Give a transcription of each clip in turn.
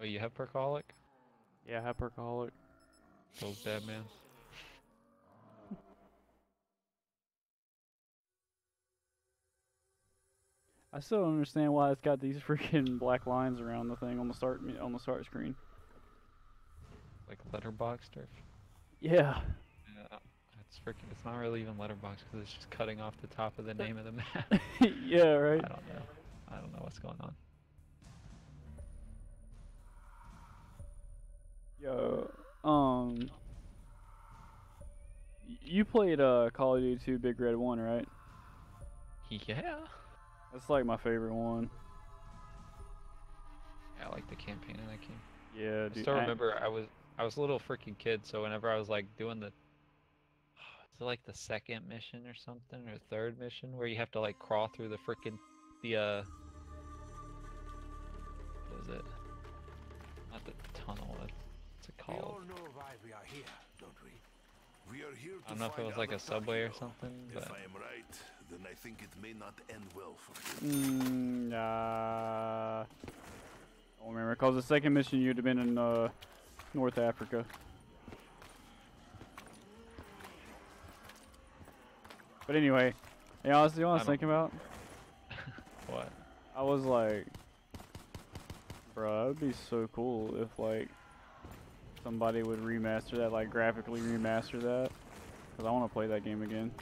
Oh, you have Perkaholic? Yeah, hypercolic. Feels bad, man. I still don't understand why it's got these freaking black lines around the thing on the start on the start screen. Like letterboxed or? Yeah. Yeah. It's freaking. It's not really even letterboxed because it's just cutting off the top of the name of the map. yeah, right. I don't know. I don't know what's going on. Yo, um, you played uh Call of Duty 2 Big Red 1, right? Yeah. That's like my favorite one. Yeah, I like the campaign in that game. Yeah, I dude. still I- remember I was I was a little freaking kid, so whenever I was like doing the is it like the second mission or something or third mission where you have to like crawl through the freaking the uh what is it? Called? know why we are here, don't we? We are here to I don't know if it was like a Alberto subway or something, but If I am right, then I think it may not end well for you. Mm, uh, don't remember. Cause the second mission you'd have been in uh, North Africa. But anyway, you know, honestly, what I was I thinking about? what? I was like, bro, it would be so cool if like somebody would remaster that, like graphically remaster that, cause I want to play that game again.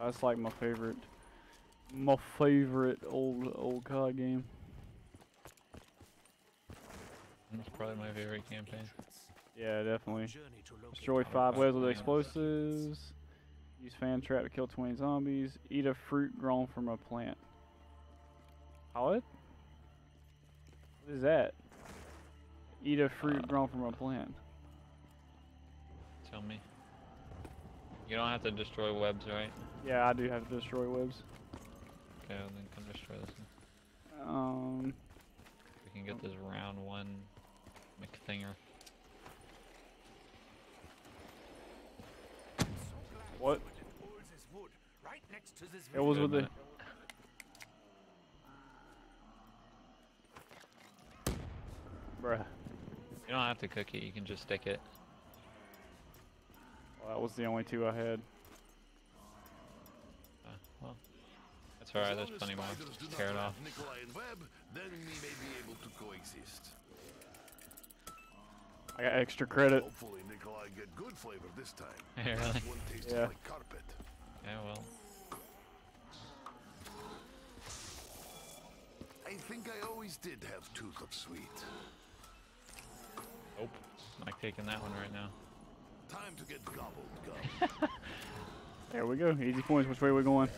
That's like my favorite, my favorite old old COD game. That's probably my favorite campaign. Yeah, definitely. Journey to locate Destroy five webs with Yeah. explosives. Use fan trap to kill 20 zombies. Eat a fruit grown from a plant. How it? What is that? Eat a fruit Uh, grown from a plant. Tell me. You don't have to destroy webs, right? Yeah, I do have to destroy webs. Okay, well then come destroy this one. Um, We can get this round one McThinger. what? All this wood, right next to this It was with the. minute. Bruh. You don't have to cook it, you can just stick it. Well, that was the only two I had. Uh, well, that's alright, there's plenty more. spiders do Just not tear it off. Nikolai and Webb, then we may be able to coexist. I got extra credit. Hopefully Nikolai get good flavor this time. Yeah, really? Yeah. like carpet. Yeah, well. I think I always did have tooth of sweet. Nope. Not taking that one right now. Time to get gobbled gum. There we go. Easy points. Which way we going?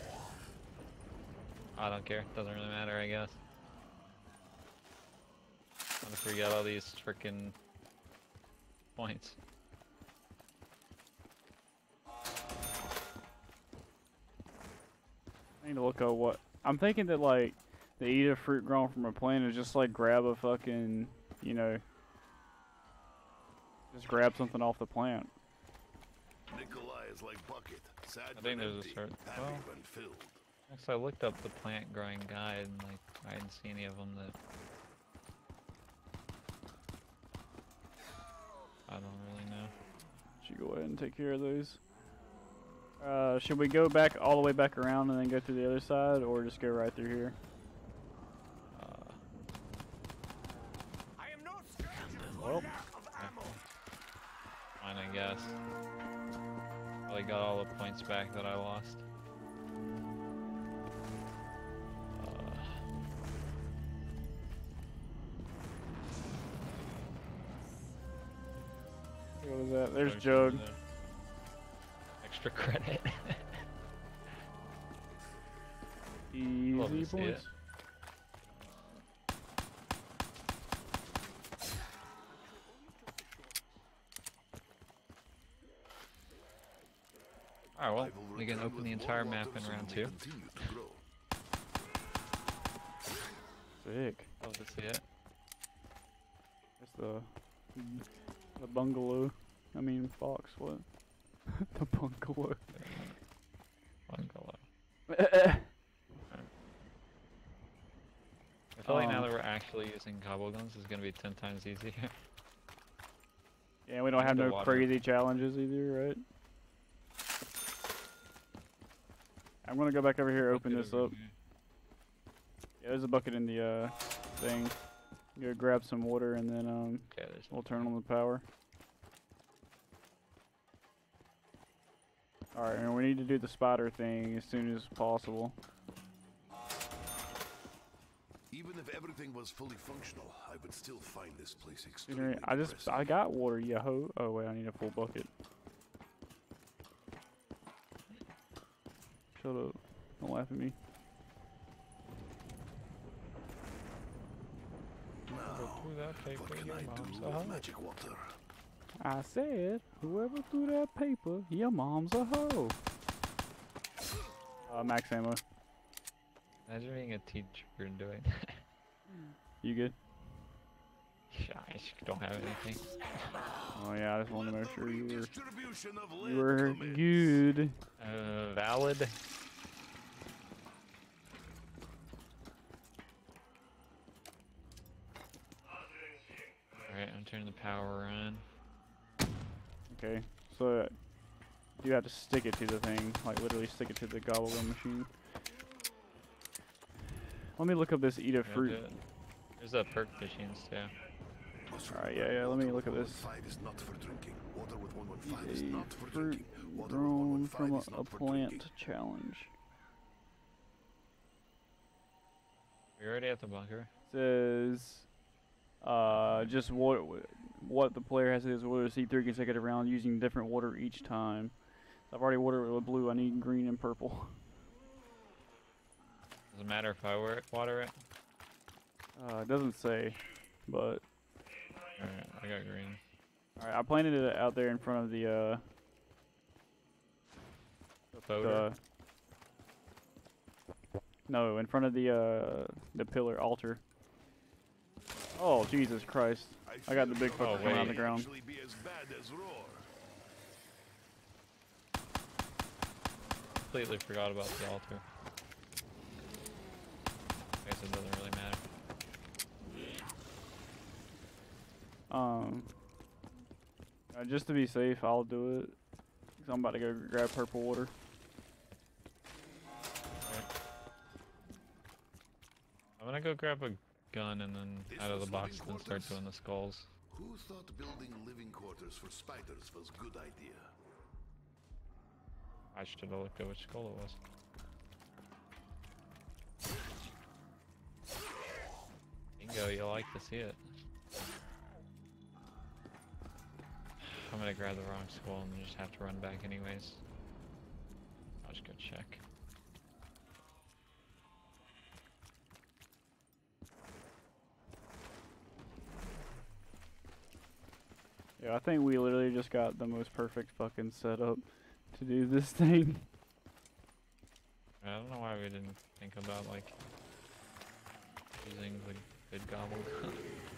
I don't care. Doesn't really matter, I guess. What if we got all these freaking points? I need to look at what. I'm thinking that like the eat a fruit grown from a plant is just like grab a fucking, you know, just grab something off the plant. Nikolai is like bucket, sad I think there's a certain- well- Next, I looked up the plant growing guide, and like I didn't see any of them that. I don't really know. Should go ahead and take care of those. Uh, should we go back all the way back around and then go through the other side, or just go right through here? Uh, I am no stranger to Well. a lack of ammo. fine, I guess. Probably got all the points back that I lost. Uh, What was that? There's Jug's Jug. Extra credit. Easy see points. Alright, I well, will we can open the entire map in round two. Continue to grow. Sick. Love to see it. That's the the bungalow. I mean, fox. What? the bungalow. Bungalow. I feel like now Um, that we're actually using gobble gums, it's gonna be ten times easier. yeah, we don't have no water. crazy challenges either, right? I'm gonna go back over here, open this up. Yeah, there's a bucket in the uh thing. Go grab some water and then um Okay, we'll turn on the power. Alright, and we need to do the spider thing as soon as possible. Even if everything was fully functional, I would still find this place extremely I just depressing. I got water, yo. Oh wait, I need a full bucket. Shut up. Don't laugh at me. Now, through that paper, what can I do with magic water? I said, whoever threw that paper, your mom's a hoe. Uh, max ammo. Imagine being a teacher and doing. that. You good? I just don't have anything. Oh yeah, I just want to make sure you were you were good. Uh, valid. Alright, I'm turning the power on. Okay, so uh, you have to stick it to the thing, like literally stick it to the gobble machine. Let me look up this eat a fruit. There's a perk machines too. Must Alright, yeah, yeah, let me look at this. 115 is not for drinking. Water with 115 is a not for fruit drinking. Water with grown 115 from a, is a not for plant drinking. challenge. We're already at the bunker. says uh, just what what the player has to do is water see three consecutive rounds using different water each time. I've already watered it with blue. I need green and purple. Doesn't matter if I water it. Uh, it doesn't say, but Alright, I got green. all right. I planted it out there in front of the uh, Boater. the no, in front of the uh, the pillar altar. Oh Jesus Christ! I got the big your fucker coming out of the ground. be as bad as roar. Completely forgot about the altar. I guess it doesn't really matter. Um, uh, just to be safe, I'll do it. Cause I'm about to go grab purple water. I'm gonna go grab a gun and then This out of the box and start doing the skulls. Who thought building living quarters for spiders was good idea? I should have looked at which skull it was. Bingo, you'll like to see it. I'm gonna grab the wrong skull and just have to run back anyways. I'll just go check. Yeah, I think we literally just got the most perfect fucking setup to do this thing. I don't know why we didn't think about like using the good gobble.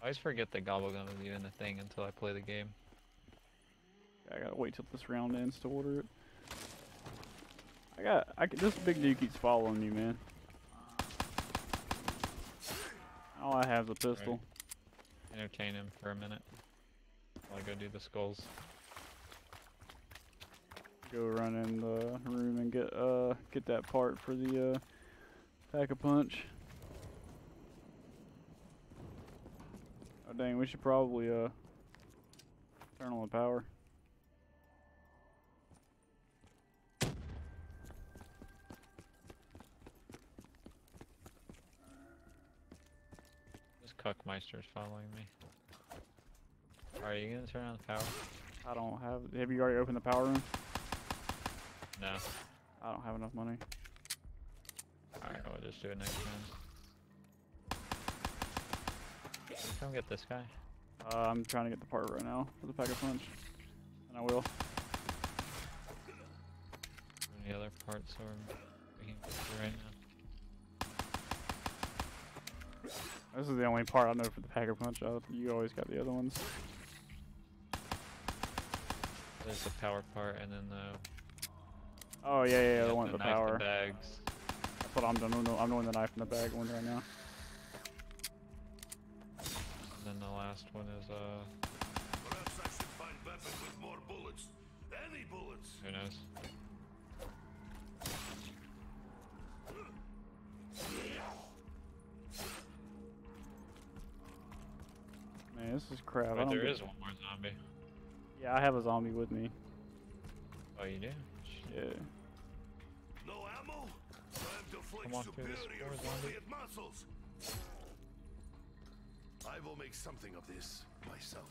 I always forget that gobble gum is even a thing until I play the game. I gotta wait till this round ends to order it. I got, I this big dude keeps following me, man. All I have is a pistol. Entertain him for a minute. While I go do the skulls. Go run in the room and get uh get that part for the uh pack a punch. Oh dang, we should probably uh turn on the power. This Cuckmeister's following me. Are you gonna turn on the power? I don't have. Have you already opened the power room? No. I don't have enough money. Alright, we'll just do it next time. Come get this guy. Uh, I'm trying to get the part right now for the pack a punch, and I will. Any other parts or we can through right now? This is the only part I know for the pack a punch. Uh, you always got the other ones. There's the power part and then the Oh yeah, yeah, yeah the one with the power. bags. That's what I'm doing. I'm doing- I'm doing the knife in the bag one right now. And then the last one is uh, Perhaps I should find weapon with more bullets. Any bullets. who knows? Man, this is crap. I But don't there get- is one more zombie. Yeah, I have a zombie with me. Oh, you do? Yeah. No ammo? Time to flex Come on through this superior zombie. Soviet muscles. I will make something of this myself.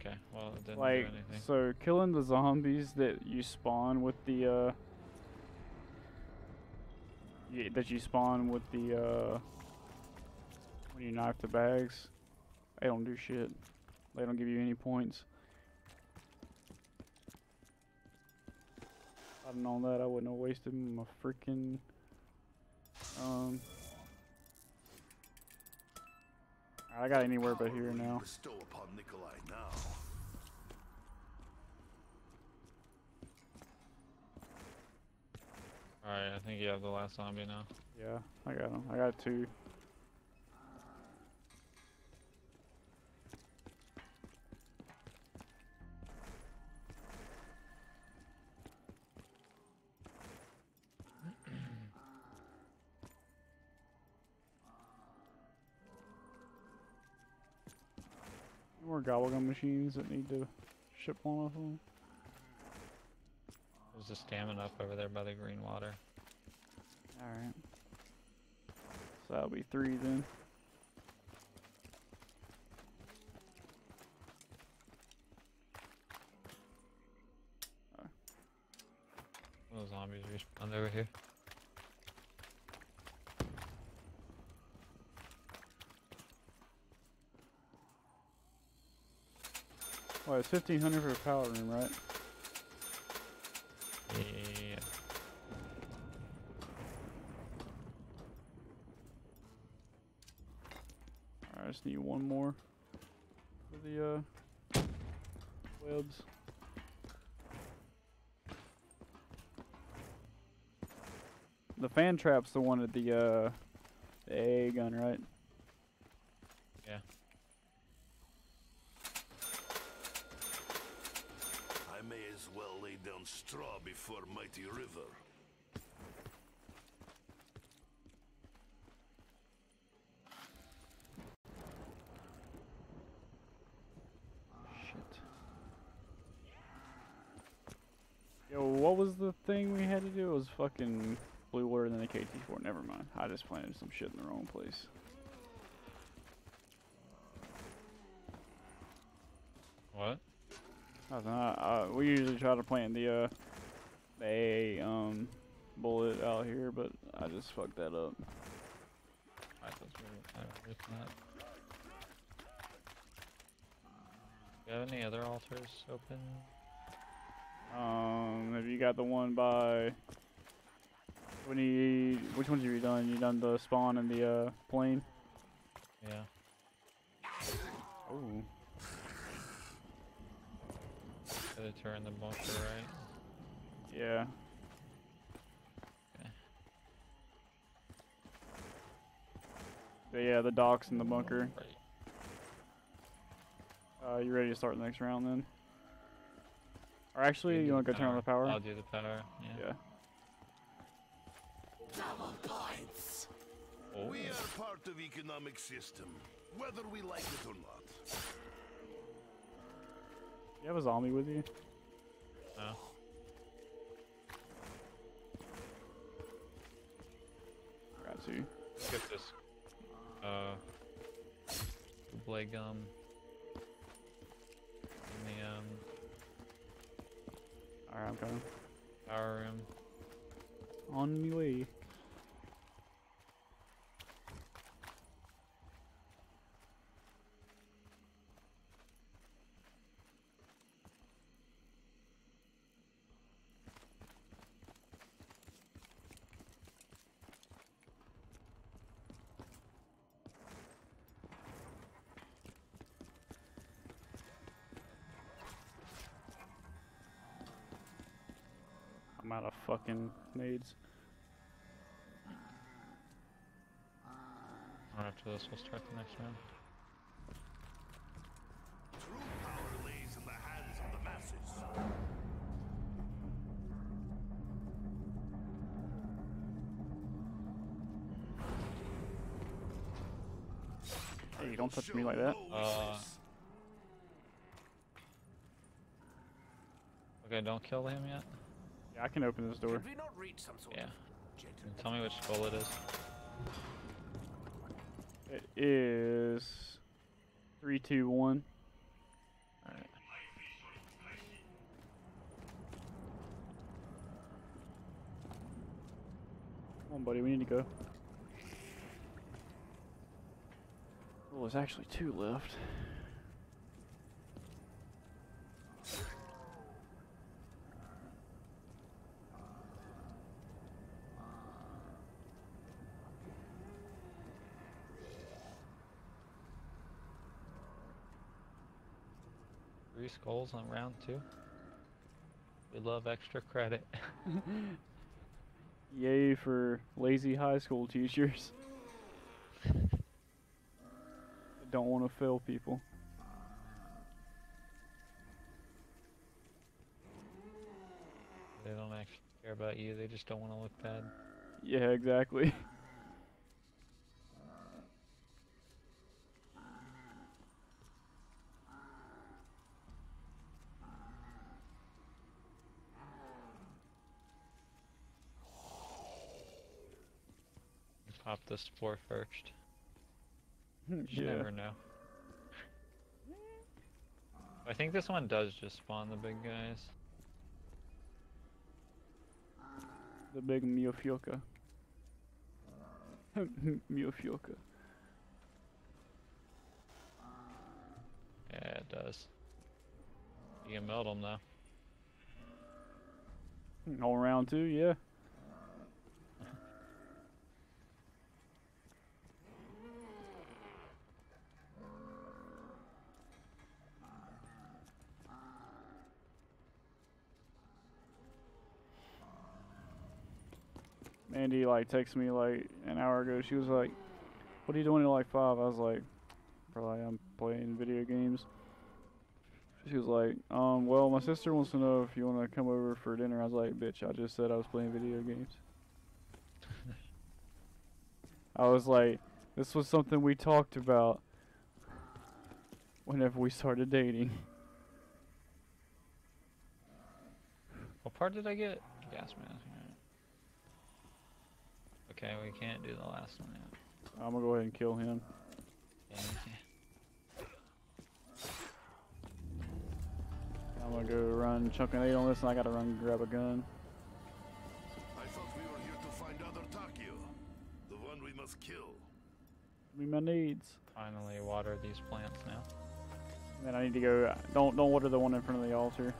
Okay, well, it didn't Like, do anything. so killing the zombies that you spawn with the, uh... Yeah, that you spawn with the, uh... When you knife the bags, they don't do shit. They don't give you any points. If I'd known that, I wouldn't have wasted my freaking, um... I got anywhere but here now. Bestow upon Nikolai now. Alright, I think you have the last zombie now. Yeah, I got him. I got two. More gobblegum machines that need to ship one of them. There's a stamina up over there by the green water. Alright. So that'll be three then. Those zombies respawned over here. Well, it's 1500 for a power room, right? Yeah. Alright, I just need one more for the uh, webs. The fan trap's the one at the uh, the AA gun, right? Yeah. I may as well lay down straw before mighty river. Shit. Yo, what was the thing we had to do? It was fucking blue water and then the KT4. Never mind. I just planted some shit in the wrong place. What? Nothing. I, I, we usually try to plant the uh, AA, um bullet out here, but I just fucked that up. I thought we were- I was not. You have any other altars open? Um, have you got the one by? When you which ones have you done? You done the spawn and the uh plane? Yeah. Oh, Gotta turn the bunker right. Yeah. Okay. But yeah, the docks and the bunker. Uh, you ready to start the next round then? Or actually, do you want to go turn on the power? I'll do the power. Yeah. Yeah. Oh. We are part of economic system, whether we like it or not. You have a zombie with you? No. Got to. Look at this. Uh. Double gum. In the um Alright, I'm coming. power room. On my way. I'm out of fucking nades. Or after this, we'll start the next round. True power lays in the hands of the masses. Hey, don't touch me like that. Uh, Okay, don't kill him yet. Yeah, I can open this door. We not reach some sort Yeah. of Can you gentleman's tell me which skull it is. It is three, two, one. Alright. Come on, buddy, we need to go. Oh, there's actually two left. Skulls on round two. We love extra credit. Yay for lazy high school teachers. Don't want to fail people. they don't actually care about you, they just don't want to look bad. Yeah, exactly. Pop floor first. You yeah. never know. I think this one does just spawn the big guys. The big Miofioka. Miofioka. Yeah, it does. You can melt them though. All round two, yeah. Mandy like texted me like an hour ago. She was like, "What are you doing at like 5? I was like, "Probably I'm playing video games." She was like, "Um, well, my sister wants to know if you want to come over for dinner." I was like, "Bitch, I just said I was playing video games." I was like, "This was something we talked about whenever we started dating." What part did I get? Gas mask. Alright. Okay, we can't do the last one yet. I'm gonna go ahead and kill him. Yeah, we can't. I'm gonna go run chunk and eight on this, and I gotta run grab a gun. I thought we were here to find other Takeo. The one we must kill. Give me my needs. Finally water these plants now. And then I need to go. Uh, don't don't water the one in front of the altar.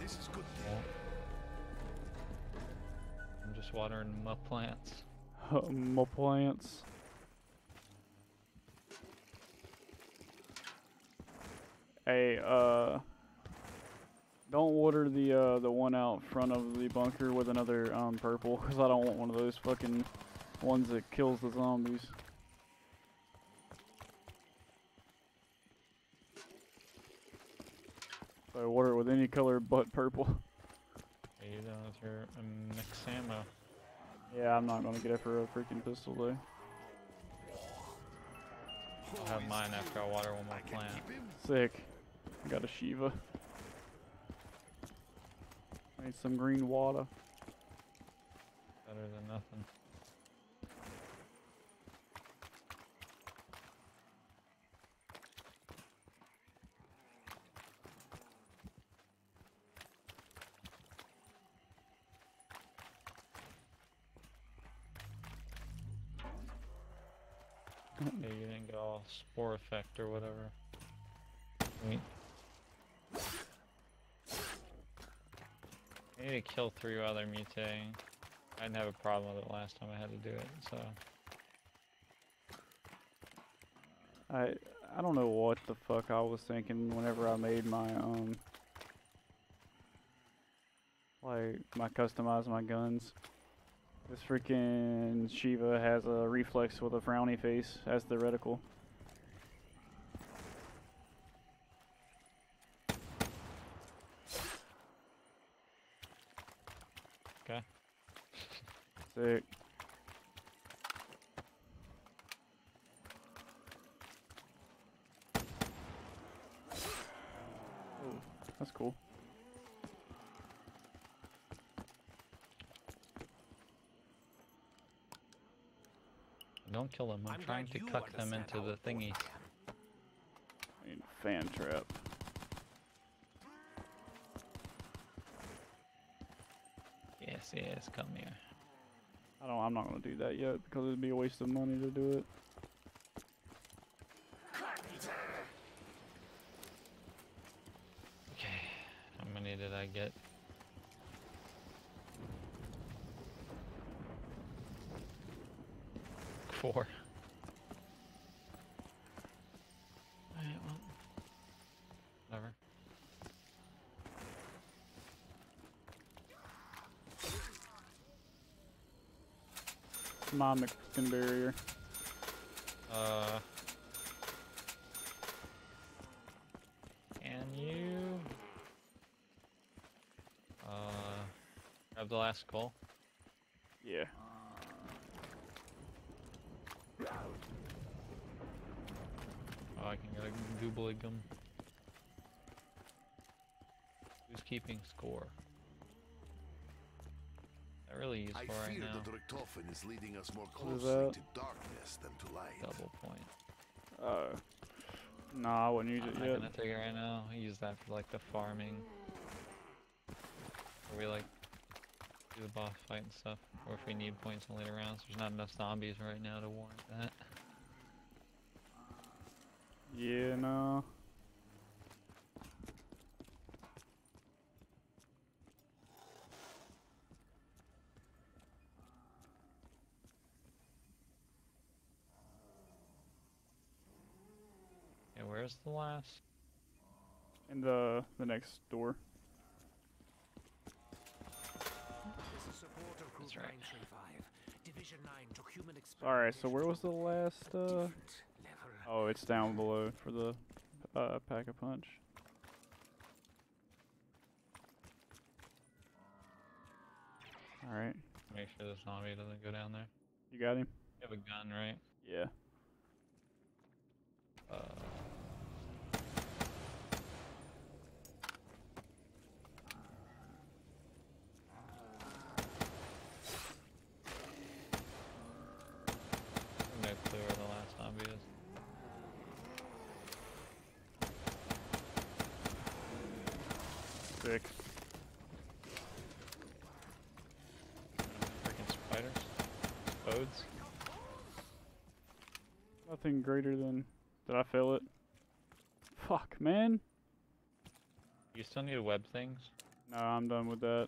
This is good. Yeah. Just watering my plants. my plants. Hey, uh, don't water the uh the one out front of the bunker with another um purple, cause I don't want one of those fucking ones that kills the zombies. So I water it with any color but purple. Are you done with your um, mix ammo? Yeah, I'm not gonna get it for a freaking pistol though. I'll have mine after I water one more plant. Sick. I got a Shieva. Need some green water. Better than nothing. Yeah, all spore effect or whatever. Sweet. I need to kill three they're mutating. I didn't have a problem with it last time I had to do it, so I I don't know what the fuck I was thinking whenever I made my um like my customize my guns. This freaking Shieva has a reflex with a frowny face as the reticle. Okay. Sick. Oh, that's cool. Don't kill them. I'm, I'm trying to you cuck them into the it thingy. I need fan trap. Yes, yes, come here. I don't. I'm not gonna do that yet because it'd be a waste of money to do it. Okay, how many did I get? Four. Alright, well. Whatever. My Mexican barrier. Uh. Can you? Uh. Grab the last skull. Yeah. Oh, I can get a gobblegum. Who's keeping score? Not really useful I right fear now. that Richtofen is leading us more What is closely that? to darkness than to light. Double point. Oh. Nah, I wouldn't use I'm it not yet. gonna take it right now. I use that for like the farming. Where we like do the boss fight and stuff. Or if we need points in later rounds. There's not enough zombies right now to warrant that. Yeah, no. Yeah, where's the last? In the the next door. This is support of Group That's right. 935. Division 9 took human Alright, so where was the last uh. Oh, it's down below for the uh pack a punch. Alright. Make sure the zombie doesn't go down there. You got him? You have a gun, right? Yeah. Uh, I have no clue where the last zombie is. Sick. Freaking spiders. Toads. Nothing greater than did I fail it? Fuck, man. You still need web things? No, I'm done with that.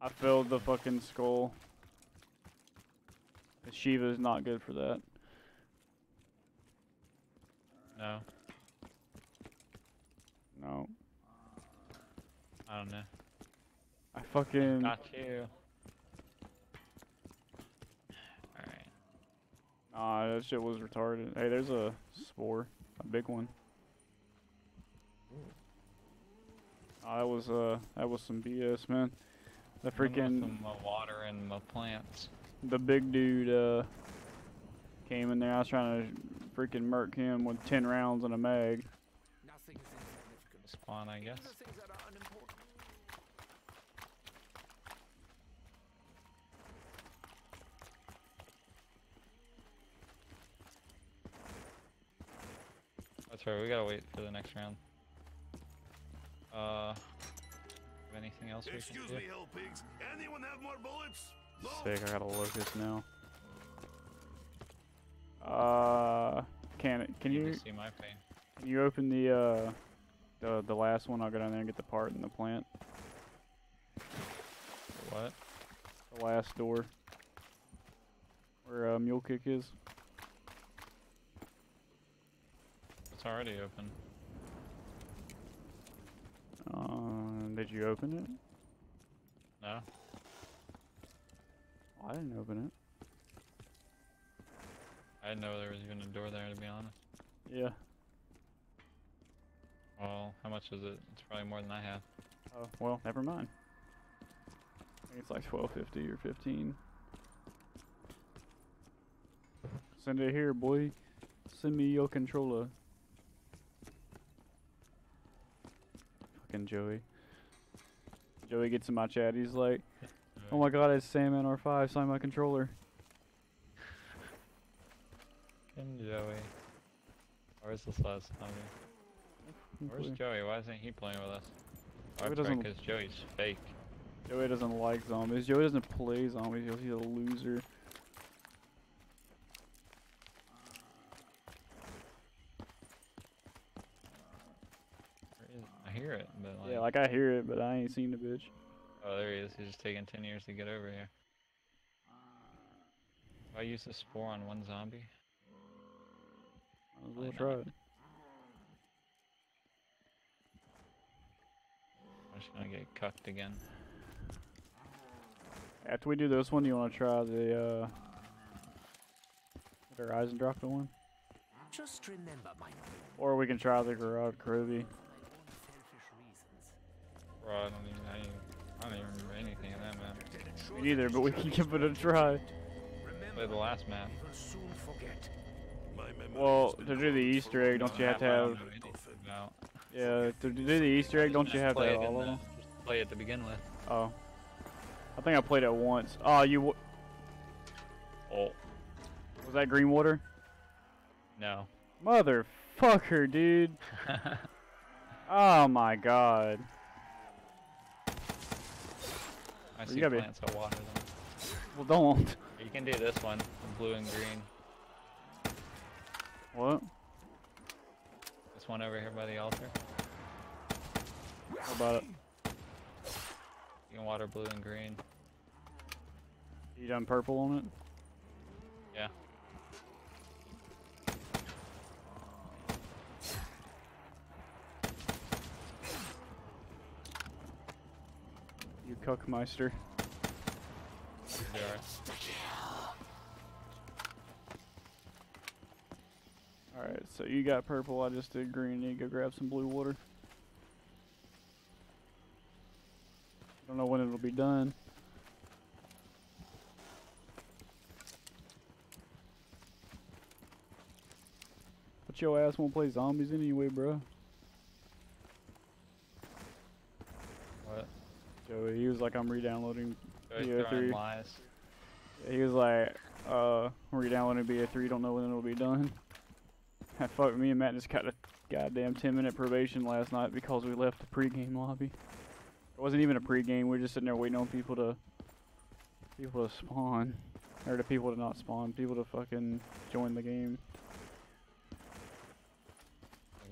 I failed the fucking skull. The Shieva is not good for that. No. No. I don't know. I fucking Got you. Alright. Nah, that shit was retarded. Hey, there's a spore, a big one. Ah, that was uh, that was some BS, man. The freaking some uh, water and my plants. the big dude uh came in there. I was trying to freaking murk him with ten rounds and a mag. Nothing is insignificant. Spawn, I guess. the things that are unimportant. That's right, we gotta wait for the next round. Uh, have anything else we Excuse can do? me, hell pigs. Anyone have more bullets? No. Sick. I got a locust now. Uh, can it? Can Need you see my pain? can you open the uh the the last one? I'll go down there and get the part in the plant. What? The last door. Where uh, Mule Kick is. It's already open. Uh, did you open it? No? Oh, I didn't open it. I didn't know there was even a door there, to be honest. Yeah. Well, how much is it? It's probably more than I have. Oh, well, never mind. I think it's like twelve fifty or fifteen. Send it here, boy. Send me your controller. Fucking Joey. Joey gets in my chat. He's like, "Oh my God, it's SandmanR5. Sign my controller." And Joey. Where's this last zombie? Where's Joey? Why isn't he playing with us? Joey doesn't- 'cause Joey's fake. Joey doesn't like zombies. Joey doesn't play zombies. He's a loser. Where is I hear it, but like, Yeah, like I hear it, but I ain't seen the bitch. oh, there he is. He's just taking 10 years to get over here. If I use the spore on one zombie, Might as well Probably try it. I'm just gonna get cucked again. After we do this one, you want to try the uh, the Horizon drop the one, Just remember, my or we can try the Gorod Krovi. my own selfish reasons. Bro, I don't even, I, even, I don't even remember anything of that map. Me neither, but we can give it a try. Play the last map. We will soon forget. My memory Well, to do the Easter egg, don't you have to have? know anything about. Yeah, to do the Easter egg, don't you have to play have it all of them? Just play it to begin with. Oh, I think I played it once. Oh, you Oh, was that green water? no. Motherfucker, dude. Oh my god. I you see gotta be- plants that water them. Well, don't. You can do this one, the blue and green. What? This one over here by the altar. How about it? You can water blue and green. You done purple on it? Yeah. Alright. Alright, so you got purple, I just did green. You go grab some blue water. I Don't know when it'll be done. But your ass won't play zombies anyway, bro. What? Joey, he was like, I'm re-downloading. Joey's Yeah, throwing three. lies. He was like, uh, re-downloading BA3, don't know when it'll be done. That fuck, me and Matt just got a goddamn 10 minute probation last night because we left the pregame lobby. It wasn't even a pregame, we were just sitting there waiting on people to, people to spawn. Or the people to not spawn, people to fucking join the game.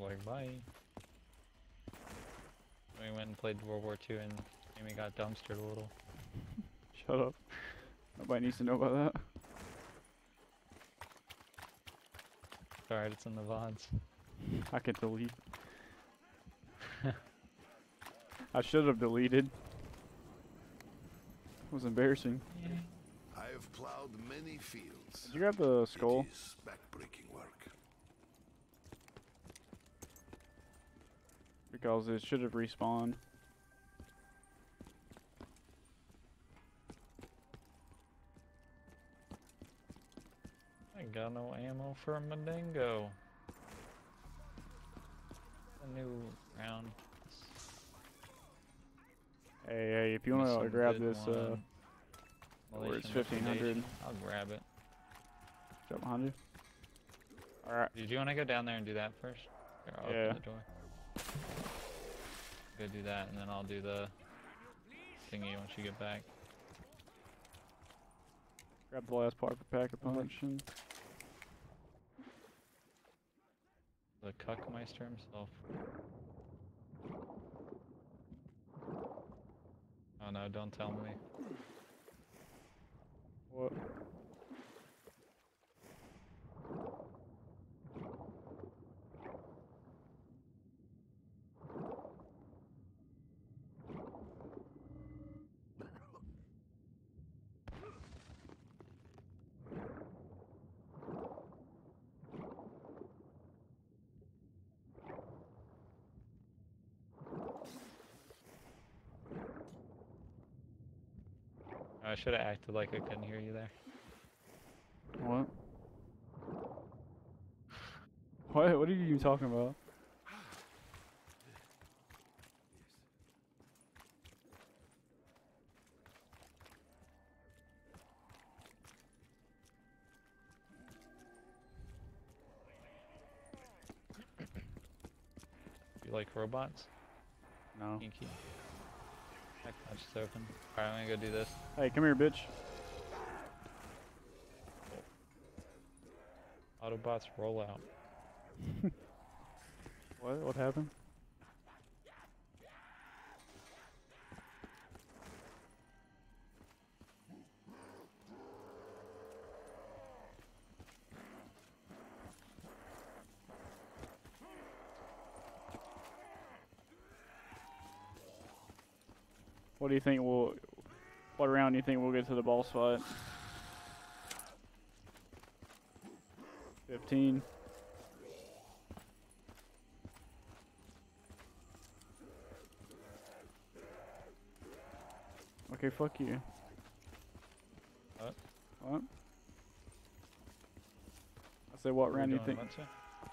I like, bye. We went and played World War II and Amy got dumpstered a little. Shut up. Nobody needs to know about that. Alright, it's in the VODs. I can delete. I should have deleted. It was embarrassing. I have plowed many fields. Did you grab the skull? Backbreaking work. Because it should have respawned. I got no ammo for a Mandingo. A new round. Hey, hey, if you want to grab good this, uh, one. where it's 1500. I'll grab it. jump behind you. Alright, Did you want to go down there and do that first? Here, I'll Yeah. open the door. Go do that, and then I'll do the thingy once you get back. grab the last part for pack a punch and The Cuckmeister himself. Oh no, don't tell me. what? I should have acted like I couldn't hear you there. What? What? What are you even talking about? You like robots? No. Kinky. That just open. Alright, I'm gonna go do this. Hey, come here, bitch. Autobots roll out. What? What happened? What do you think we'll? What round do you think we'll get to the boss fight? Fifteen. Okay, fuck you. What? What? I said, what round do you think?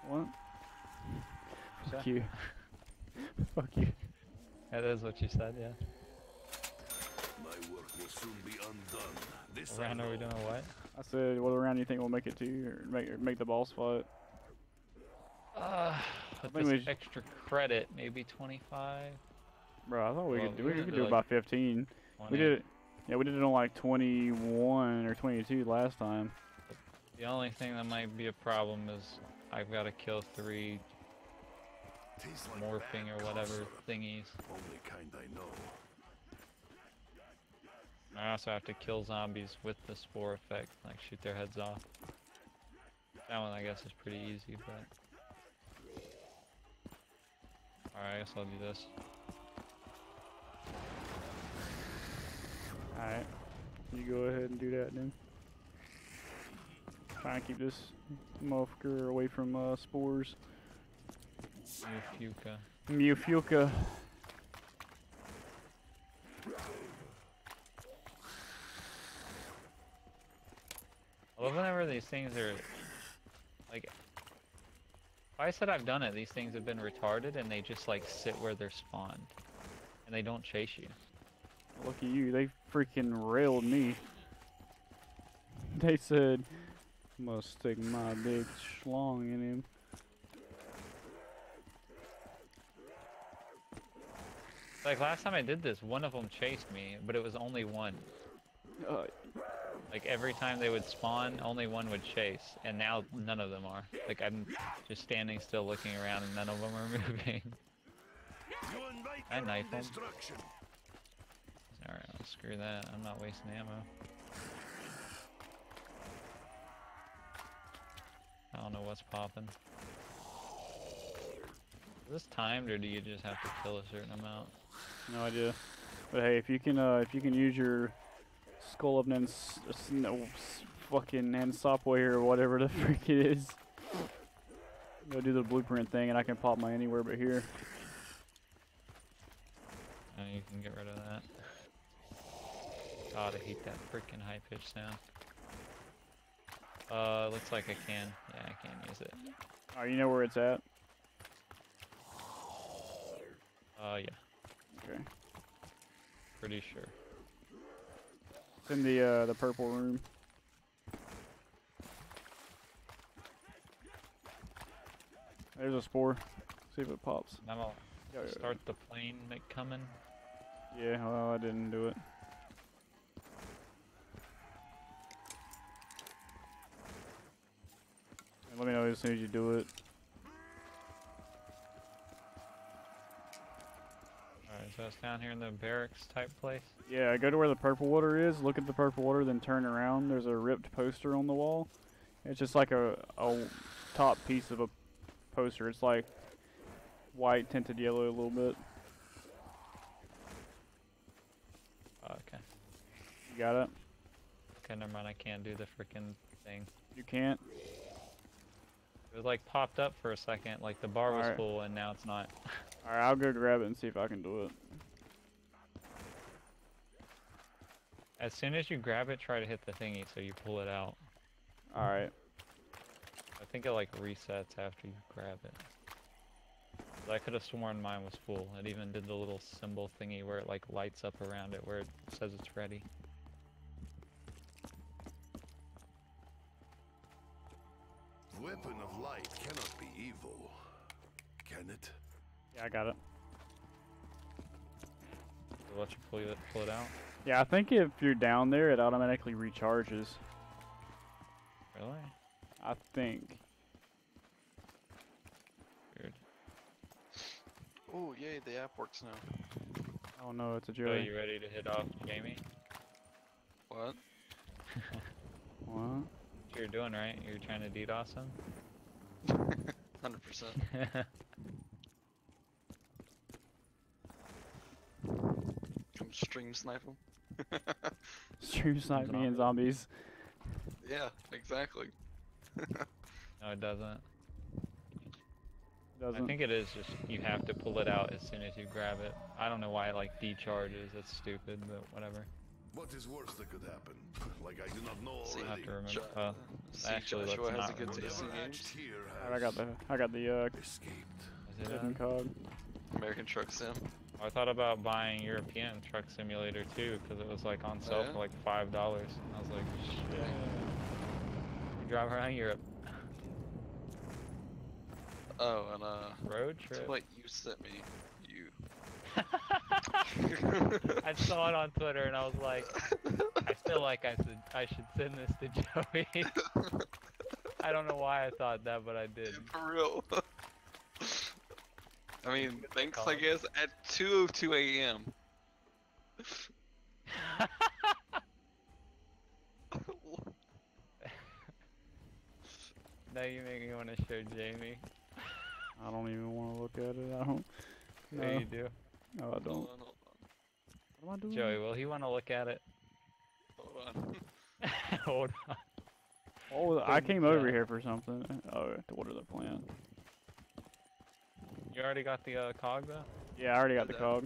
What? Fuck you. fuck you. That is what you said, yeah. My work will soon be undone. This I Round are we know. doing what? I said, what round do you think we'll make it to, or make or make the boss fight? Uh, with this we extra credit, maybe 25? Bro, I thought we Well, could do we. We could could do do it by 15. 20. We did it. Yeah, we did it on like 21 or 22 last time. The only thing that might be a problem is I've got to kill three like morphing or whatever thingies. Only kind I know. I also have to kill zombies with the spore effect, like shoot their heads off. That one I guess is pretty easy, but... Alright, I guess I'll do this. Alright. You go ahead and do that then. Try and keep this motherfucker away from uh, spores. Fuka. Mufulka. Love whenever these things are... Like... I said I've done it, these things have been retarded and they just like sit where they're spawned. And they don't chase you. Look at you, they freaking railed me. They said, must stick my big schlong in him. Like last time I did this, one of them chased me, but it was only one. Uh, Like every time they would spawn, only one would chase, and now none of them are. Like I'm just standing still looking around and none of them are moving. You invite I your own knife 'em. destruction. Alright, well, screw that. I'm not wasting ammo. I don't know what's popping. Is this timed or do you just have to kill a certain amount? no idea. But hey, if you can, uh, if you can use your skull of Nens, no, fucking Nansopway or whatever the freak it is, go do the blueprint thing, and I can pop my anywhere but here. And you can get rid of that. God, I hate that freaking high pitched sound. Uh, looks like I can. Yeah, I can use it. Oh, you know where it's at? Uh, yeah, Okay. pretty sure. It's in the uh, the purple room. There's a spore. See if it pops. Now I'll Yeah, yeah, start the plane coming. Yeah, well, I didn't do it. Let me know as soon as you do it. So it's down here in the barracks type place. Yeah, go to where the purple water is. Look at the purple water, then turn around. There's a ripped poster on the wall. It's just like a, a top piece of a poster. It's like white tinted yellow a little bit. Okay. You got it? Okay, never mind. I can't do the freaking thing. You can't? It was like popped up for a second, like the bar was Alright. full, and now it's not. Alright, I'll go grab it and see if I can do it. As soon as you grab it, try to hit the thingy so you pull it out. All right. I think it like resets after you grab it. I could have sworn mine was full. It even did the little symbol thingy where it like lights up around it where it says it's ready. Weapon of light cannot be evil, can it? Yeah, I got it. It'll let you pull it, pull it out. Yeah, I think if you're down there, it automatically recharges. Really? I think. Weird. Oh, yay, the app works now. Oh no, it's a So Are you ready to hit off, Jamie? What? What? What you're doing right? You're trying to DDoS him? 100%. Come stream snipe him. Stream snipe me and zombies. yeah, exactly. no, it doesn't. Doesn't. I think it is just you have to pull it out as soon as you grab it. I don't know why it like decharges. That's stupid, but whatever. What is worse that could happen? Like I do not know See, I have already. to remember. Jo- uh, See, actually, let's Joshua has a not good remember. taste in Whatever games. acts here Alright, I got the I got the uh escaped. is it, hidden uh, cog. American Truck Sim. I thought about buying European Truck Simulator too because it was like on sale yeah? for like five dollars. I was like, shit. You drive around Europe Oh, and uh, road trip. what you sent me, you. I saw it on Twitter and I was like, I feel like I should I should send this to Joey. I don't know why I thought that, but I did. For real. I mean, thanks. I guess, at 2.02 a.m. now you make me want to show Jamie. I don't even want to look at it. I don't. No, Yeah, you do. no I don't. on, hold What am I doing? Joey, will he want to look at it? hold on. Hold on. Oh, I came over here for something. Oh, to order the plant. You already got the uh, cog though? Yeah, I already got the cog.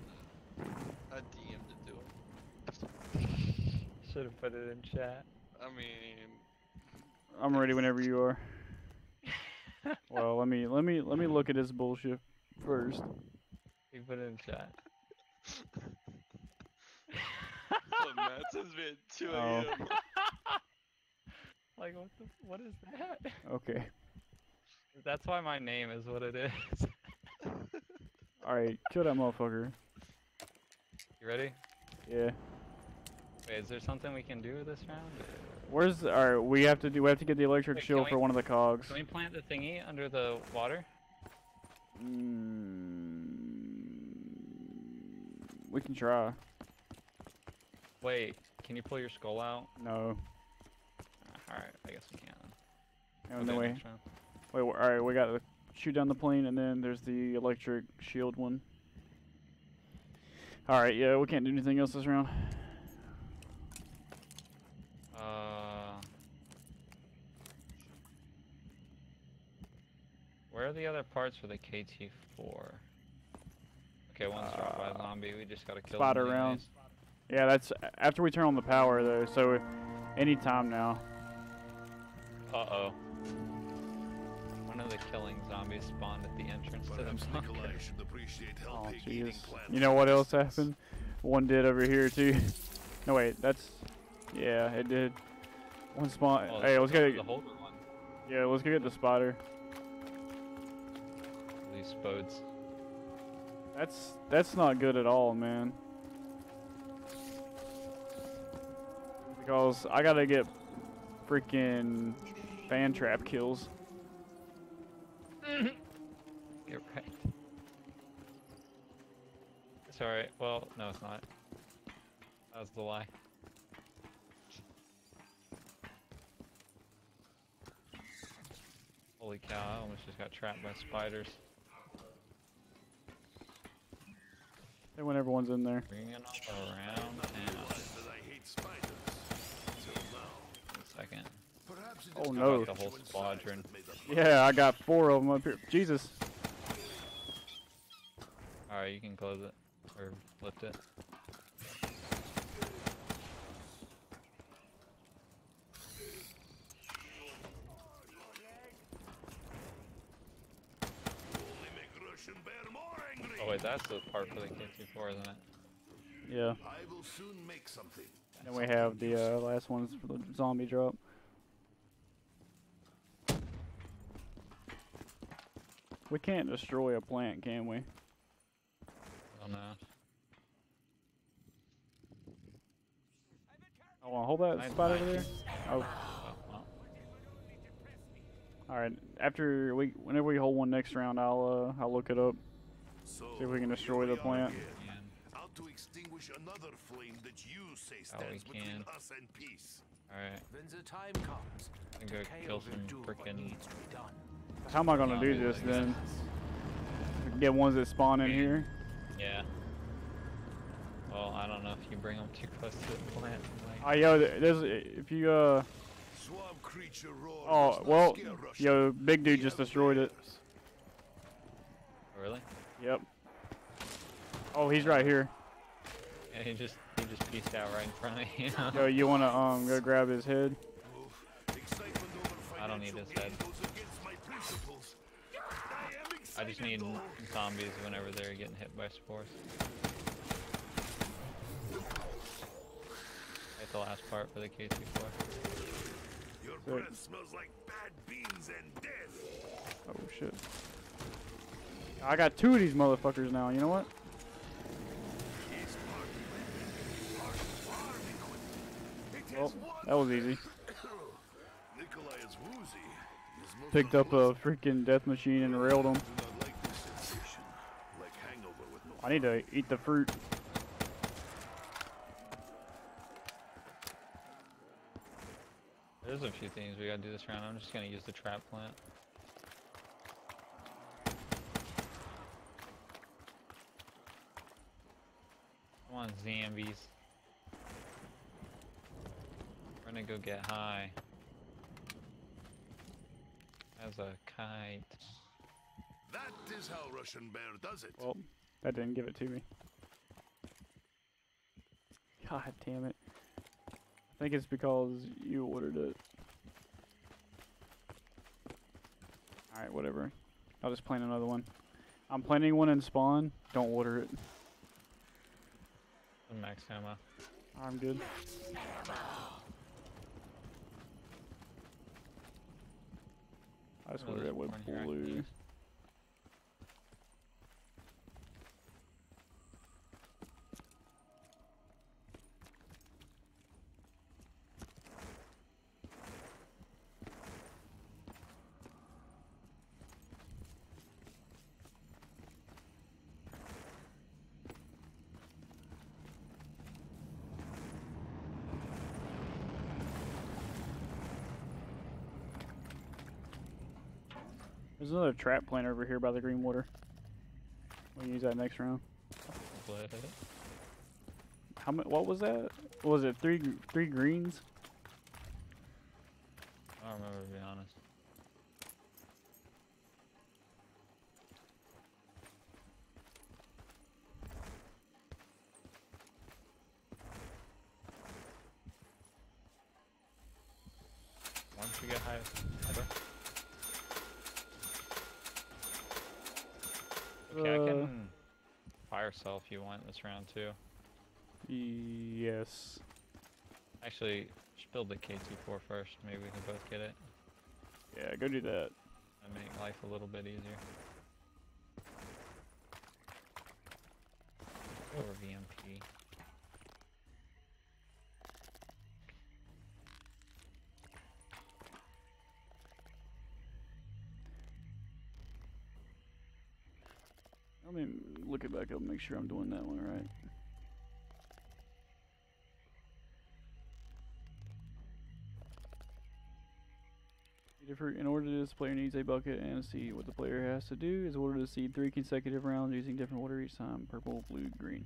I DM'd it to him. Should have put it in chat. I mean, I'm ready whenever you are. well, let me let me let me look at this bullshit first. You put it in chat. oh, Matt says me at 2 Oh. Like what the what is that? Okay. That's why my name is what it is. All right, kill that motherfucker. You ready? Yeah. Wait, is there something we can do with this round? Where's all right? We have to do. We have to get the electric Wait, shield we- for one of the cogs. Can we plant the thingy under the water? Mm, we can try. Wait, can you pull your skull out? No. Alright, I guess we can. And then it wait, next round. wait. All right, we got to shoot down the plane, and then there's the electric shield one. All right, yeah, we can't do anything else this round. Uh, where are the other parts for the KT4? Okay, one's dropped by a Uh, zombie. We just gotta kill spider them round. Yeah, that's after we turn on the power though. So, anytime now. Uh oh. One of the killing zombies spawned at the entrance to the bunker. Nikolai should appreciate Oh helping eating plants. You know what else happened? One did over here too. no wait, that's yeah, it did. One spawn. Oh, hey, let's the- go. The Holger one. Yeah, let's go get the spotter. These boats. That's that's not good at all, man. Because I gotta get freaking fan trap kills. Get right. It's alright. Well, no, it's not. That was the lie. Holy cow, I almost just got trapped by spiders. And when everyone's in there. Bringing it all around and I hate spiders. Till now. a second. Oh no. the whole squadron. Yeah, I got four of them up here. Jesus. Alright, you can close it. Or lift it. Oh wait, that's the part for the KT4, isn't it? Yeah. I will soon make something. Then we have the uh, last ones for the zombie drop. We can't destroy a plant, can we? Oh no. Oh, wanna hold that Nice, spot over there. Oh, Oh, well. all right. After we, whenever we hold one next round, I'll uh, I'll look it up. So See if we can destroy here the plant. again, And, Out to extinguish another flame that you say Oh, between can. us and peace. Alright, When the time comes, I'm gonna go Kale kill will some do what frickin' needs to be done. How am I gonna do this then? Get ones that spawn in here. Yeah. Well, I don't know if you bring them too close to the plant. Like, Oh, yo, there's if you uh. Swamp creature roar. Oh, well, yo, big dude just destroyed it. really? Yep. Oh, he's right here. Yeah, he just he just pieced out right in front of you. Yo, you wanna um go grab his head? Oof. Excitement over I don't need his head. gain goes against my principles. I just need zombies whenever they're getting hit by spores. Hit the last part for the KT4. Your Sick. breath smells like bad beans and death. Oh shit. I got two of these motherfuckers now. You know what? It's part part farm equipment. It Well, that was easy. Nikolai is woozy. His most Picked up a freaking death machine and railed him. Do not like this sensation. Like hangover with no I need to eat the fruit. There's a few things we gotta do this round. I'm just gonna use the trap plant. Come on, zombies. We're gonna go get high. As a kite. That is how Russian bear does it. Well, that didn't give it to me. God damn it. I think it's because you ordered it. Alright, whatever. I'll just plan another one. I'm planning one in spawn. Don't order it. Max ammo. I'm good. I just ordered it with blue. There's another trap plant over here by the green water. We'll use that next round. It. How much? What was that? What was it three three greens? I don't remember to be honest. Once you get high, okay. Okay, I Uh, can fire cell if you want this round too. Yes. Actually, just build the KT4 first. Maybe we can both get it. Yeah, go do that. and make life a little bit easier. Or VMP. Let me look it back up and make sure I'm doing that one right. In order to this, player needs a bucket and a seed. What the player has to do is order to seed three consecutive rounds using different order each time: purple, blue, green.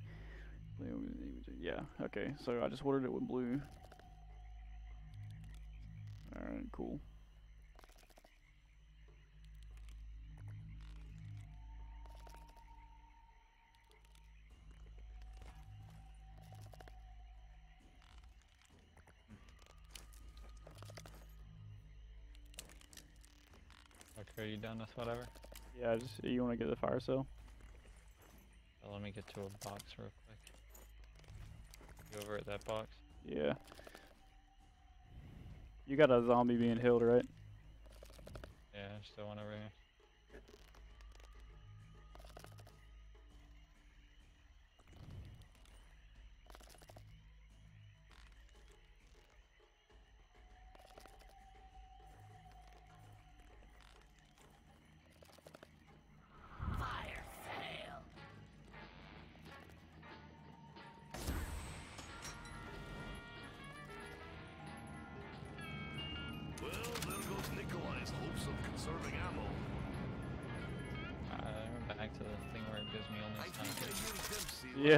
Yeah. Okay. So I just ordered it with blue. All right. Cool. Are you done with whatever? Yeah. Just you want to get the fire cell? Well, let me get to a box real quick. You over at that box? Yeah. You got a zombie being healed, right? Yeah, still one over here.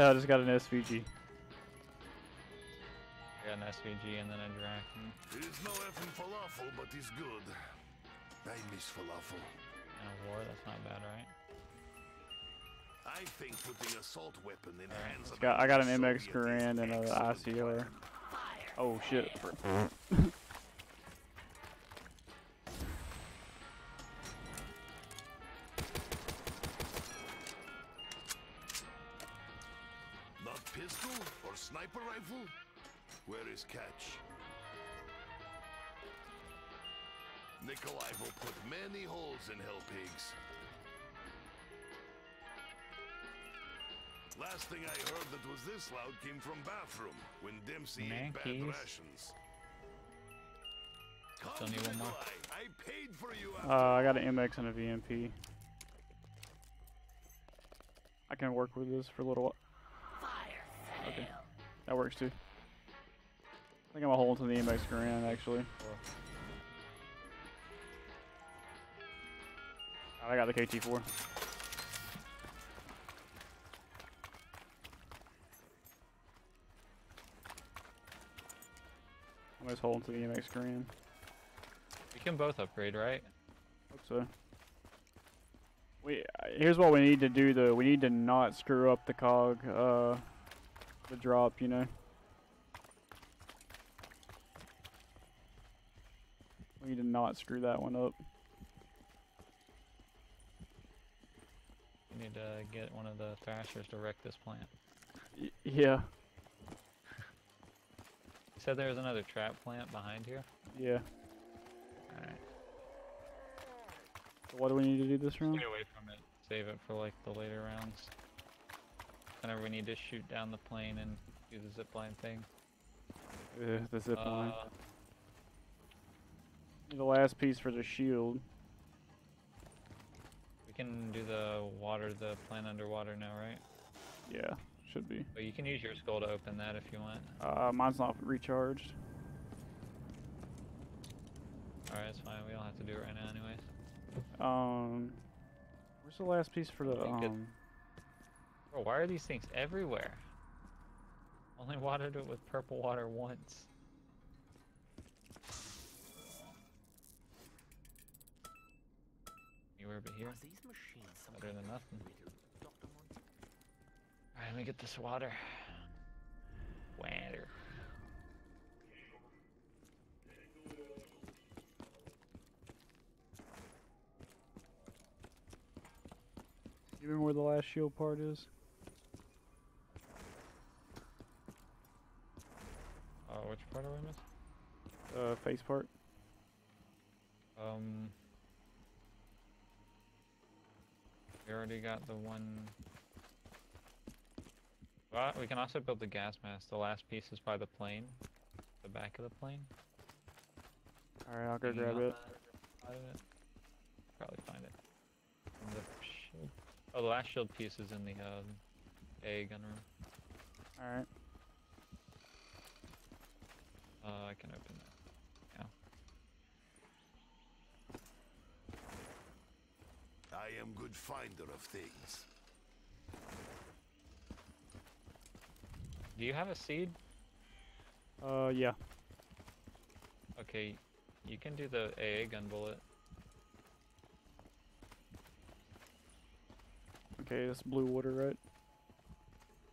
I just got an SVG. I got an SVG and then a Drakon It is hmm. no effing falafel, but it's good. I miss falafel. and a war. That's not bad, right? I think putting assault weapon in the Alright. hands of Got I got an MX Soviet is Garand and an excellent ICR. Oh shit. many holes in Hell Pigs. Last thing I heard that was this loud came from bathroom when Dempsey ate bad Mankeys. rations. Still need one more. I paid for you. Uh, I got an MX and a VMP. I can work with this for a little while. Okay, that works too. I think I'm a hole into the MX Garand actually. I got the KT4. I'm just holding to the MX screen. We can both upgrade, right? Hope so. We uh, here's what we need to do though. We need to not screw up the cog, uh, the drop. You know. We need to not screw that one up. We need to get one of the thrashers to wreck this plant. Y- yeah. You said there was another trap plant behind here? Yeah. Alright. So what do we need to do this round? Stay away from it. Save it for like the later rounds. Whenever we need to shoot down the plane and do the zipline thing. Uh, the zip line. Uh, The last piece for the shield. Can do the water, the plant underwater now, right? Yeah, should be. But you can use your skull to open that if you want. Uh, mine's not recharged. Alright, it's fine. We don't have to do it right now anyways. Um, where's the last piece for the um? Bro, why are these things everywhere? Only watered it with purple water once. Anywhere but here. Are these machines Better than nothing. riddle, Dr. Monty? Alright, let me get this water. Water. You remember where the last shield part is? Uh, which part are we missing? Uh, face part. Um, we already got the one. Well, we can also build the gas mask. The last piece is by the plane, the back of the plane. All right, I'll go grab it. the side of it. Probably find it. The shield. Oh, the last shield piece is in the um, A gun room. All right. Uh, I can open that. I am good finder of things. Do you have a seed? Uh, yeah. Okay, you can do the AA gun bullet. Okay, that's blue water, right?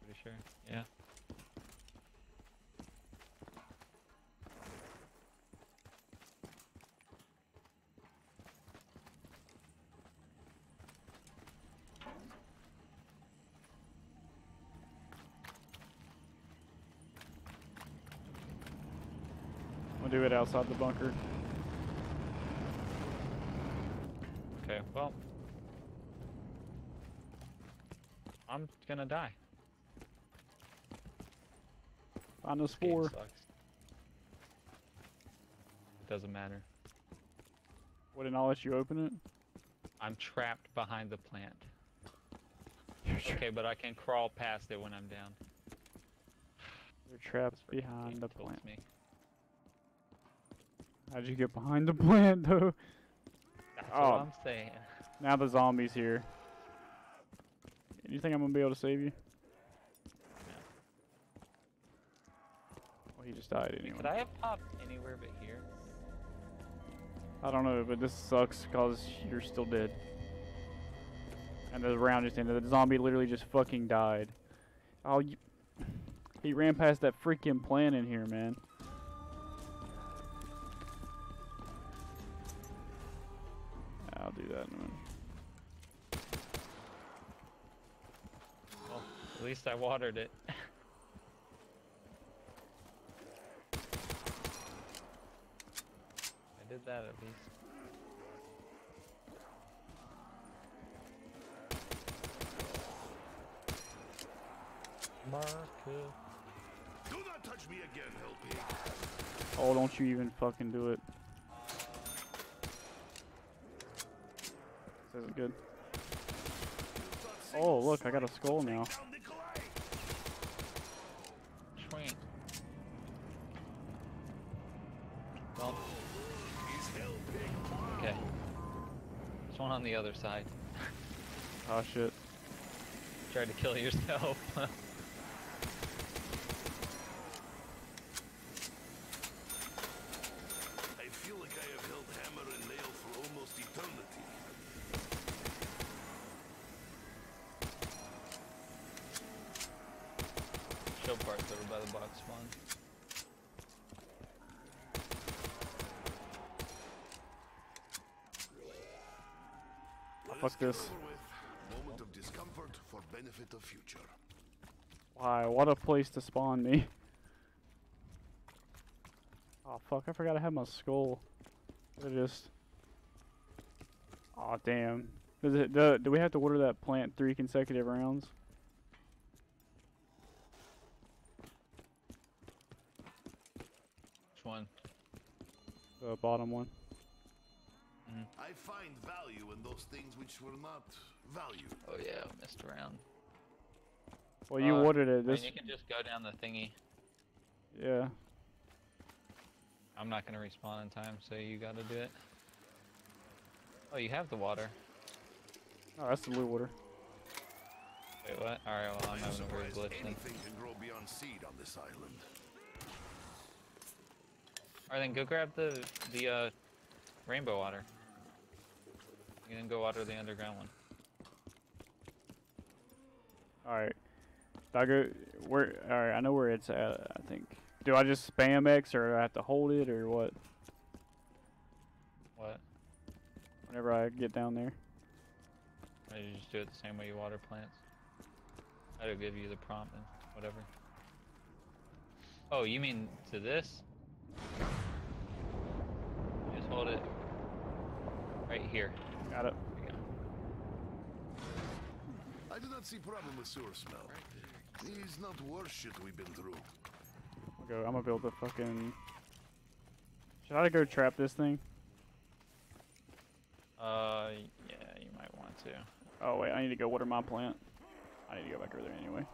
Pretty sure. Yeah. Do it outside the bunker. Okay, well. I'm gonna die. Find a spore. It doesn't matter. Wouldn't I let you open it? I'm trapped behind the plant. Okay, but I can crawl past it when I'm down. you're trapped behind the plant. me. How'd you get behind the plant though? That's Oh. what I'm saying. Now the zombie's here. You think I'm gonna be able to save you? Well, he just died Wait, anyway. Could I have popped anywhere but here? I don't know, but this sucks because you're still dead. And the round just ended. The zombie literally just fucking died. Oh, you... he ran past that freaking plant in here, man. That in a minute. Well, at least I watered it. I did that at least. Marcus. Do not touch me again, Hellpig. Oh, don't you even fucking do it. This isn't good. Oh, look, I got a skull now. Well, okay. There's one on the other side. Oh shit. Tried to kill yourself. I feel like I have held hammer and nail for almost eternity. Show parts over by the box spawn. Let Fuck us get this. over with. Moment of discomfort for benefit of future. Why, what a place to spawn me. Oh fuck, I forgot I had my skull. I just... Oh damn. Does it, do, do we have to order that plant three consecutive rounds? Which one? The bottom one. Mm-hmm. I find value in those things which were not valued. Oh yeah, I missed around. Well, you Uh, ordered it. I mean, you can just go down the thingy. yeah. I'm not gonna respawn in time, so you gotta do it. Oh, you have the water. Oh, that's the blue water. Wait, what? Alright, well, I'm I am having a weird surprised glitch then. anything can grow beyond seed on this island. Alright, then go grab the, the, uh, rainbow water. You can go water the underground one. Alright. Do I go where alright, I know where it's at, I think. Do I just spam X or do I have to hold it or what? What? Whenever I get down there. Or you just do it the same way you water plants? That'll give you the prompt and whatever. Oh, you mean to this? Just hold it right here. Got it. There you go. I do not see problem with sewer smell. It's not worse shit we've been through. I'll go I'm gonna build the fucking Should I go trap this thing? Uh, yeah, you might want to. Oh wait, I need to go water my plant. I need to go back over there anyway.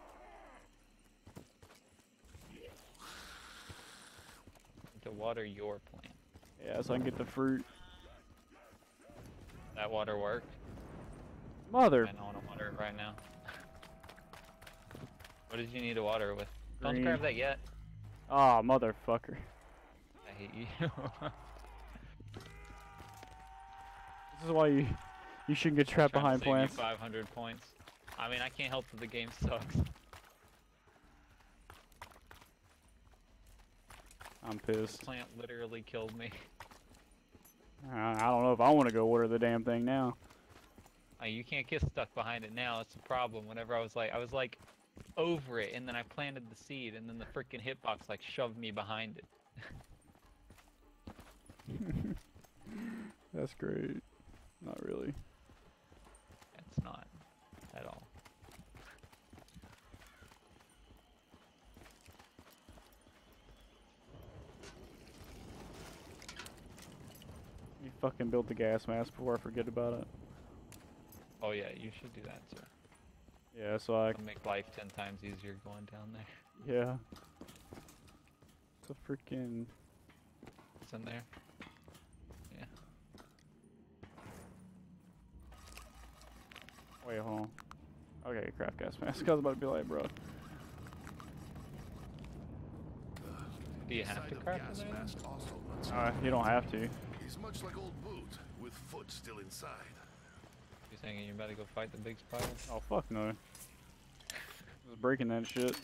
To water your plant. Yeah, so I can get the fruit. That water work? Mother I don't want to water it right now. What did you need to water with? Don't Green. grab that yet. Ah, motherfucker. I hate you. This is why you you shouldn't get trapped behind plants. 500 points. I mean, I can't help that the game sucks. I'm This pissed. plant literally killed me. I I don't know if I want to go water the damn thing now. Uh, you can't get stuck behind it now. It's a problem. Whenever I was like, I was like over it, and then I planted the seed, and then the freaking hitbox like shoved me behind it. That's great. Not really. It's not at all. You fucking built the gas mask before I forget about it. Oh yeah, you should do that, sir. Yeah, so I It'll make life ten times easier going down there. yeah. It's a freaking It's in there. Yeah. wait, hold on. Okay, craft gas mask. I was about to be like, bro. Do you have to craft gas mask also Uh, you don't have to. He's much like old boot, with foot still inside. You saying you're about to go fight the big spider? Oh fuck no. Just breaking that shit. You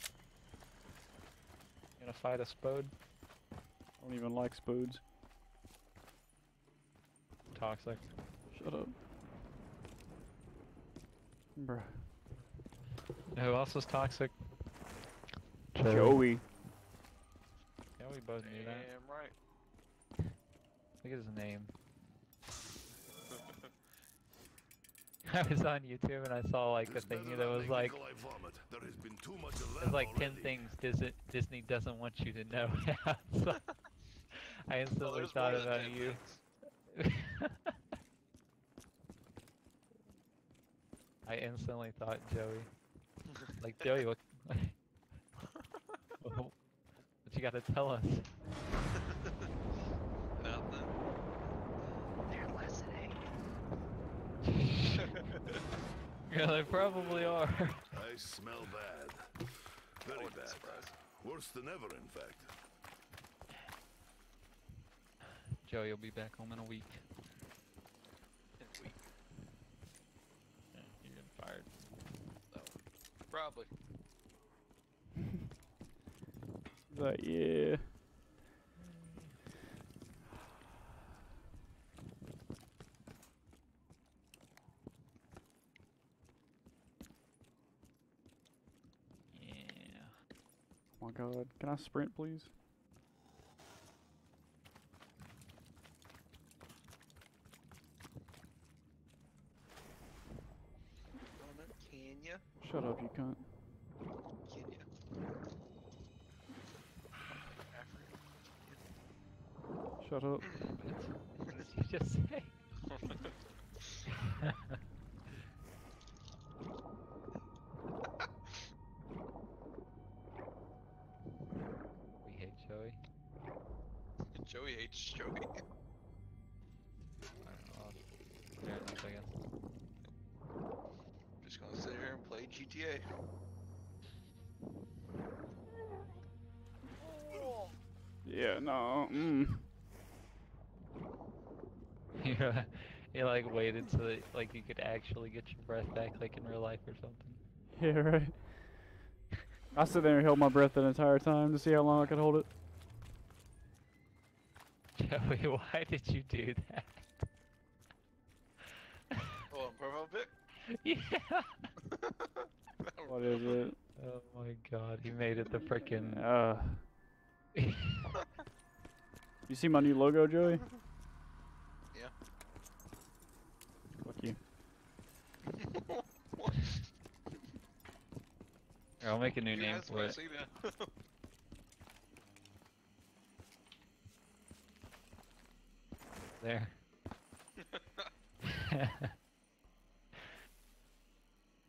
gonna fight a spode? I don't even like spoods. Toxic. Shut up. Bruh. You know Who else is toxic? Joey. Yeah, we both knew that. Damn right. Look at his name. I was on YouTube and I saw like a thing that was like, Nikolai vomit. There has been too much of there's that like ten already. things Disney Disney doesn't want you to know. So I instantly there's thought about you. I instantly thought Joey. Like Joey, what? what you gotta tell us? Nothing. They're listening. Yeah, they probably are. I smell bad. Very bad. Surprised. Worse than ever, in fact. Joey will be back home in a week. In a week. Yeah, you're getting fired. Probably. But yeah. Yeah. My god. Can I sprint please? Can ya? Shut up, you cunt. Can ya? Shut up. What did you just say? Joey hates Joey. I don't know. Fair enough, I guess. Just gonna sit here and play GTA. Yeah, no. Mm. you, you like waited so that like you could actually get your breath back like in real life or something. Yeah, right. I sit there and held my breath the entire time to see how long I could hold it. Joey, why did you do that? Oh, profile pic? yeah. What is it? Oh my god, he made it the frickin' Uh, you see my new logo, Joey? Yeah. Fuck you. Here, I'll make a new Yeah, name that's for what I it. see now. There.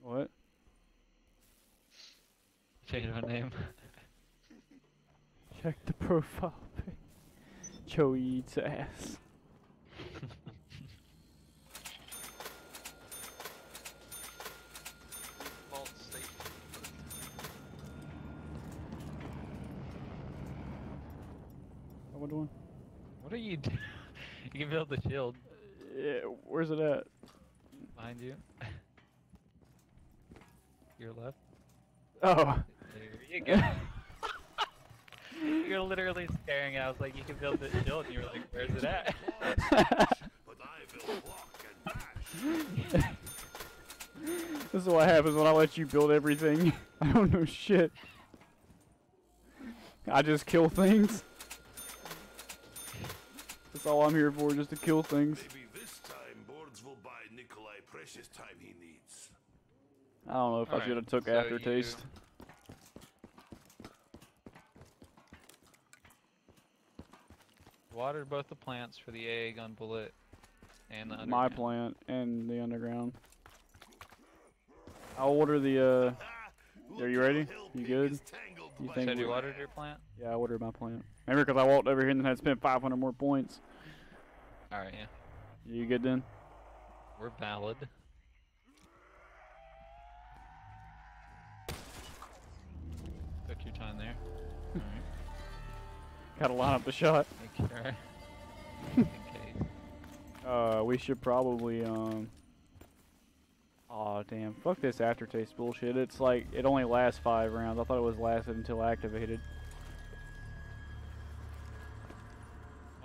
What? Change my name. Check the profile pic. Joey eats ass. False state. What am I doing? What are you doing? You can build the shield Yeah, where's it at? behind you. Your left. Oh. There you go. You're literally staring at. I was like, you can build the shield, and you were like, where's it at? But I will walk and dash. this is what happens when I let you build everything. I don't know shit. I just kill things. That's That's all I'm here for, just to kill things. Maybe this time boards will buy Nikolai precious time he needs. I don't know if I Alright, should have took so aftertaste. Watered both the plants for the AA bullet and the My plant and the underground. I'll order the, uh, Are you ready? You good? You think Said you watered your plant? yeah, I watered my plant. Remember, because I walked over here and then had spent 500 more points. Alright, yeah. You good then? We're valid. Took your time there. Alright. Gotta line up the shot. Make sure. In case. Uh, we should probably, um... Aw, damn. Fuck this aftertaste bullshit. It's like, it only lasts five rounds. I thought it was lasted until activated.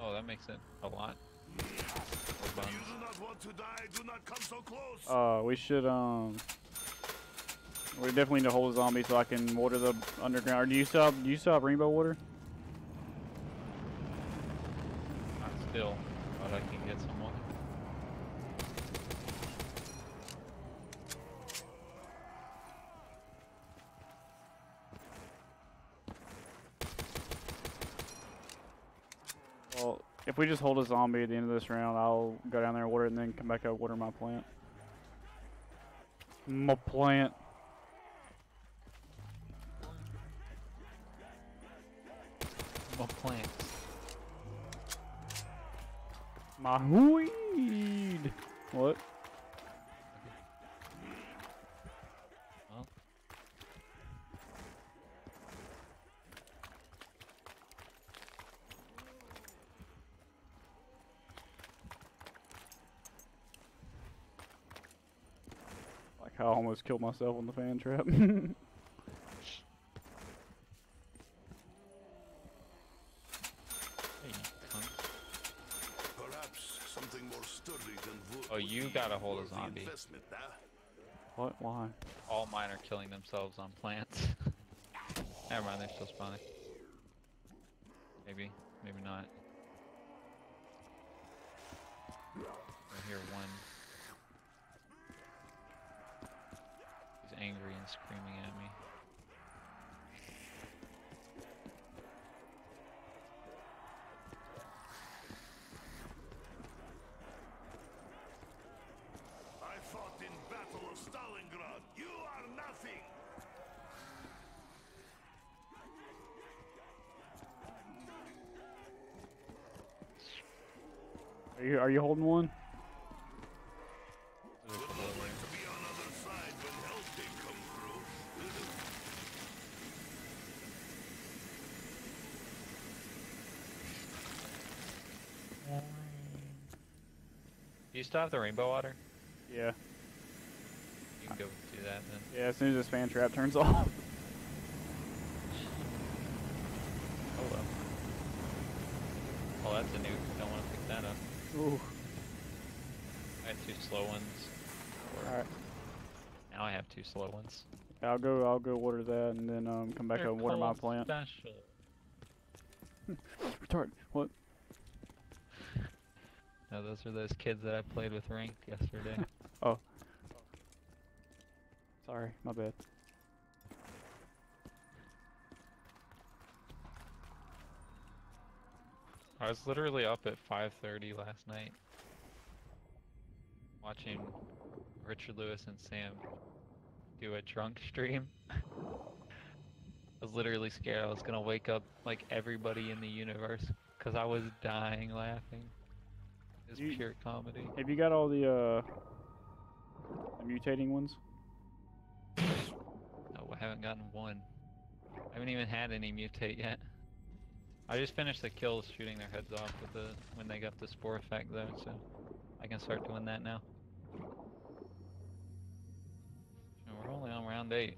Oh, that makes it a lot. Or You buns. do not want to die, do not come so close. Uh, we should, um... We definitely need to hold a zombie so I can water the underground. Or do you still have, do you still have rainbow water? Not still, but I can get some more. Well, if we just hold a zombie at the end of this round, I'll go down there and water it and then come back up water my plant. My plant. More plants. My weed. What? Well. Like how I almost killed myself on the fan trap. Hey, you cunt. Perhaps something more sturdy than wood. Oh, you gotta hold a zombie. what? Why? All mine are killing themselves on plants. Never mind, they're still spawning. Maybe, maybe not. I hear one. He's angry and screaming at me. I fought in Battle of Stalingrad. You are nothing. Are you are you holding one? There's a Would couple not over like here. to be on other side when Hellpig come through. Do you still have the rainbow water? Yeah. You can go do that then. Yeah. As soon as this fan trap turns off. Hello. Oh, that's a new. Don't want to pick that up. Ooh. I had two slow ones. Alright. Now I have two slow ones. I'll go. I'll go water that and then um come back They're and water my plant. Retard. Those are those kids that I played with ranked yesterday. Oh. Sorry. My bad. I was literally up at 5:30 last night, watching Richard Lewis and Sam do a drunk stream. I was literally scared I was gonna wake up like everybody in the universe because I was dying laughing. It's You- pure comedy. Have you got all the uh the mutating ones? No, I haven't gotten one. I haven't even had any mutate yet. I just finished the kills shooting their heads off with the when they got the spore effect though, so I can start doing that now. And we're only on round eight.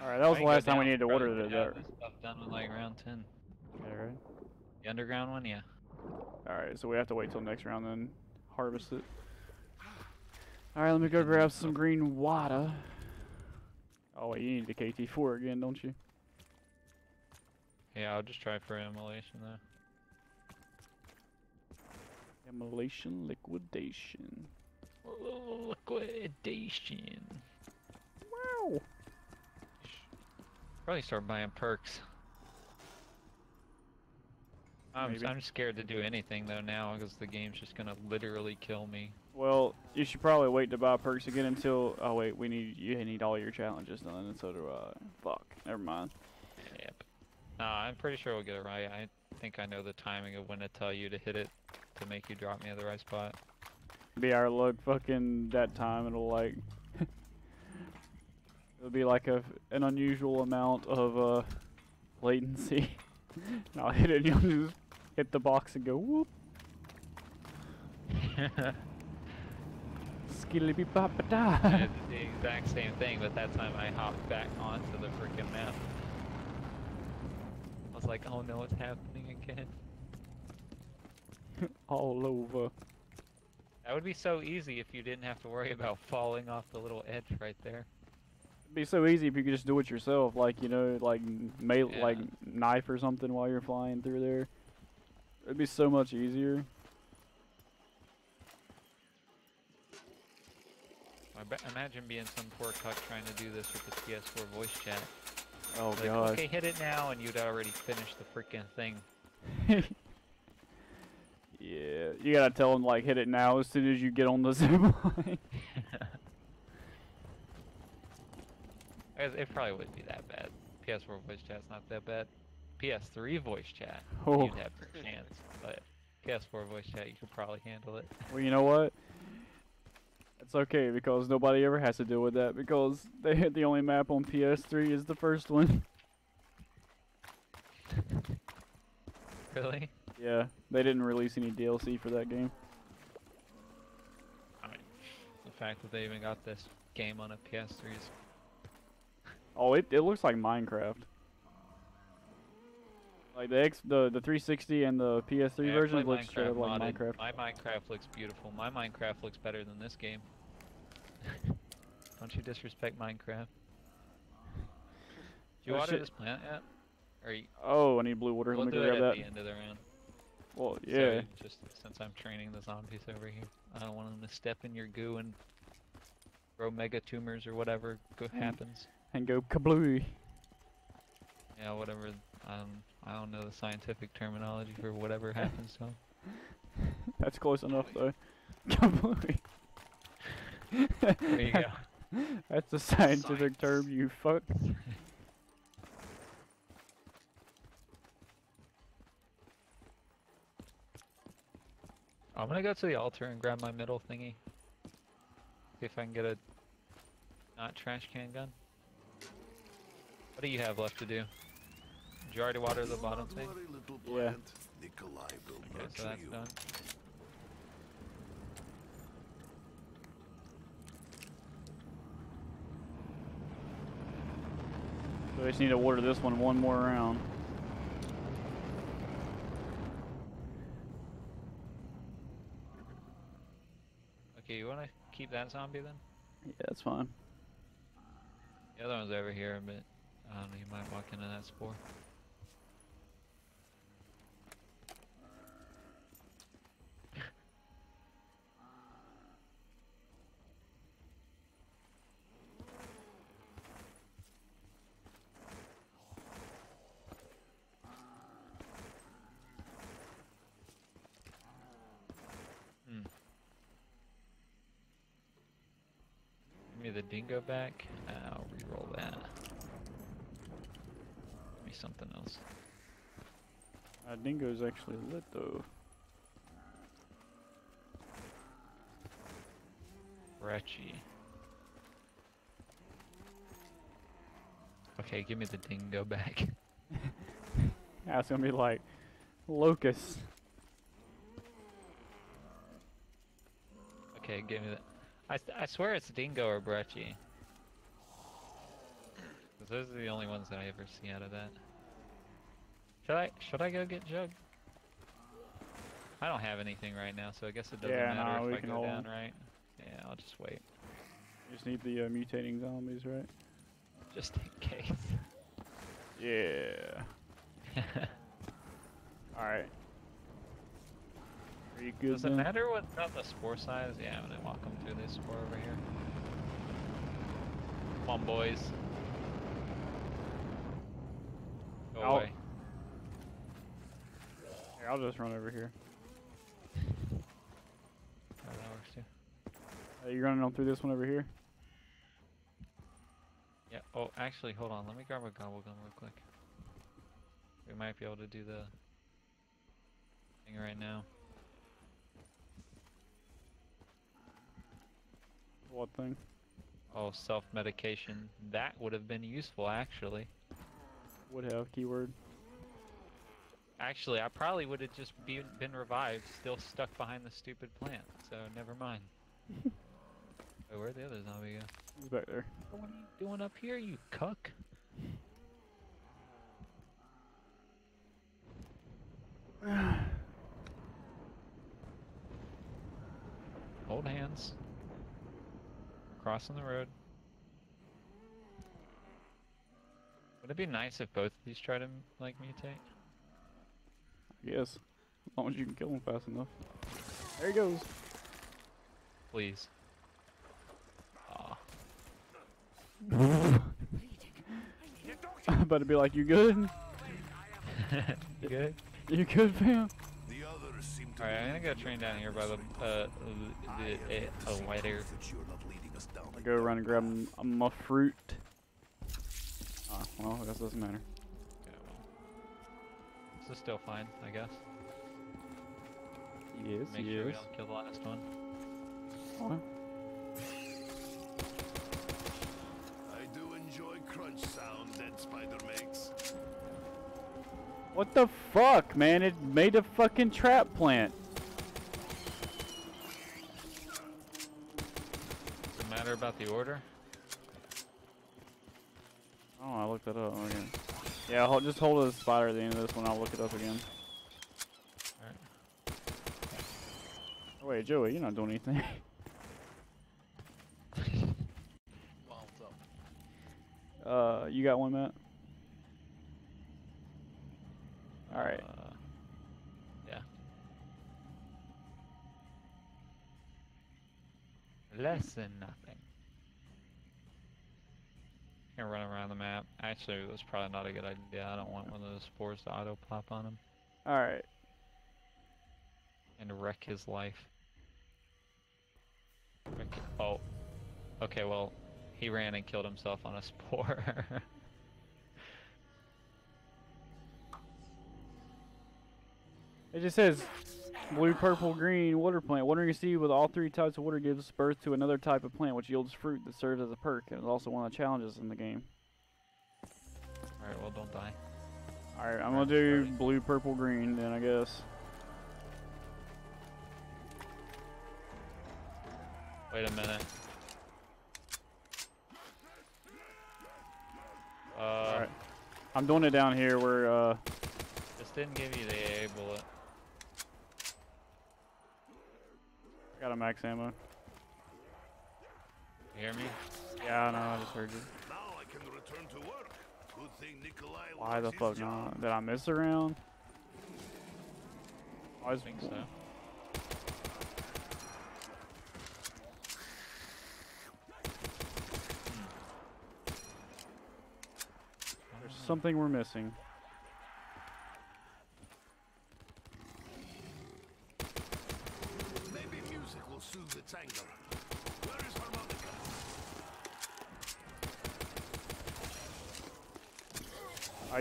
All right. That was I the last time we down, needed to order the stuff done with like round ten. Yeah. Right. The underground one, yeah. All right. So we have to wait till next round then harvest it. All right. Let me go grab some green water. Oh wait, you need the KT4 again, don't you? Yeah, I'll just try for immolation though. Immolation liquidation. Liquidation. Wow. Probably start buying perks. I'm, Maybe. I'm scared to do anything though now because the game's just gonna literally kill me. Well, you should probably wait to buy perks again until. Oh wait, we need you need all your challenges done, and so do I. Fuck. Never mind. Yep. Nah, I'm pretty sure we'll get it right. I think I know the timing of when to tell you to hit it to make you drop me at the right spot. Be our luck. Fucking that time, it'll like. it'll be like a an unusual amount of uh latency. I'll hit it, and you'll just hit the box and go whoop. Skilly I da. did the exact same thing, but that time I hopped back onto the freaking map. I was like, oh no, it's happening again. all over. That would be so easy if you didn't have to worry about falling off the little edge right there. It'd be so easy if you could just do it yourself, like you know, like mail, Yeah. like knife or something while you're flying through there. It'd be so much easier. I bet- imagine being some poor cuck trying to do this with the PS4 voice chat. Oh Like, god. okay, hit it now, and you'd already finished the freaking thing. yeah, you gotta tell him like hit it now as soon as you get on the zip line. It it probably wouldn't be that bad. PS4 voice chat's not that bad. PS3 voice chat, Oh. you'd have your chance, but PS4 voice chat, you could probably handle it. well, you know what? It's okay because nobody ever has to deal with that because they hit the only map on PS3 is the first one. Really? yeah, they didn't release any DLC for that game. I mean, the fact that they even got this game on a PS3 is Oh, it, it looks like Minecraft. Like the X, the the 360 and the PS3 Yeah, version looks straight up like modded. Minecraft. My Minecraft looks beautiful. My Minecraft looks better than this game. Don't you disrespect Minecraft. Did you Oh, water shit. this plant yet? Or you, Oh, I need blue water. we'll Let me do grab at that. the end of the round. Well, So, yeah. just since I'm training the zombies over here, I don't want them to step in your goo and grow mega tumors or whatever go happens. And go kablooey. Yeah, whatever. Um, I don't know the scientific terminology for whatever happens to 'em. That's close enough though. Kablooey. There you go. That's a scientific term, you fuck. I'm gonna go to the altar and grab my middle thingy. See if I can get a not trash can gun. What do you have left to do? Did you already water the Do bottom not thing? Yeah. Nikolai will Okay, so nurture that's you. done. So I just need to water this one one more round. Okay, you wanna keep that zombie then? Yeah, that's fine. The other one's over here, but I don't know, you might walk into that spore. Hmm. Give me the dingo back. I'll re-roll that. Give me something else. Uh, Dingo's actually lit though. Retchy. Okay, give me the dingo back. That's gonna be like locust. Okay, give me that. I, I swear it's dingo or brecci. those are the only ones that I ever see out of that. Should I should I go get Jug? I don't have anything right now, so I guess it doesn't Yeah, matter nah, we if I can go hold down right. Yeah, I'll just wait. Just need the uh, mutating zombies, right? Just in case. Yeah. Alright. You good Does it matter what about the spore size? Yeah, I'm gonna walk them through this spore over here. Come on, boys. Go I'll- away. Here, I'll just run over here. That works too. Are you running on through this one over here? Yeah. Oh, actually, hold on. Let me grab a gobble gum real quick. We might be able to do the thing right now. What thing? Oh, self-medication. That would have been useful, actually. Would have keyword. Actually, I probably would have just be, been revived, still stuck behind the stupid plant. So never mind. oh, where'd the other zombie go? He's back there. What are you doing up here, you cuck? Hold hands. Crossing the road. Would it be nice if both of these try to like mutate? I guess. As long as you can kill them fast enough. There he goes. Please. Aw. I'm about to be like, you good? you good? You good, fam? The others seem to Alright, I'm gonna go train down here by the, uh, the, the, I uh, have a lighter. That you're not leading us down I the go run and grab m- my fruit. Ah, well, I guess it doesn't matter. Okay, well. This is still fine, I guess. Yes, Make sure we don't kill the last one. Huh? I do enjoy crunch sound that spider makes. What the fuck, man? It made a fucking trap plant. Does it matter about the order? Oh, I looked that up again. Yeah, hold, just hold the spider at the end of this one. I'll look it up again. Alright. Oh, wait, Joey, you're not doing anything. Well, what's up? uh, you got one, Matt? All right. Uh, yeah. Less Can run around the map. Actually, that's probably not a good idea. I don't want one of those spores to auto pop on him All right. and wreck his life. Wreck- Oh. Okay, well, he ran and killed himself on a spore. It just says blue, purple, green water plant. Watering a seed with all three types of water gives birth to another type of plant, which yields fruit that serves as a perk, and is also one of the challenges in the game. Alright, well, don't die. All right, I'm gonna do blue, purple, green, then I guess. Wait a minute. Uh, All right. I'm doing it down here where uh, this didn't give you the AA bullet. Got a max ammo. You hear me? Yeah, I know. I just heard you. Now I can return to work. Good thing Nikolai Why the fuck not? Did I miss a round? I was think so. There's something we're missing. Maybe music will soothe its anger. Where is harmonica?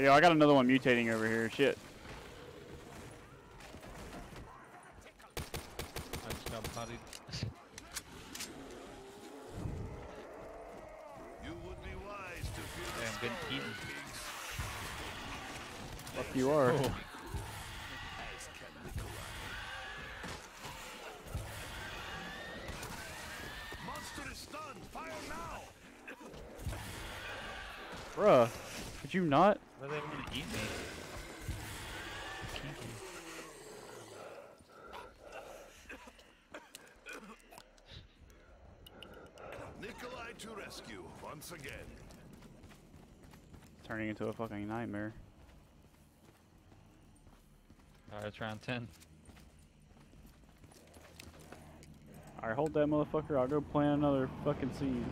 Yeah, I got another one mutating over here. Shit. I just got. You would be wise to Damn, good storm, eating. Fuck you are. Oh. As can Nikolai. Monster is stunned. Fire now. Bruh, could you not? Why do they want to eat me? Kinky. Nikolai to rescue once again. Turning into a fucking nightmare. It's round 10. Alright, hold that motherfucker. I'll go plant another fucking seed.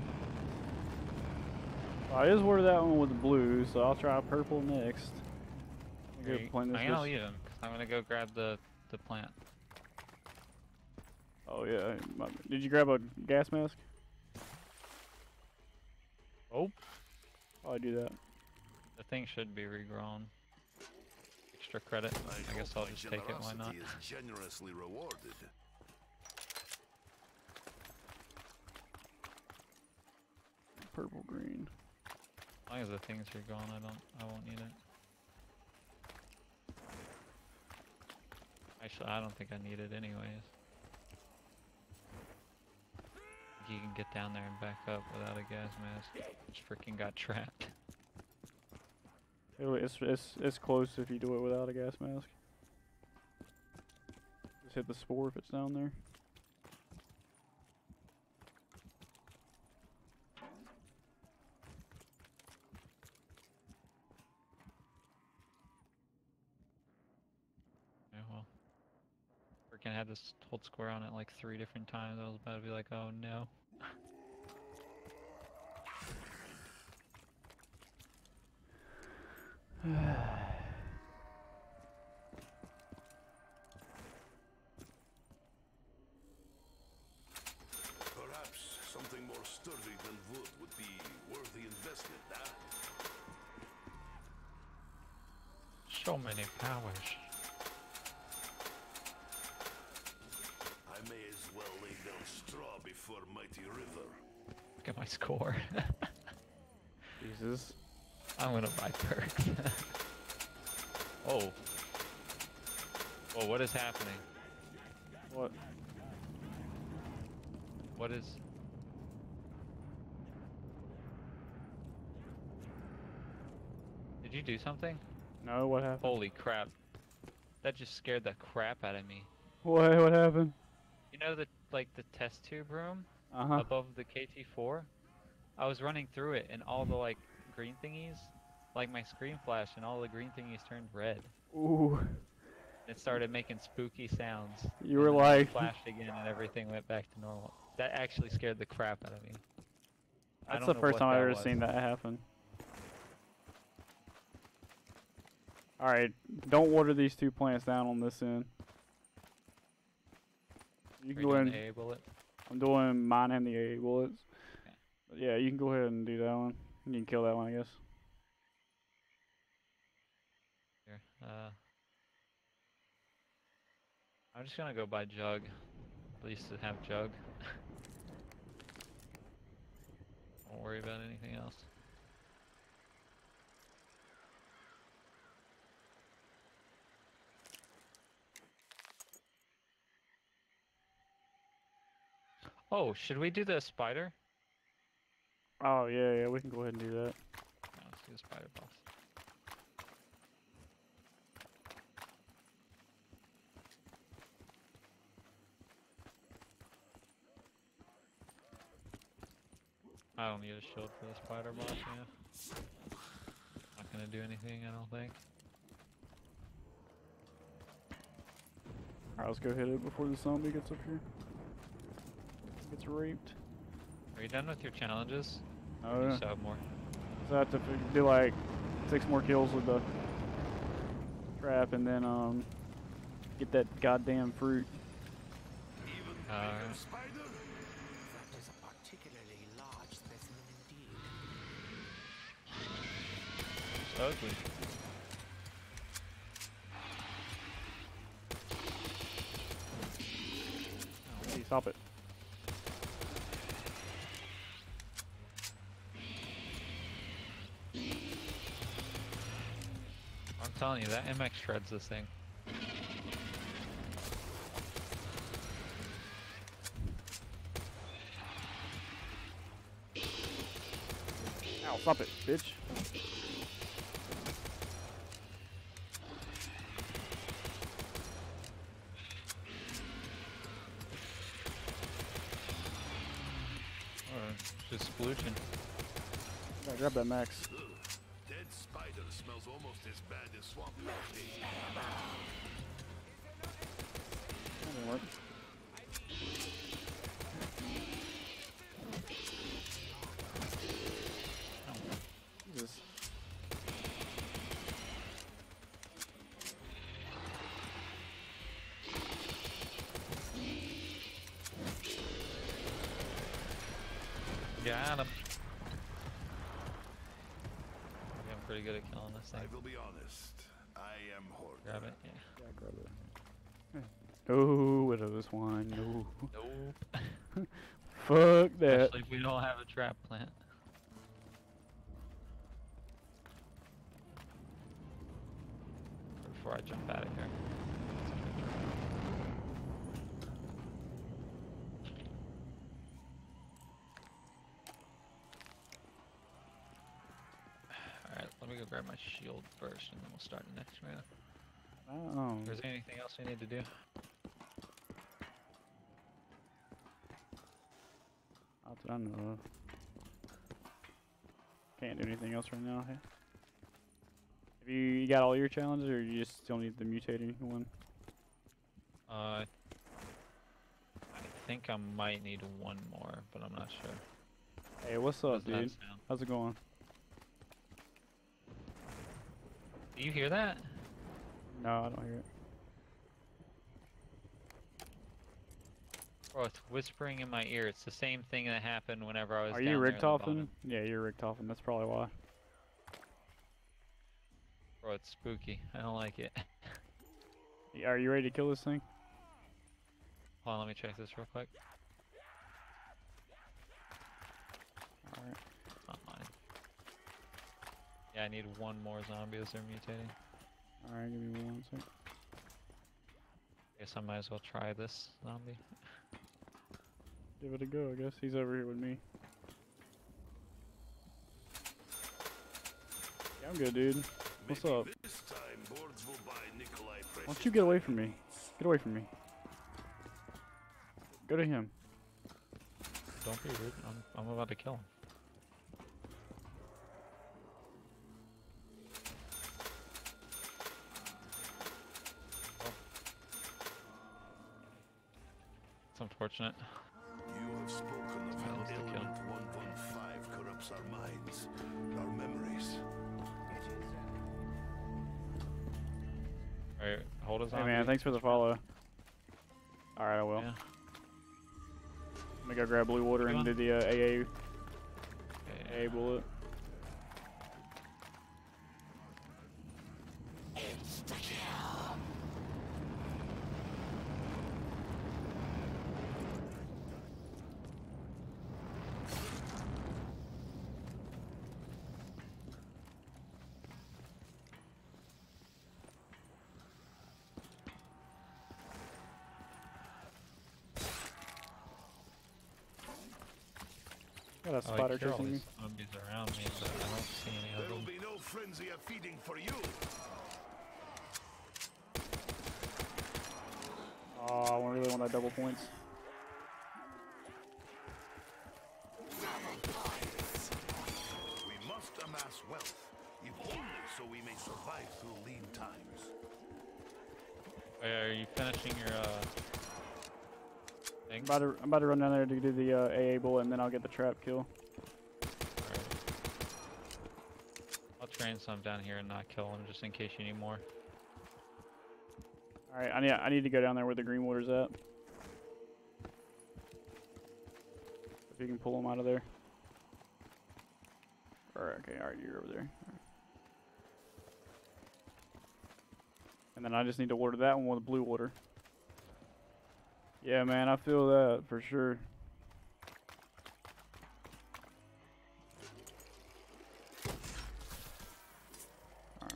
I just ordered that one with the blue, so I'll try purple next. I'll go plant this I'm gonna leave him. 'cause I'm gonna go grab the, the plant. Oh yeah. Did you grab a gas mask? Oh. I'll do that. The thing should be regrown. Extra credit. I, guess I'll just take it, why not? is generously rewarded. Purple green. As long as the thing's regrown, I don't, I won't need it. Actually, I don't think I need it anyways. You can get down there and back up without a gas mask. Just freaking got trapped. It's it's it's close if you do it without a gas mask. Just hit the spore if it's down there. Had this hold square on it like three different times. I was about to be like, oh no. Perhaps something more sturdy than wood would be worth the investment, huh? So many powers. I may as well lay down straw before mighty river. Look at my score. Jesus. I'm gonna buy perks. oh. Well, what is happening? What? What is... Did you do something? No, what happened? Holy crap. That just scared the crap out of me. What what happened? You know the like the test tube room Uh huh. above the KT4? I was running through it and all the like green thingies, like my screen flashed and all the green thingies turned red. Ooh. It started making spooky sounds. You were and like, flashed again and everything went back to normal. That actually scared the crap out of me. That's the first time I've ever was. seen that happen. Alright, don't water these two plants down on this end. You can go ahead. the A bullet? I'm doing mine and the A bullets. Okay. Yeah, you can go ahead and do that one. You can kill that one, I guess. Here. Uh, I'm just gonna go buy jug. At least to have jug. Don't worry about anything else. Oh, should we do the spider? Oh yeah, yeah, we can go ahead and do that. Yeah, let's do the spider boss. I don't need a shield for the spider boss, yeah. Not gonna do anything, I don't think. Alright, let's go hit it before the zombie gets up here. Gets raped. Are you done with your challenges? Oh yeah. more. So I have to do like six more kills with the trap and then um get that goddamn fruit. Even Uh, spider? That is a particularly large specimen indeed. Ugly. Hey, stop it. Telling you, that MX shreds this thing. Ow, stop it, bitch. Or just splooching. Grab that max. Got him. I'm pretty good at killing this thing. I will be honest. I am Horde. Grab it. Yeah. Yeah, grab it. Oh, what is this one? No. Nope. Fuck that. Especially if we don't have a trap plant. Before I jump out of here. Alright, let me go grab my shield first and then we'll start the next round. Oh. Is there anything else we need to do? I know of. Can't do anything else right now. Hey? Have you, you got all your challenges, or you just still need the mutating one? Uh, I think I might need one more, but I'm not sure. Hey, what's up, that dude? How's it going? Do you hear that? No, I don't hear it. Bro, it's whispering in my ear. It's the same thing that happened whenever I was Are you Richtofen? Yeah, you're Richtofen. That's probably why. Bro, it's spooky. I don't like it. Y- Are you ready to kill this thing? Hold on, let me check this real quick. Alright. It's not mine. Yeah, I need one more zombie as they're mutating. Alright, give me one sec. Guess I might as well try this zombie. Give it a go, I guess. He's over here with me. Yeah, I'm good, dude. What's Maybe up? This time, boards will buy Why don't you get away from me? Get away from me. Go to him. Don't be rude. I'm, I'm about to kill him. It's unfortunate. You have spoken of how kill. Element 115 corrupts our minds, our memories. Alright, hold his Hey man, thanks for the follow. Alright, I will. Yeah. Let me go grab blue water You and do the uh, AA, Okay, AA bullet. Got a Oh, spider hear chasing me. zombies around me, but I don't see any There of will them. be no frenzy of feeding for you. Oh, I really want that double points. We must amass wealth, if only so we may survive through lean times. Wait, are you finishing your uh thing? I'm about to, I'm about to run down there to do the uh, AA bullet and then I'll get the trap kill. Alright. I'll train some down here and not kill them just in case you need more. Alright, I need, I need to go down there where the green water's at. If you can pull them out of there. Alright, okay, alright, you're over there. Alright. And then I just need to water that one with blue water. Yeah, man, I feel that for sure. Alright.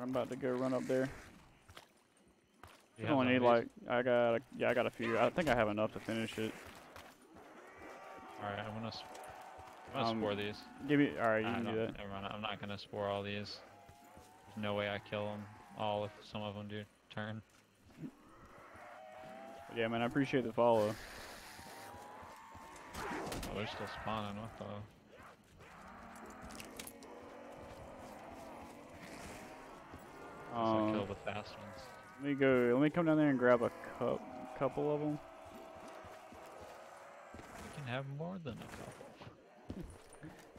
I'm about to go run up there. You I only need zombies? like I got a, yeah I got a few. I think I have enough to finish it. Alright, I'm gonna, I'm gonna Um, spore these. Give me all right. You Nah, can do that. never mind. I'm not gonna spore all these. There's no way I kill them all if some of them do turn. Yeah, man. I appreciate the follow. Oh, they're still spawning. What the? Um, fast ones. Let me go. Let me come down there and grab a cup, couple of them. You can have more than a couple.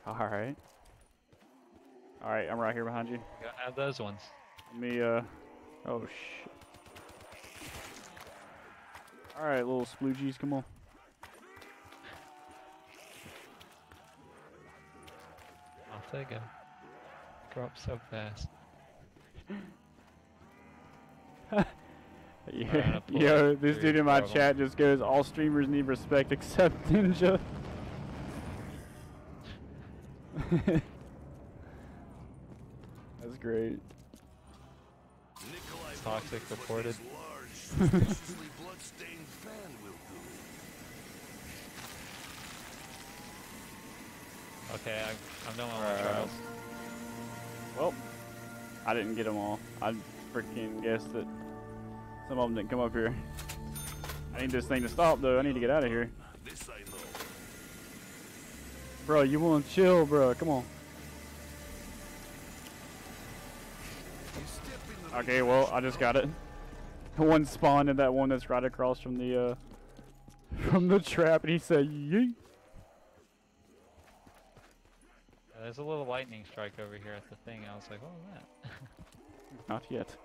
All right. All right, I'm right here behind you. You gotta have those ones. Let me. Uh. Oh shit. All right, little sploogies, come on. Off they go. Grow up so fast. Yeah, yo, this dude in my chat just goes, all streamers need respect except Ninja. That's great. Nikolai Toxic wonders what reported. his large, suspiciously bloodstained fan will do. Okay, I, I'm done with my trials. Well, I didn't get them all. I freaking guessed that some of them didn't come up here. I need this thing to stop though. I need to get out of here. This I know. Bro, you want to chill, bro. Come on. You step in the Okay, well, I just got it. One spawned in that one that's right across from the, uh, from the trap, and he said, yeet. Uh, there's a little lightning strike over here at the thing. I was like, what was that? Not yet.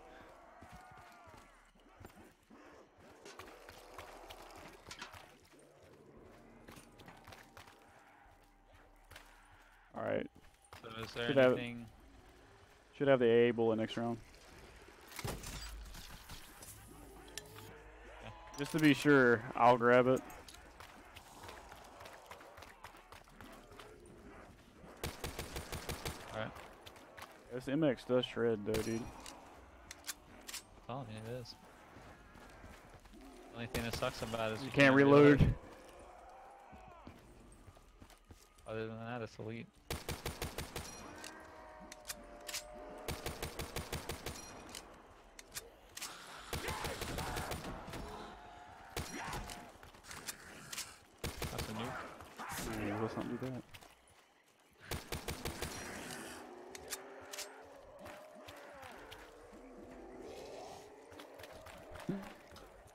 Alright, So is there Should have- should have the AA bullet next round. Just to be sure, I'll grab it. Alright, This MX does shred though, dude. Oh, telling you it is. Only thing that sucks about it is You can't reload. Other than that, it's elite. That's a nuke. Ooh, let's not do that.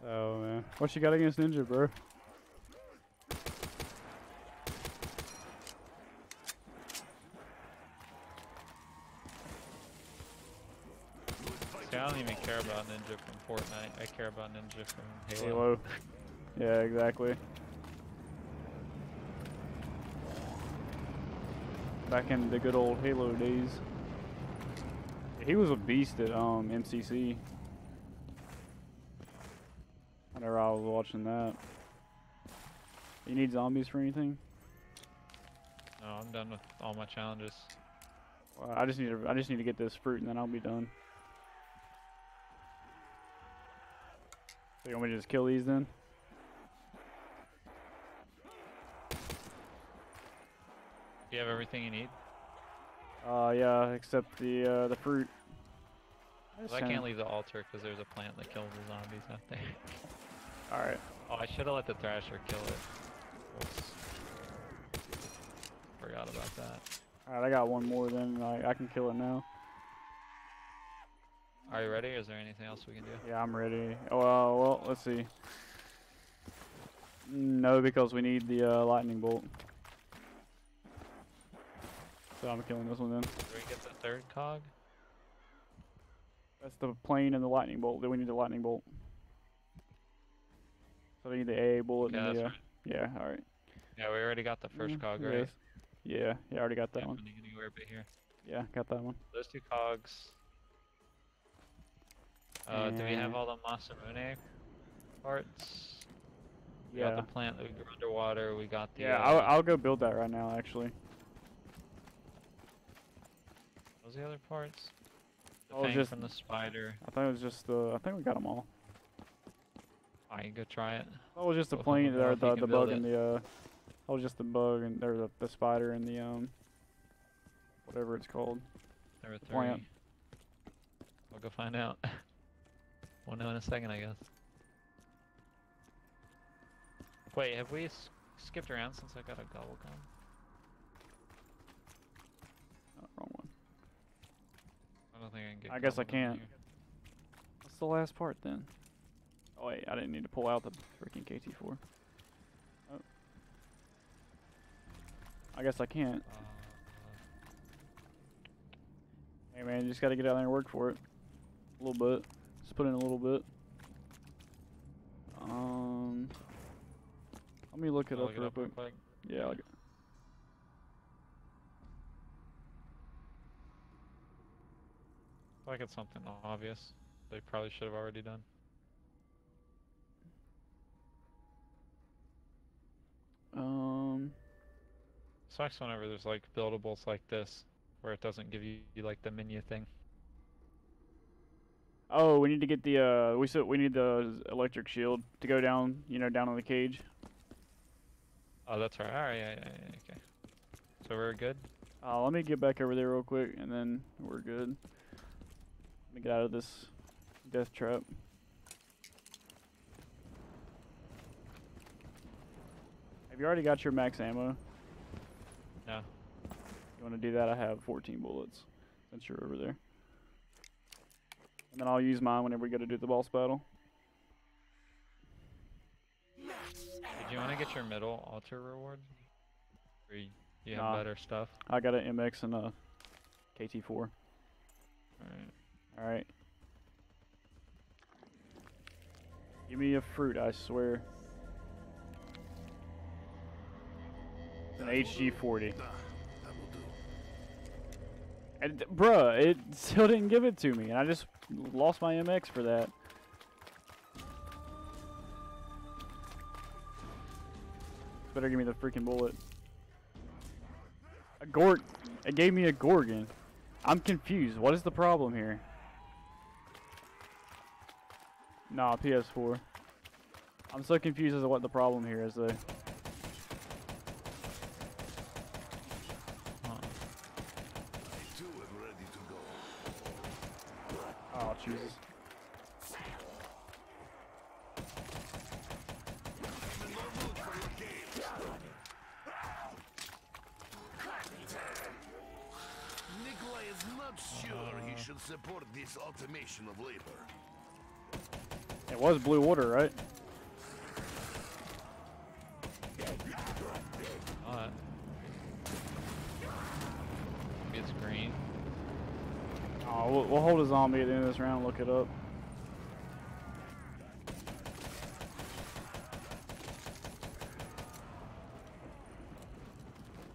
Oh man, what you got against Ninja, bro? See, I don't even care about Ninja from Fortnite. I care about Ninja from Halo. Halo. Yeah, exactly. Back in the good old Halo days. He was a beast at um MCC. Was watching that. You need zombies for anything? No, I'm done with all my challenges. Well, I just need to I just need to get this fruit and then I'll be done. So you want me to just kill these then? Do you have everything you need? Uh yeah, except the uh the fruit. 'Cause I can't leave the altar because there's a plant that kills the zombies out there. Alright. Oh, I should have let the Thrasher kill it. Whoops. Forgot about that. Alright, I got one more then. I, I can kill it now. Are you ready? Is there anything else we can do? Yeah, I'm ready. Oh, uh, well, let's see. No, because we need the uh, lightning bolt. So I'm killing this one then. Did we get the third cog? That's the plane and the lightning bolt. Then we need the lightning bolt. So we need the AA bullet Yeah, and the, uh, right. yeah, alright. Yeah, we already got the first Mm, cog, yes. right? Yeah, yeah, I already got that one. anywhere but here. Yeah, got that one. Those two cogs. Uh, do we have all the Masamune parts? We Yeah. got the plant that we grew underwater. We got the. Yeah, uh, I'll, I'll go build that right now, actually. What was the other parts? The Oh, just- from the spider. I thought it was just the, I think we got them all. I can go try it. That was just the plane, or the, the bug and the, uh, that was just the bug and, or the, the spider and the, um, whatever it's called. There were three. Plant. We'll go find out. we'll know in a second, I guess. Wait, have we s- skipped around since I got a gobble? Oh, wrong one. I don't think I can get. I guess I can't. here. the last part then? Oh wait, I didn't need to pull out the freaking KT4. Oh. I guess I can't. Uh, Hey man, you just gotta get out there and work for it. A little bit. Just put in a little bit. Um, let me look it I'll up real quick. quick. Yeah, I'll get, like it's something obvious. They probably should have already done. Sucks whenever there's like buildables like this, where it doesn't give you, you like the menu thing. oh, we need to get the uh, we said we need the electric shield to go down, you know, down on the cage. Oh, that's right. Alright, yeah, yeah, yeah, okay. So we're good? Uh, let me get back over there real quick, and then we're good. Let me get out of this death trap. Have you already got your max ammo? No. You want to do that? I have 14 bullets since you're over there. And then I'll use mine whenever we go to do the boss battle. Did you want to get your middle altar reward? Or you, you have Nah. better stuff? I got an MX and a KT4. Alright. Alright. Give me a fruit, I swear. An HG40. Ah, that will do. And, bruh, it still didn't give it to me, and I just lost my MX for that. Better give me the freaking bullet. A Gorg. It gave me a Gorgon. I'm confused. What is the problem here? Nah, PS4. I'm so confused as to what the problem here is, though. Huh. I too am ready to go. Oh, Jesus. I'm in the mood for your games. Nikolai is not sure he should support this automation of labor. It was blue water, right? Not. Maybe it's green. Oh, we'll, a zombie at the end of this round. Look it up.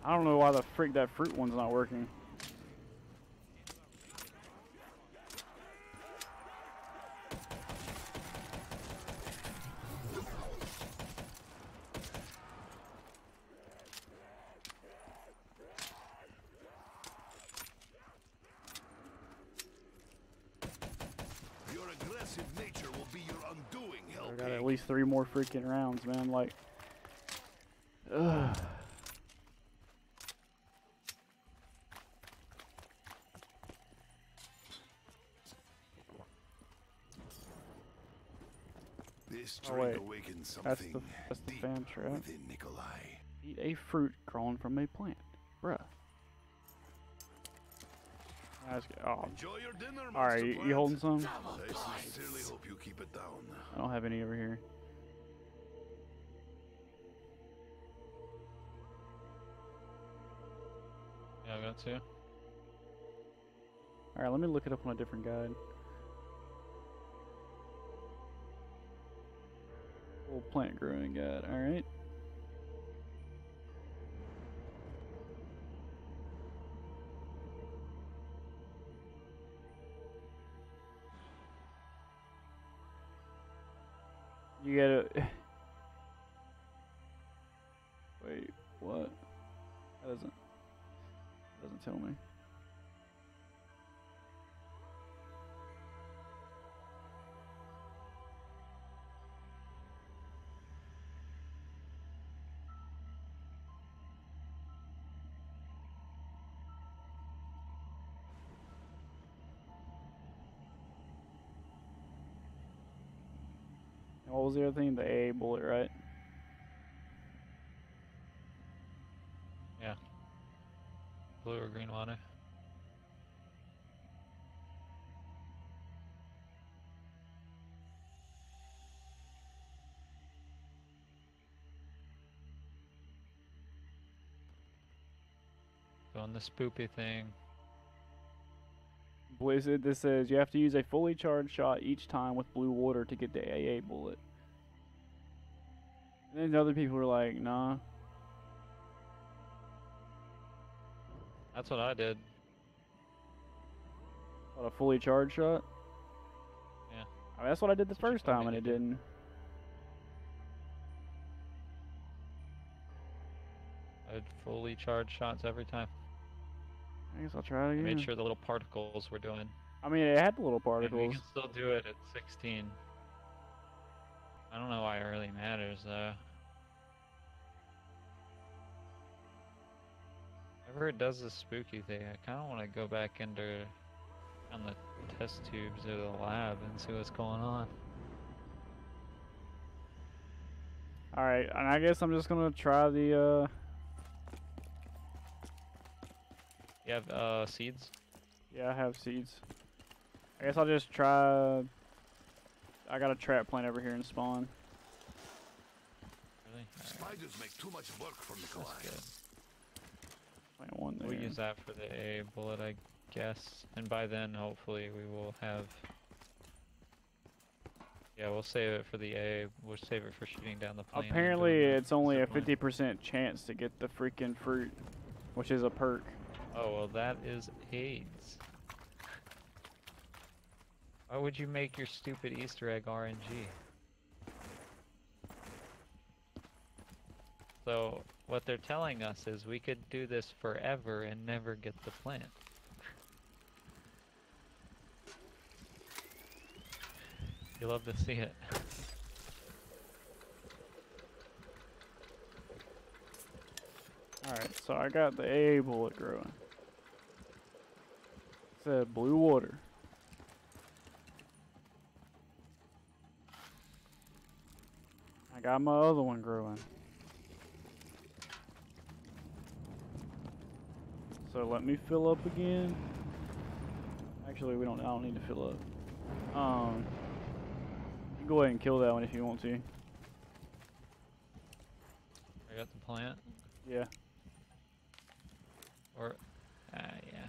I don't know why the freak that fruit one's not working. Your aggressive nature will be your undoing, I got Hellpig. at least three more freaking rounds, man. Like, ugh. This Oh, wait. awakens That's the something that's the fan trap. within Nikolai. Eat a fruit growing from a plant, bruh. That's good. Oh, Enjoy your dinner, all right. You, you holding some? I sincerely hope you keep it down. I don't have any over here. Yeah, I got two. All right, let me look it up on a different guide. Full plant growing guide. All right. You gotta. Wait, what? That doesn't. Tell me. What was the other thing? The A bullet, right? blue or green water. On the spoopy thing. Blizzard, this says you have to use a fully charged shot each time with blue water to get the AA bullet. And then other people were like, nah, That's what I did. What, a fully charged shot? Yeah. I mean, that's what I did the That's first time and it didn't. I had fully charged shots every time. I guess I'll try it I again. made sure the little particles were doing. I mean, it had the little And we can still do it at 16. I don't know why it really matters though. Whenever it does the spooky thing, I kind of want to go back into on the test tubes of the lab and see what's going on. Alright, and I guess I'm just gonna try the, uh, You have uh, seeds? yeah, I have seeds. I guess I'll just try, I got a trap plant over here in spawn. Really? Alright, Spiders make too much work for that's Nikolai. good. One there. We'll use that for the A bullet, I guess. And by then, hopefully, we will have. Yeah, we'll save it for the A. We'll save it for shooting down the plane. Apparently, it's only a 50% chance to get the freaking fruit, which is a perk. Oh well, that is AIDS. Why would you make your stupid Easter egg RNG? So what they're telling us is we could do this forever and never get the plant. You love to see it. Alright, so I got the A bullet growing. It said blue water. I got my other one growing. So let me fill up again. Actually, we don't. I don't need to fill up. Um, you can go ahead and kill that one if you want to. I got the plant. Yeah. Or, ah, yeah.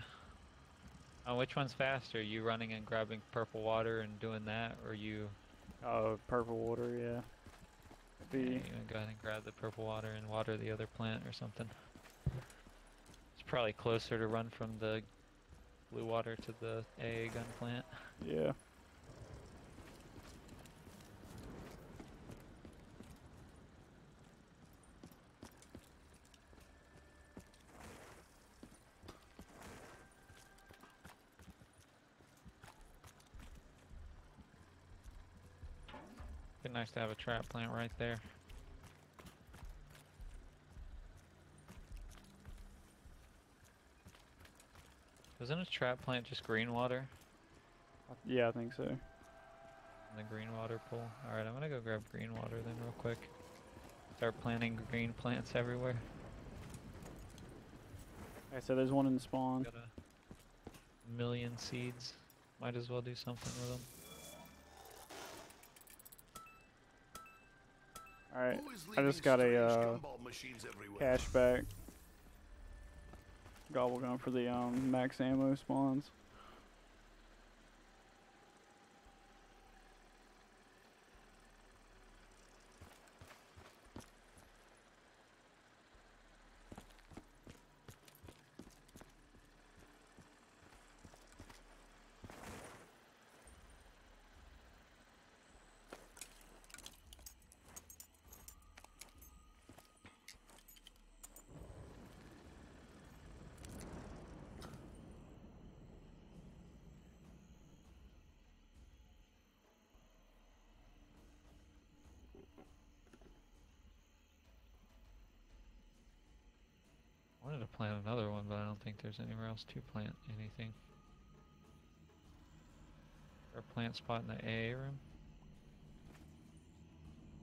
Oh, which one's faster? You running and grabbing purple water and doing that, or you? Oh, purple water. Yeah. Yeah, you go ahead and grab the purple water and water the other plant or something. Probably closer to run from the blue water to the AA gun plant. yeah. Be nice to have a trap plant right there. Isn't a trap plant just green water? Yeah, I think so. in the green water pool. Alright, I'm gonna go grab green water then real quick. Start planting green plants everywhere. Okay, so there's one in spawn. Got a million seeds. Might as well do something with them. Alright, I just got a, strange uh, gumball machines everywhere? cashback. Gobble gum for the um max ammo spawns. I wanted to plant another one, but I don't think there's anywhere else to plant anything. Or a plant spot in the AA room?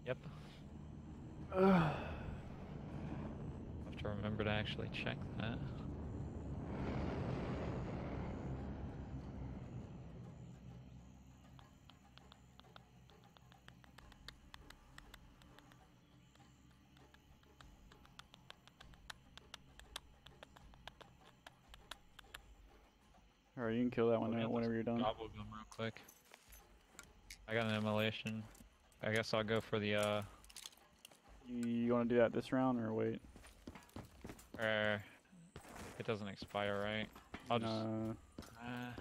Yep. Ugh. have to remember to actually check that. Alright, you can kill that one Let me now whenever you're done. Gobble gum real quick. I got an immolation. I guess I'll go for the uh You, you want to do that this round or wait? er it doesn't expire, right? I'll just Uh, uh,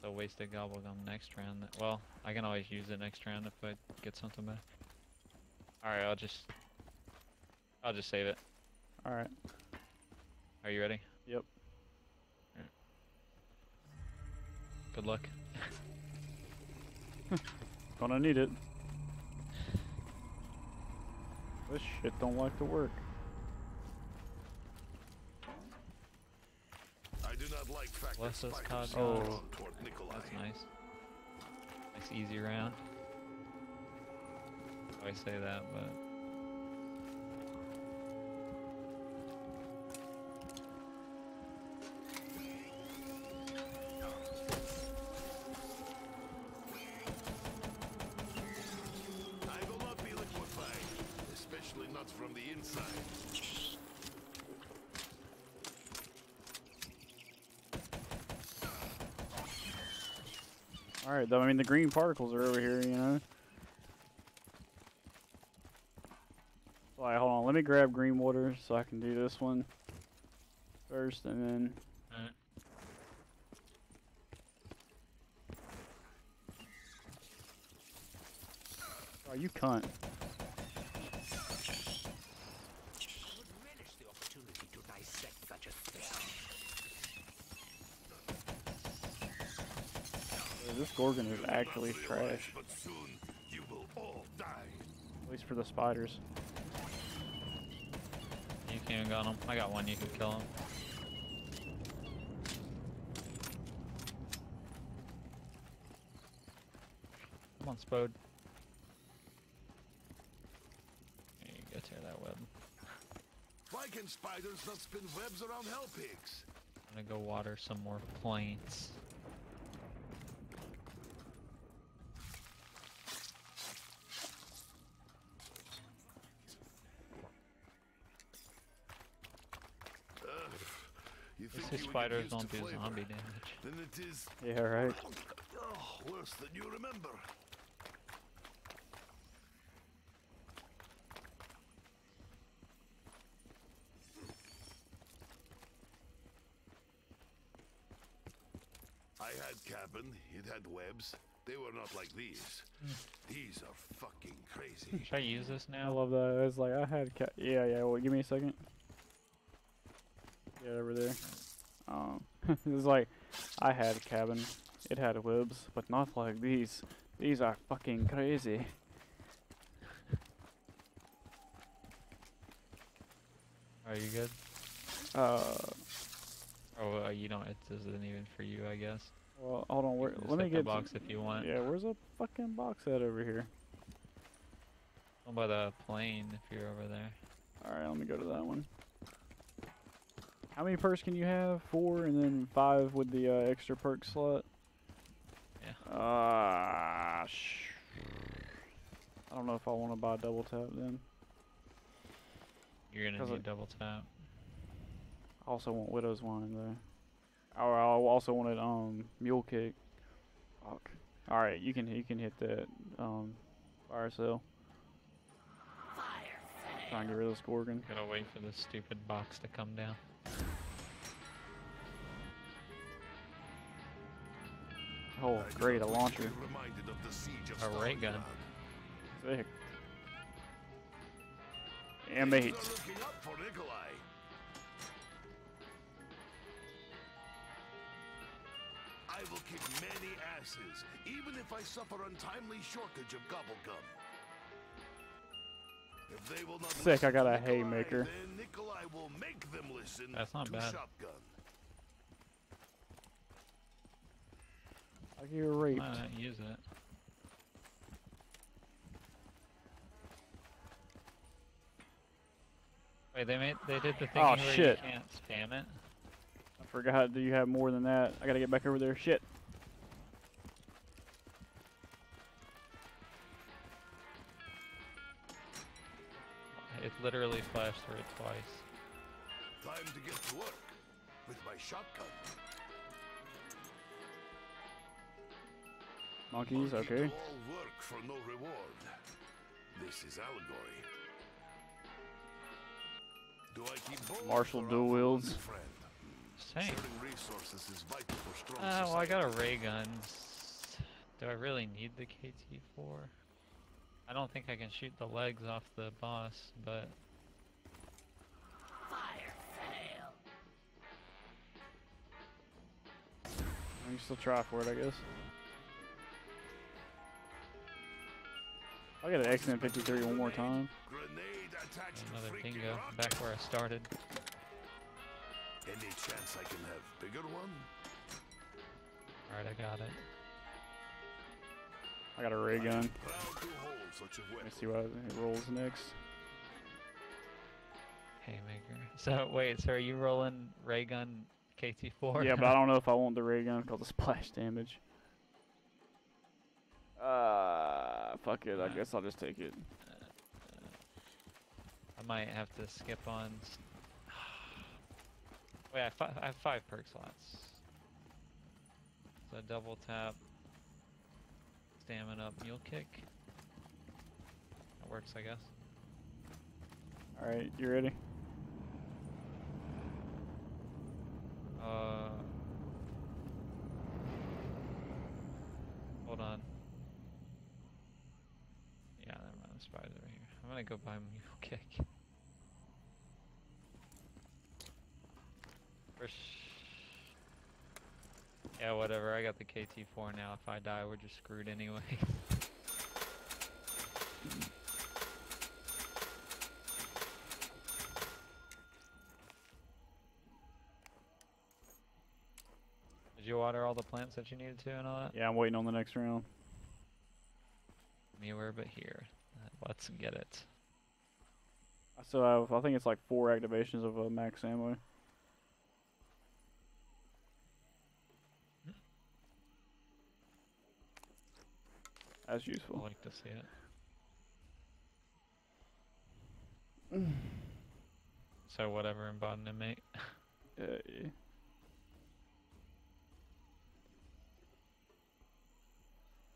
the wasted gobble gum next round. Well, I can always use it next round if I get something back. Alright, I'll just I'll just save it. Alright. Are you ready? Yep. Alright. Good luck. Gonna need it. This shit don't like to work. I do not like fact Bless that us, spiders Cod Oh. are gods. drawn toward That's nice. Nice easy round. I say that, but I will not be liquefied, especially not from the inside. Alright, though, I mean, the green particles are over here, you know? Alright, hold on. Let me grab green water so I can do this one first, and then... Alright. Oh, you cunt. I would relish the opportunity to dissect such a spell. Uh, This Gorgon is actually trash. But soon you will all die. At least for the spiders. you can got him. I got one. You can kill him. Come on, Spode. There you go, tear that web. Why can spiders not spin webs around hell pigs? I'm gonna go water some more plants. Ugh, you At think least you would get spiders don't do flavor. zombie damage. Then it is Yeah, right. oh, worse than you remember. I had cabin. It had webs. They were not like these. Hmm. These are fucking crazy. Should I use this I now? love that. It's like, I had ca- Yeah, yeah, well, give me a second. Yeah, over there. Um, it's like, I had a cabin. It had webs, but not like these. These are fucking crazy. Are you good? Uh, Oh, uh, you don't. It isn't even for you, I guess. well, hold on. Where, let me hit the get box if you want. Yeah, where's a fucking box at over here? One by the plane if you're over there. All right, let me go to that one. How many perks can you have? Four, and then five with the uh, extra perk slot. Yeah. Ah, sh- I don't know if I want to buy double tap then. You're going to need it- double tap. I also want Widow's Wine though. Or I also wanted um Mule Kick. Fuck. All right, you can you can hit that um fire cell. Try and get rid of this Gorgon. Gotta wait for this stupid box to come down. Oh, great, a not wish to launcher. be Reminded of the siege of A ray gun. Sick. And mate. Things are looking up for Nikolai. I will kick many asses, even if I suffer untimely shortage of gobblegum. Sick, I got a haymaker. Nikolai will make them listen That's not bad. I get raped. Not use it? Wait, they made they did the thing Oh, where shit. you can't spam it. I forgot. Do you have more than that? I gotta get back over there. Shit. It literally flashed through it twice. Time to get to work. with my shotgun. Monkeys, Monkey okay. do all work for no reward. This is allegory. Do I keep both Marshal or dual offer wields. Same. Sharing resources is vital for strong Ah, well, I got a ray gun. Do I really need the KT4? I don't think I can shoot the legs off the boss, but Fire fail. I can still try for it, I guess. I got an XM-53 one more time. Grenade attached to another freaking bingo. Back where I started. Any chance I can have bigger one? Alright, I got it. I got a ray gun. Proud to hold such a Let me see what it rolls next. Haymaker. So, wait, so are you rolling ray gun KT4? Yeah, but I don't know if I want the ray gun because of splash damage. Uh, fuck it. I guess I'll just take it. I might have to skip on. Wait, I, fi- I have five perk slots. So double tap, stamina, up mule kick. That works, I guess. All right, you ready? Uh, hold on. Yeah, never mind. The spider's over here. I'm gonna go buy mule kick. First. Yeah, whatever. I got the KT4 now. If I die, we're just screwed anyway. Did you water all the plants that you needed to and all that? Yeah, I'm waiting on the next round. Anywhere but here. Uh, Let's get it. I still have. I think it's like four activations of uh, max ammo. That's I like to see it. So whatever embodiment mate. Yeah, yeah.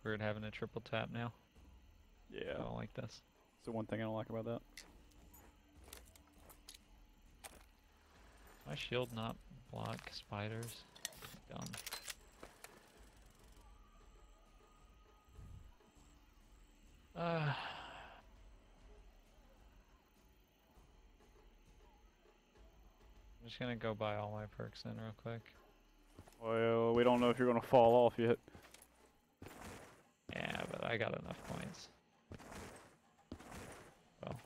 Weird having a triple tap now. Yeah. I don't like this. It's the one thing I don't like about that. My shield not block spiders. Dumb. Uh, I'm just gonna go buy all my perks in real quick. Well, we don't know if you're gonna fall off yet. Yeah, but I got enough points. Well.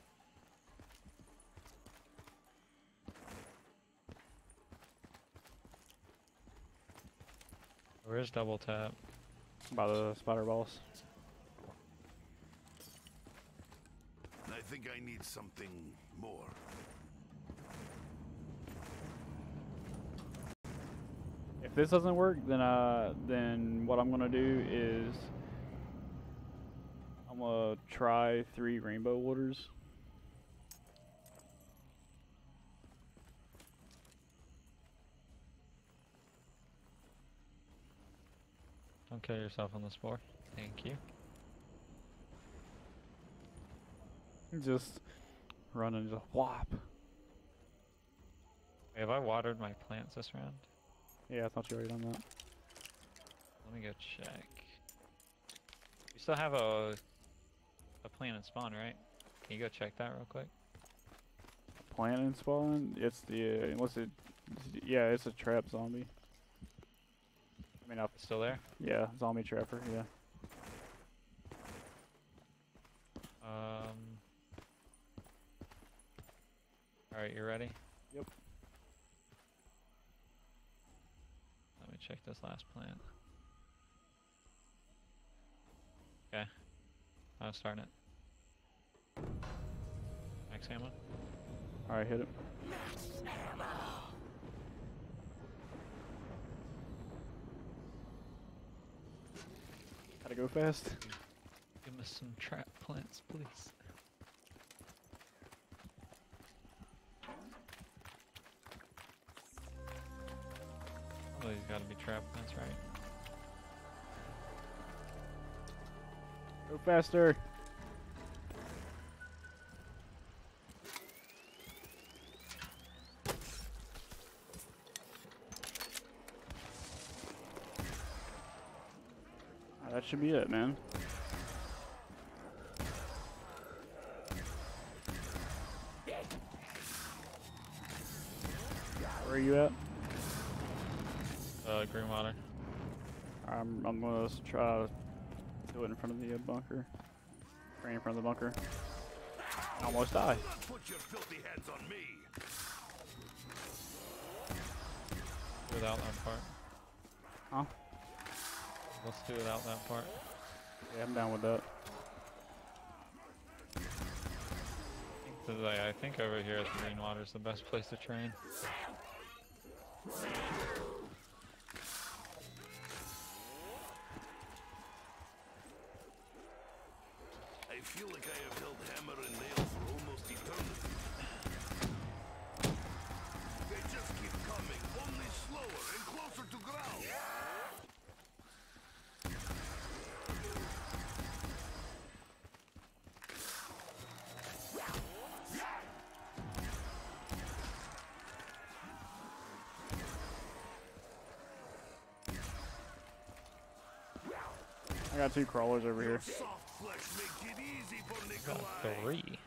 Where's double tap? By the spider boss. Think I need something more. If this doesn't work, then uh, then what I'm gonna do is I'm gonna try three rainbow waters. Don't kill yourself on the spore. Thank you. Just run and just whop. Wait, have I watered my plants this round? Yeah, I thought you already done that. Let me go check. You still have a a plant and spawn, right? Can you go check that real quick? Plant and spawn. It's the uh, what's it? Yeah, it's a trap zombie. I mean, I, It's still there? yeah, zombie trapper. Yeah. Um. All right, you ready? Yep. Let me check this last plant. Okay. Oh, I'm starting it. Max ammo. All right, hit it. Max ammo! Gotta go fast. Give us some trap plants, please. Well, he's gotta be trapped, that's right. Go faster. Ah, that should be it, man. Where are you at? Uh, green water. I'm, I'm gonna try to do it in front of the uh, bunker. Right in front of the bunker. I almost died. Put your filthy hands on me. Without that part. Huh? Let's do without that part. Yeah, I'm down with that. I, think over here at the green water is the best place to train. Got two crawlers over here. Soft flesh makes it easy for Got three.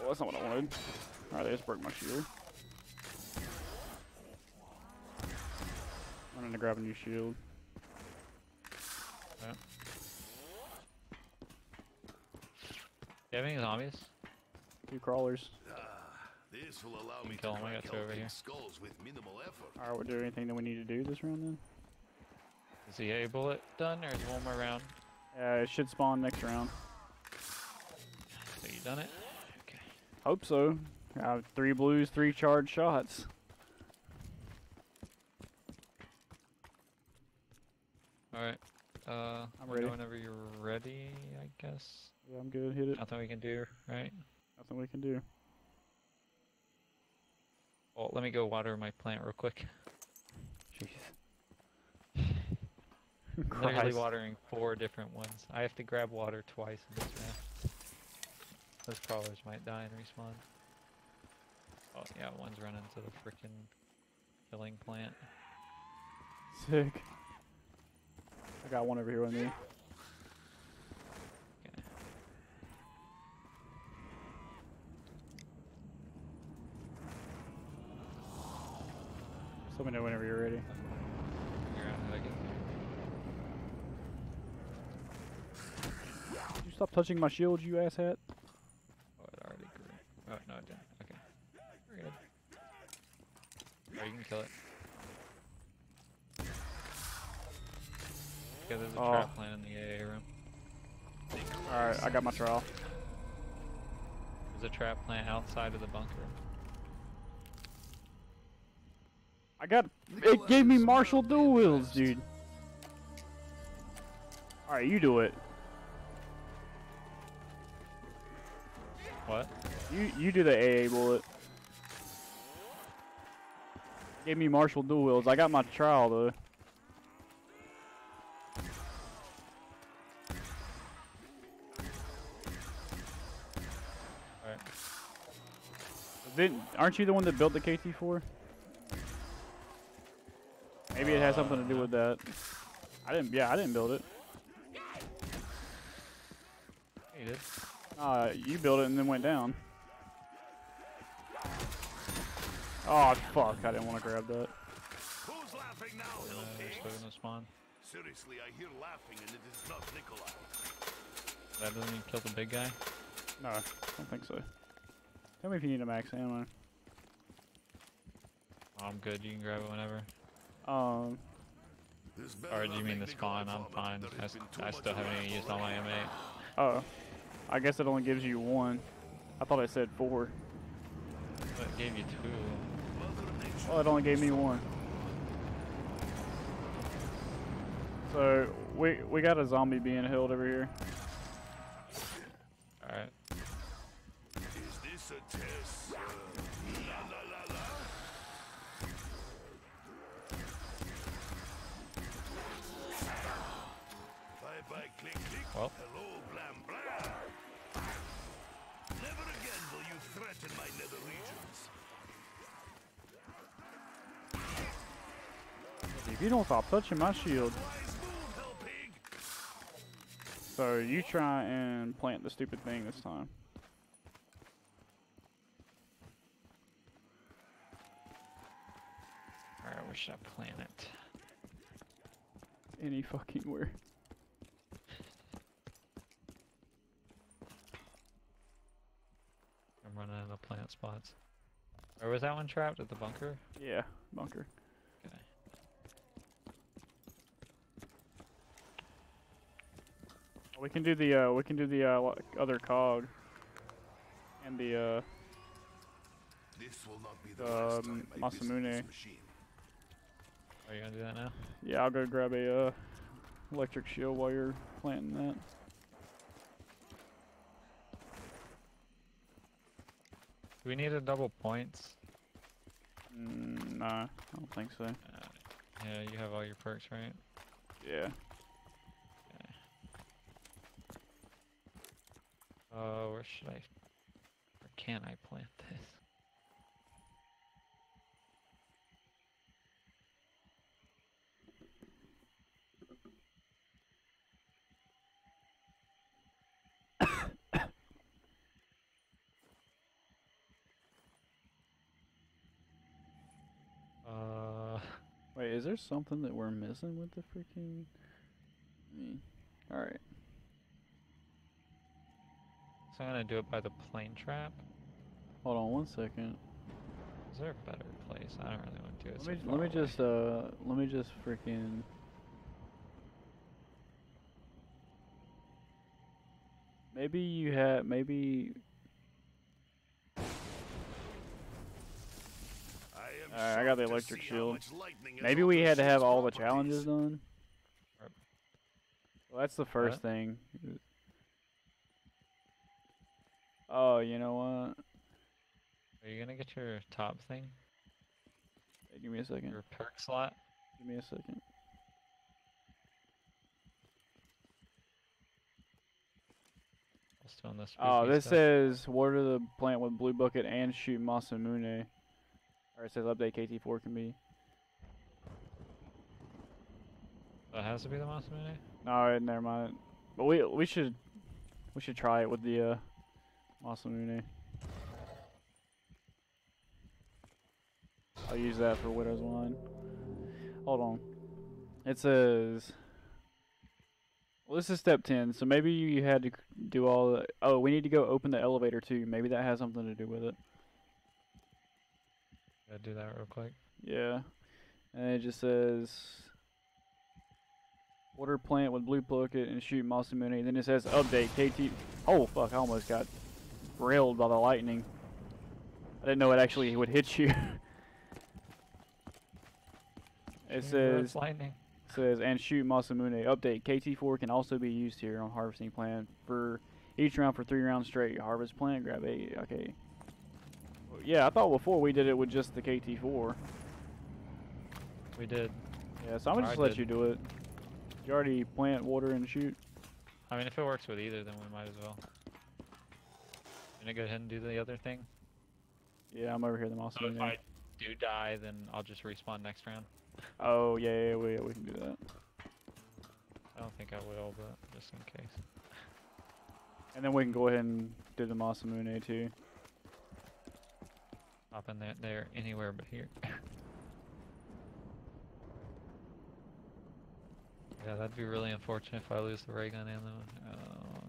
Oh, that's not what I wanted. Alright, they just broke my shield. I'm gonna grab a new shield. Do You have any zombies? Two crawlers. This will allow me to kill 'em, I got two over here. skulls with minimal effort. Alright, we'll do anything that we need to do this round then? Is the A bullet done or is one more round? Yeah, it should spawn next round. So you done it? Okay. Hope so. Have three blues, three charged shots. Alright. Uh, I'm let me know ready. Whenever you're ready, I guess. Yeah, I'm good. Hit it. Nothing we can do, right? Nothing we can do. Well, let me go water my plant real quick. Jeez. Literally watering four different ones. I have to grab water twice in this round. Those crawlers might die and respawn. Oh yeah, one's running to the freaking killing plant. Sick. I got one over here with me. Okay. Just let me know whenever you're ready. Figure out how to get there. Did you stop touching my shield, you asshat? Oh, it already grew. Oh no, it didn't. Okay, we're good. Oh, you can kill it. Okay, there's a Oh. trap plant in the AA room. Alright, I got my trial. There's a trap plant outside of the bunker. I got. It gave me Marshal dual wheels, dude. Alright, you do it. What? You you do the AA bullet. Gave me Marshal dual wheels. I got my trial though. Alright. Didn't aren't you the one that built the KT4? Maybe it has something to do with that. I didn't. Yeah, I didn't build it. You did. Uh, you built it and then went down. Oh fuck! I didn't want to grab that. Who's laughing now, Uh, they're still gonna spawn. Seriously, I hear laughing and it is not Nikolai. That doesn't even kill the big guy. No, I don't think so. Tell me if you need a max ammo. Oh, I'm good. You can grab it whenever. Um, Or do you mean make the spawn? I'm fine. I, has s- been too I still haven't even used all my already. M8. oh, I guess it only gives you one. I thought I said four. It gave you two. Well, it only gave me one. So, we, we got a zombie being held over here. Alright. Is this a test? Well. You don't stop touching my shield. So you try and plant the stupid thing this time. Alright, where should I plant it? Any fucking where. I'm running out of plant spots. Or was that one trapped at the bunker? Yeah, bunker. We can do the uh we can do the uh other cog. And the uh This will not be the Um, last time Masamune. machine. Are you gonna do that now? yeah, I'll go grab a uh electric shield while you're planting that. Do we need a double points? Mm, nah, I don't think so. Uh, yeah, you have all your perks, right? Yeah. Uh, where should I? Where can I plant this? Uh, Wait, is there something that we're missing with the freaking me? Alright. so I'm gonna do it by the plane trap. Hold on one second. Is there a better place? I don't really want to do it. Let me so let me just uh let me just freaking Maybe you had maybe I Alright, I got the electric shield. much lightning is maybe we had to have all the challenges done. Well, that's the first thing. Oh, you know what? Are you gonna get your top thing? Hey, give me a second. Your perk slot? Give me a second. I'll still on this. Oh, this says water the plant with blue bucket and shoot Masamune. Or it says update KT4 can be. That has to be the Masamune? No, never mind. But we we should we should try it with the uh, Masamune. I'll use that for Widow's Wine. Hold on. It says. Well, this is step 10, so maybe you had to do all the. Oh, we need to go open the elevator too. Maybe that has something to do with it. Gotta do that real quick. Yeah. And it just says. Water plant with blue bucket and shoot Masamune. Then it says update KT. Oh, fuck, I almost got railed by the lightning. I didn't know it actually would hit you. it says lightning. says and shoot Masamune. Update KT4 can also be used here on harvesting plant for each round for three rounds straight. Harvest plant, grab a okay. Well, Yeah, I thought before we did it with just the KT4. We did. Yeah, so I'm gonna I just let did. you do it. You already plant, water, and shoot. I mean, if it works with either, then we might as well. Gonna go ahead and do the other thing. Yeah, I'm over here. The So Masamune. if I do die, then I'll just respawn next round. Oh yeah, yeah, we we can do that. I don't think I will, but just in case. And then we can go ahead and do the Masamune too. Hop in there, there anywhere but here. yeah, that'd be really unfortunate if I lose the ray gun ammo. Oh.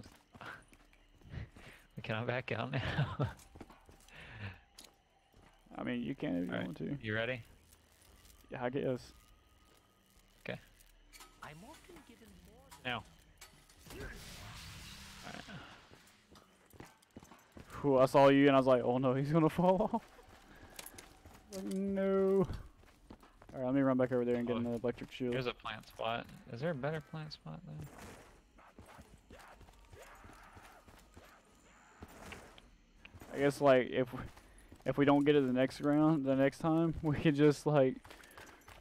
Can I back out now? I mean, you can if you Alright. want to. you ready? Yeah, I guess. Okay. I'm often given more than Now. Whew, I saw you and I was like, oh no, he's gonna fall off. Like, no. Alright, let me run back over there and get Oh, another electric shield. Here's a plant spot. Is there a better plant spot though? I guess like if if we don't get it the next round, the next time, we can just like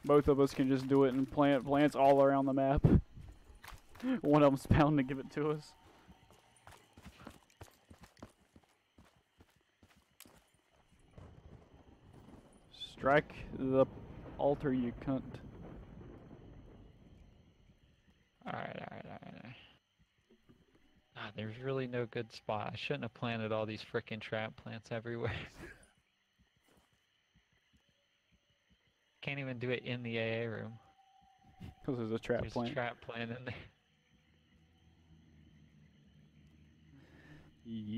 both of us can just do it and plant plants all around the map. One of them's bound to give it to us. Strike the altar, you cunt. Alright, alright, alright. Ah, there's really no good spot. I shouldn't have planted all these frickin' trap plants everywhere. Can't even do it in the AA room. Because there's a trap There's plant. a trap plant in there.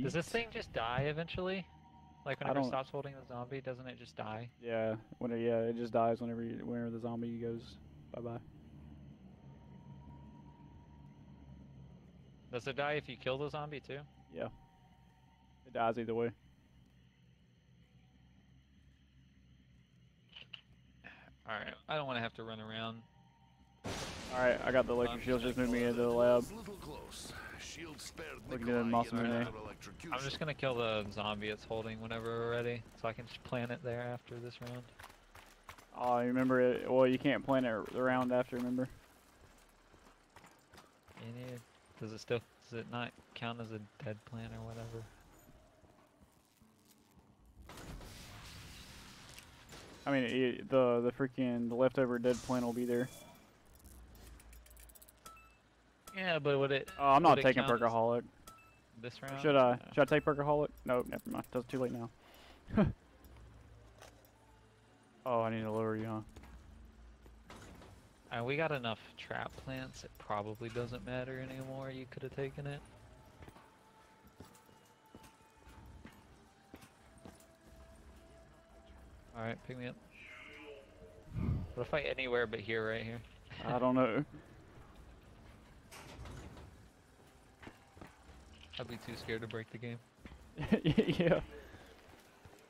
Does this thing just die eventually? Like whenever it stops holding the zombie, doesn't it just die? Yeah, when it, yeah, it just dies whenever you, whenever the zombie goes bye bye. Does it die if you kill the zombie too? Yeah, it dies either way. Alright, I don't want to have to run around. All right, I got the electric shield. Just moved me into the lab. was a little close. Shield spared Looking at Nikolai Moss in I'm just gonna kill the zombie it's holding whenever we're ready, so I can just plant it there after this round. Oh, you remember it? Well, you can't plant it around after. Remember? You need. Does it still? Does it not count as a dead plant or whatever? I mean, it, the the freaking the leftover dead plant will be there. Yeah, but would it? Oh, I'm not taking perkaholic. This round? Should I? No. Should I take perkaholic? Nope, never mind. That's too late now. oh, I need to lower you, huh? Uh, we got enough trap plants. It probably doesn't matter anymore. You could have taken it. All right, pick me up. What if I anywhere but here, right here? I don't know. I'd be too scared to break the game. yeah.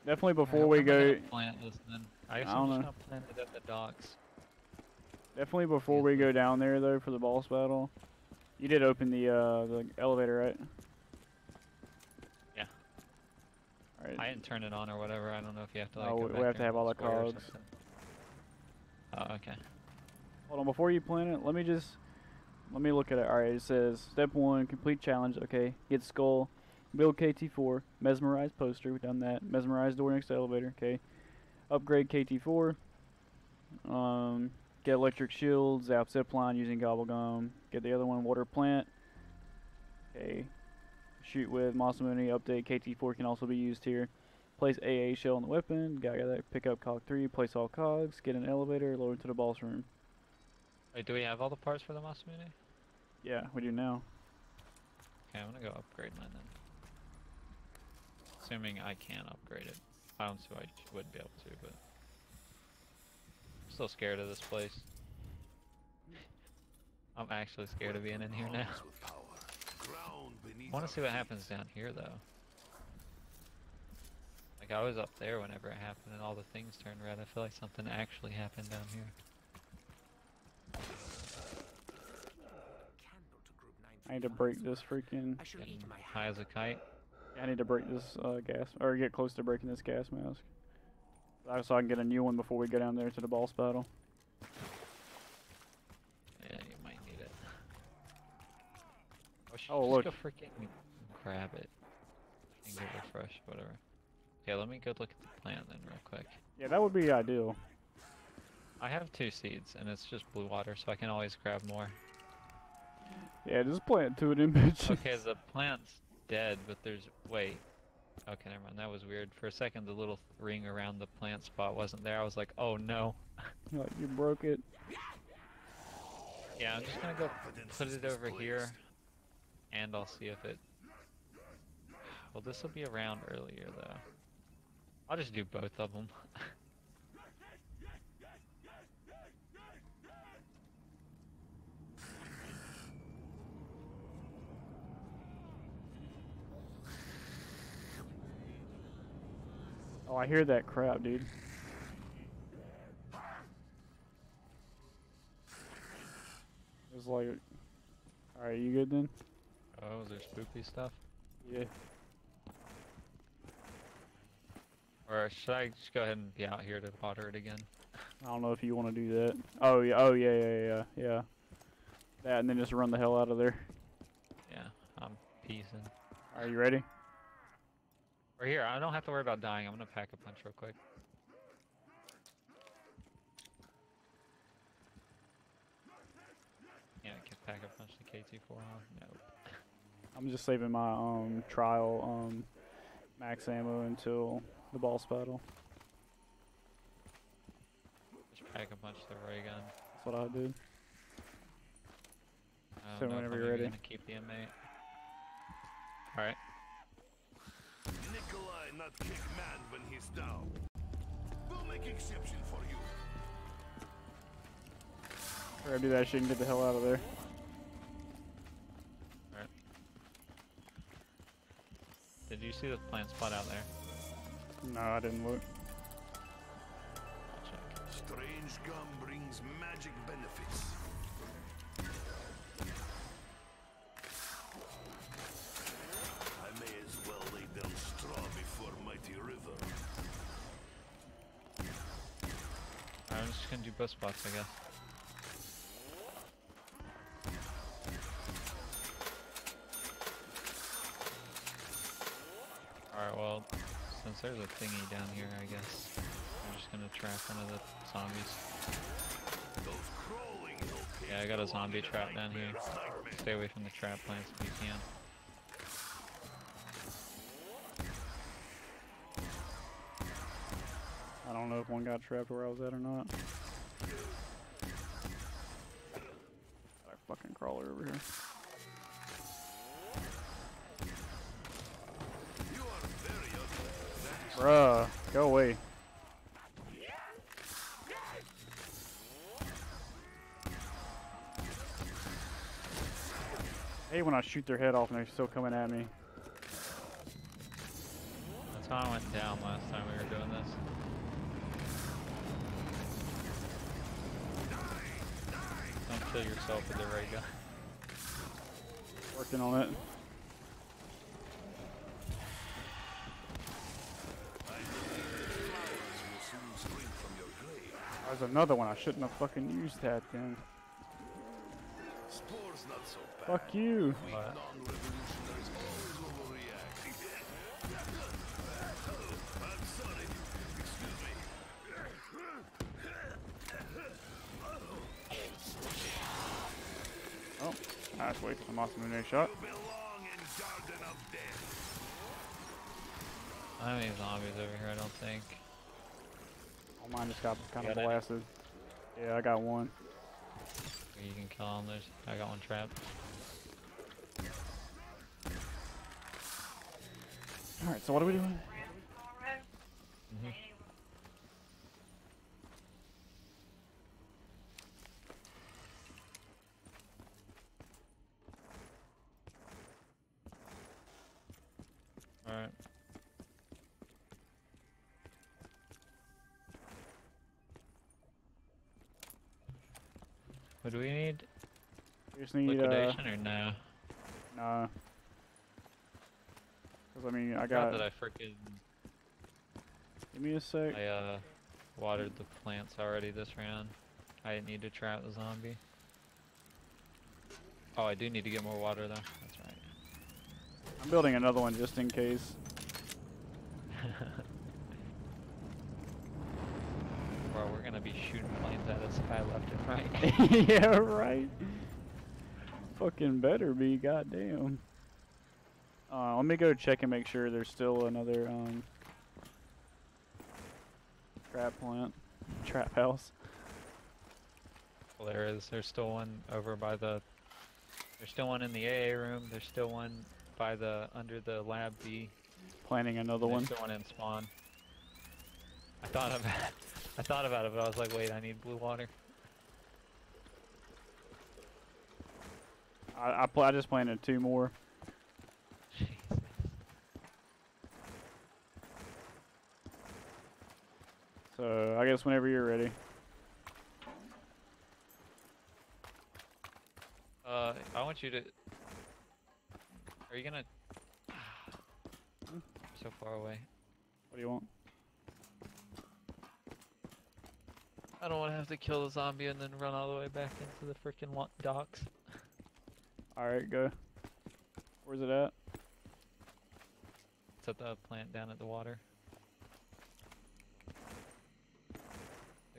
Definitely before we am go. plant this then. I guess I don't just know. gonna plant it at the docks. Definitely before we go down there though for the boss battle. You did open the uh the elevator, right? Yeah. Alright. I didn't turn it on or whatever. I don't know if you have to like. Go we- have to have all the cogs. Oh, okay. Hold on, before you plant it, let me just let me look at it. Alright, it says step one, complete challenge. Okay, get skull, build KT4, mesmerize poster. We've done that. Mesmerize door next to elevator. Okay, upgrade KT4. Um, get electric shield, zap zipline using gobblegum. Get the other one, water plant. Okay, shoot with Masamune. Update KT4 can also be used here. Place AA shell on the weapon. Got that. Pick up cog three. Place all cogs. Get an elevator. Lower to the boss room. Wait, do we have all the parts for the Masamune? Yeah, we do now. Okay, I'm gonna go upgrade mine then. Assuming I can upgrade it. I don't see why I would be able to, but I'm still scared of this place. I'm actually scared of being in here now. Arms with power. Ground beneath I want to see what happens down here though. Like I was up there whenever it happened and all the things turned red. I feel like something actually happened down here. Candle to group I need to break this freaking. High as a kite. I need to break this uh, gas, or get close to breaking this gas mask. So I can get a new one before we go down there to the boss battle. Yeah, you might need it. Oh, I should Oh, just look. go freaking grab it and get refreshed, whatever. Yeah, let me go look at the plant then real quick. Yeah, that would be ideal. I have two seeds and it's just blue water, so I can always grab more. Yeah, just plant two of them bitches. Okay, the plant's dead, but there's wait. Okay, never mind. That was weird. For a second, the little ring around the plant spot wasn't there. I was like, oh no. like you broke it. Yeah, I'm just gonna go put it over here, and I'll see if it. Well, this will be around earlier though. I'll just do both of them. Oh, I hear that crap, dude. It's like, alright, you good then? Oh, is there spoopy stuff? Yeah. Or should I just go ahead and be out here to water it again? I don't know if you want to do that. Oh yeah. Oh yeah, yeah, yeah, yeah. That and then just run the hell out of there. Yeah, I'm peacing. Are you ready? Or here, I don't have to worry about dying. I'm gonna pack a punch real quick. Yeah, I can pack a punch the KT4 on. Nope. I'm just saving my um trial um max ammo until the boss battle. Just pack a bunch of the ray gun. That's what I did. I So whenever you're I'm ready. gonna keep the inmate. Alright. Nikolai not kick man when he's down. We'll make exception for you. Or I do that shit and get the hell out of there. Did you see the plant spot out there? No, I didn't look. I'll check. Strange gum brings magic benefits. Spots, I guess. Alright, well, since there's a thingy down here, I guess I'm just gonna trap one of the zombies. Yeah, I got a zombie trap down here. Stay away from the trap plants if you can. I don't know if one got trapped where I was at or not. When I shoot their head off and they're still coming at me. That's how I went down last time we were doing this. Don't kill yourself with the ray gun. Working on it. flowers will soon spring from your grave. There's another one. I shouldn't have fucking used that then. Fuck you. What? non-revolutionaries always overreact. oh, I'm sorry. Excuse me. Oh, nice wait. I'm awesome in a shot. You belong in Garden of Death. I don't have any zombies over here, I don't think. Oh, mine just got kind of Got it. blasted. Yeah, I got one. You can kill them. There's, I got one trapped. Alright, so what are we doing? Alright. What do we need? We just need, uh, Liquidation or no? nah. I mean, I Not got, that I freaking give me a sec. I uh watered the plants already this round. I didn't need to trap the zombie. Oh, I do need to get more water though. That's right. I'm building another one just in case. Bro, we're gonna be shooting planes at us if I left and right. yeah, right. Fucking better be, goddamn. Uh, let me go check and make sure there's still another um trap plant, trap house. well, there is. There's still one over by the. There's still one in the AA room. There's still one by the under the lab B. Planning another one. There's still one in spawn. I thought about. I thought about it, but I was like, wait, I need blue water. I I, pl- I just planted two more. Jesus. So I guess whenever you're ready. Uh, I want you to. Are you gonna? so far away. What do you want? I don't want to have to kill the zombie and then run all the way back into the freaking docks. All right, go. Where's it at? It's at the plant down at the water.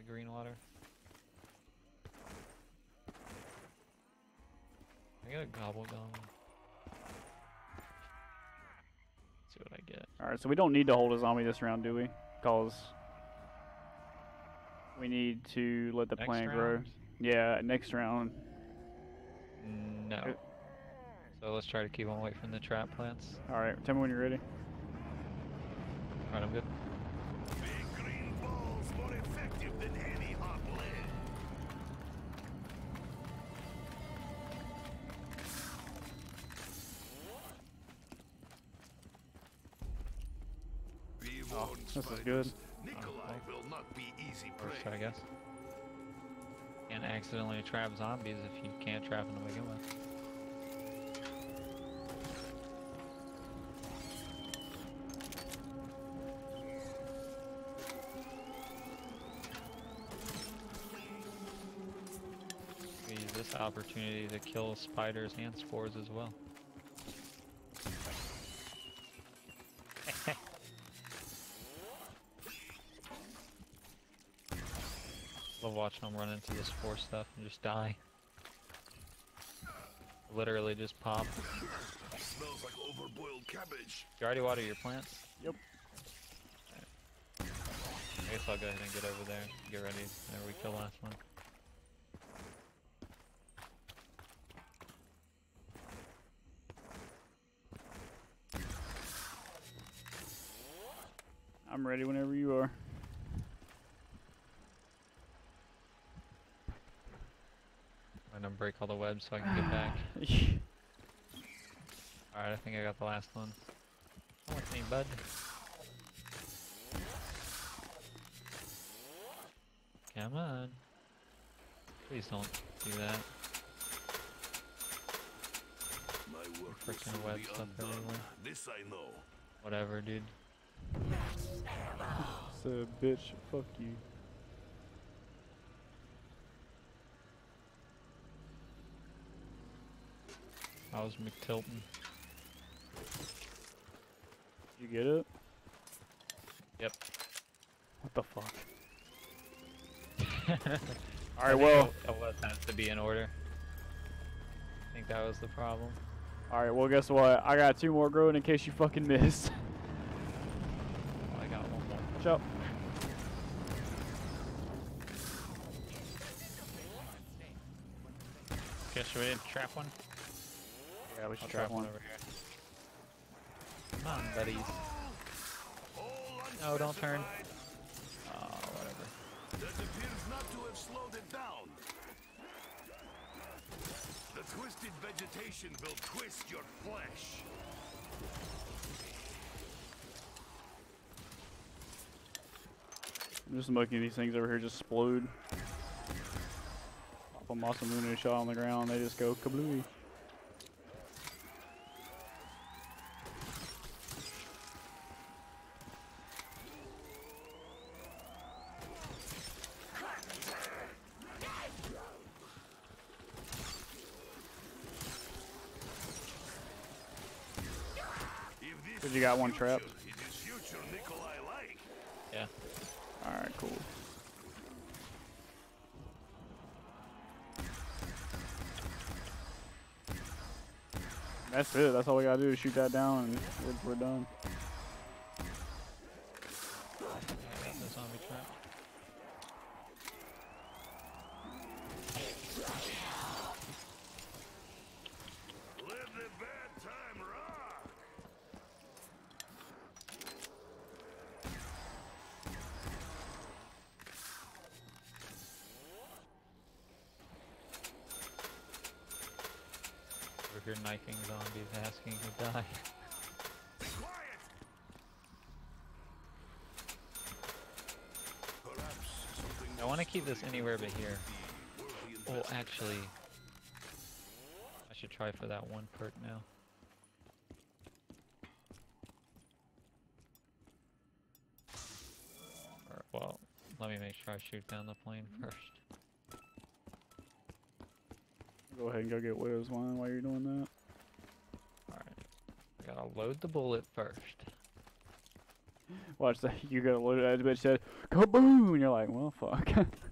green water. I got a gobble gum. Let's see what I get. Alright, so we don't need to hold a zombie this round, do we? Because we need to let the next plant round? grow. Yeah, next round. No. It so let's try to keep them away from the trap plants. Alright, tell me when you're ready. Alright, I'm good. This is good. Nikolai will not be easy First, prey. I guess. Can't accidentally trap zombies if you can't trap them to begin with. We use this opportunity to kill spiders and spores as well. Watching them run into the spore stuff and just die. Literally just pop. Smells like overboiled cabbage. You already water your plants? Yep. I guess I'll go ahead and get over there. Get ready whenever we kill last one. I'm ready whenever you are. I'm gonna break all the webs so I can get back. Alright, I think I got the last one. Come with me, bud. Come on. Please don't do that. My work will Frickin' soon web stuff everywhere. This I know. Whatever, dude. So, bitch, fuck you. I was McTilton. You get it? Yep. What the fuck? Alright, well, it- was has to be in order. I think that was the problem. alright, well, guess what? I got two more growing in case you fucking missed. Oh, I got one more. Watch out. Okay, should we trap one? Yeah, we I'll should trap trap one. over here. Come on, buddies. All oh, No, don't turn. unspecified. Oh, whatever. That appears not to have slowed it down. The twisted vegetation will twist your flesh. I'm just making these things over here just explode. Pop a Masamune shot on the ground, they just go kablooey. One future trapped? It is future Nikolai like. Yeah. Alright, cool. That's it. That's all we gotta do is shoot that down and we're, we're done. I got the zombie trap. Let the bad time rock. We're here knifing zombies, asking to die. Be quiet. Perhaps something I want to keep this anywhere but here. Oh, actually, I should try for that one perk now. Or, well, let me make sure I shoot down the plane mm-hmm. first. Go ahead and go get Widow's Wine while you're doing that. Alright. I gotta load the bullet first. Watch that. You gotta load it. That bitch said, kaboom! And you're like, well, fuck.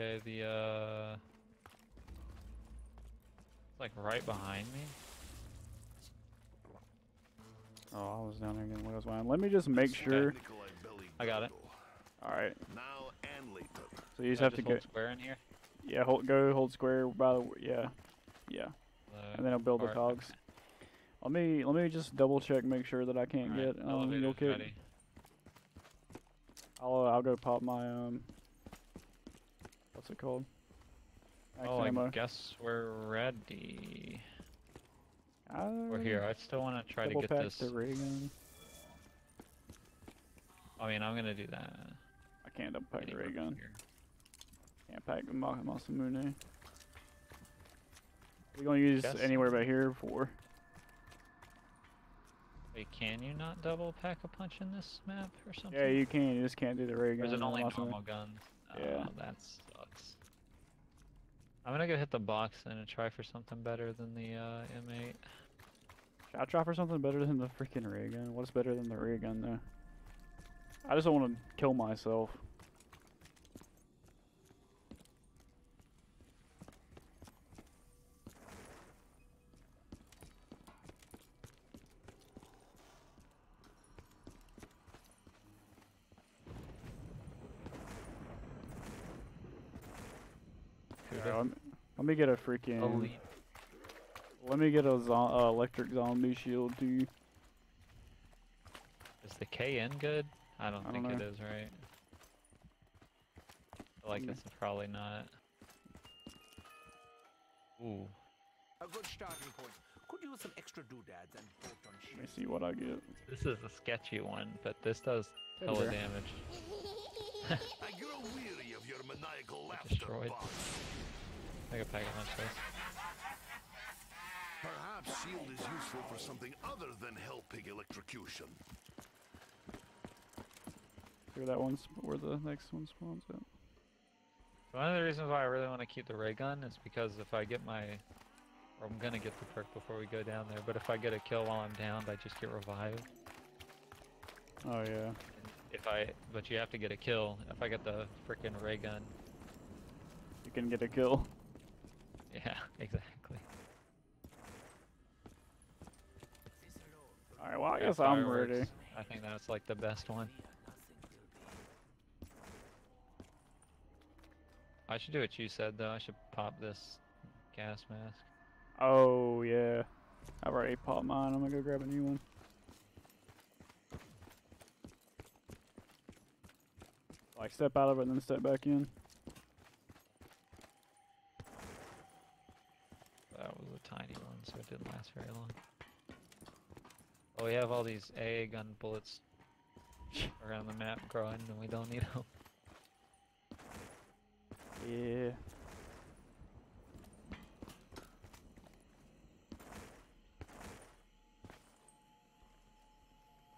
Okay, the uh, it's like right behind me. Oh, I was down there again. What was mine? Let me just make sure. I got it. All right. Now and later. So you just Should I have to go. square in here. Yeah, hold, go hold square by the. Yeah, yeah, Uh, and then I'll build the cogs. okay. Let me let me just double check, make sure that I can't Alright, get um elevator's eagle kick. I'll uh, I'll go pop my um. What's it called? Oh, I ammo. guess we're ready. Uh, We're here. I still want to try to get this. the ray gun. I mean, I'm gonna do that. I can't double pack the ray gun. here. Can't pack the Ma- Masamune. We gonna use Guess. anywhere but here for. Wait, can you not double pack a punch in this map or something? Yeah, you can. You just can't do the ray Or gun. is it only normal guns? Yeah. Oh, that sucks. I'm gonna go hit the box and try for something better than the uh, M8. Should I try for something better than the freaking ray gun? What's better than the ray gun though? I just don't want to kill myself. Kuda. Alright, let, me, let me get a freaking. Elite. Let me get a zo- uh, electric zombie shield too. Is the KN good? I don't I think don't it know. is, right? I feel like it's probably not. Ooh. A good starting point. Could use some extra doodads and bolt on Let me see what I get. This is a sketchy one, but this does Teddy hella bear. damage. I grow weary of your maniacal laughter, Destroyed. boss. I can pack a punch this. Perhaps shield is useful for something other than hell pig electrocution. Where that one's where the next one spawns at. One of the reasons why I really want to keep the ray gun is because if I get my, or I'm gonna get the perk before we go down there, but if I get a kill while I'm downed, I just get revived. Oh yeah. If I, but you have to get a kill. If I get the freaking ray gun, You can get a kill. Yeah, exactly. Alright, well I Yeah, guess I'm ready. I think that's like the best one. I should do what you said though. I should pop this gas mask. Oh yeah. I've already popped mine. I'm gonna go grab a new one. Like step out of it and then step back in. That was a tiny one, so it didn't last very long. Oh, we have all these AA gun bullets around the map growing, and we don't need them. Yeah.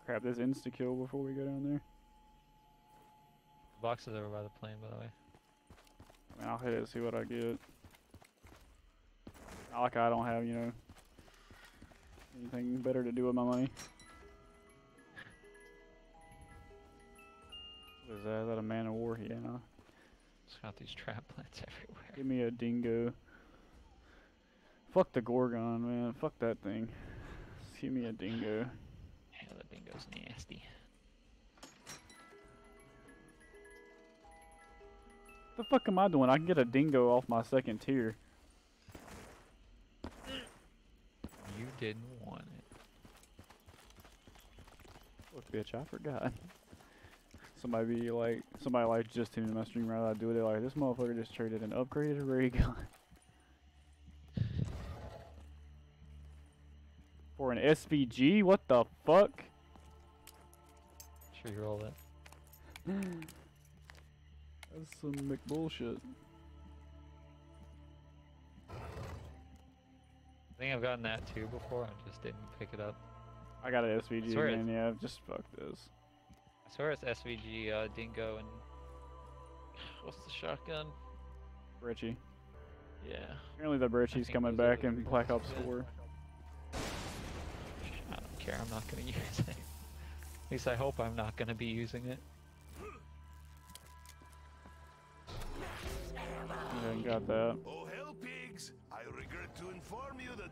Grab this insta kill before we go down there. The box is over by the plane, by the way. I mean, I'll hit it, see what I get. Not like I don't have, you know, anything better to do with my money. What is that? Is that a man of war? Yeah. Just got these trap plants everywhere. Give me a dingo. Fuck the Gorgon, man. Fuck that thing. Just give me a dingo. Yeah, that dingo's nasty. The fuck am I doing? I can get a dingo off my second tier. You didn't want it. Look, bitch, I forgot. Somebody be like, somebody like just tuned in my stream right I do it. They're like, this motherfucker just traded an upgraded ray gun for an SVG. What the fuck? Sure, you roll that. That's some McBullshit. Think I've gotten that too before. I just didn't pick it up. I got an SVG, swear it's- man. Yeah, just fuck this. I swear it's SVG, uh, Dingo, and what's the shotgun? Brecci. Yeah. Apparently the Brecci's coming back in Black Ops 4. I don't care. I'm not gonna use it. At least I hope I'm not gonna be using it. I Got that.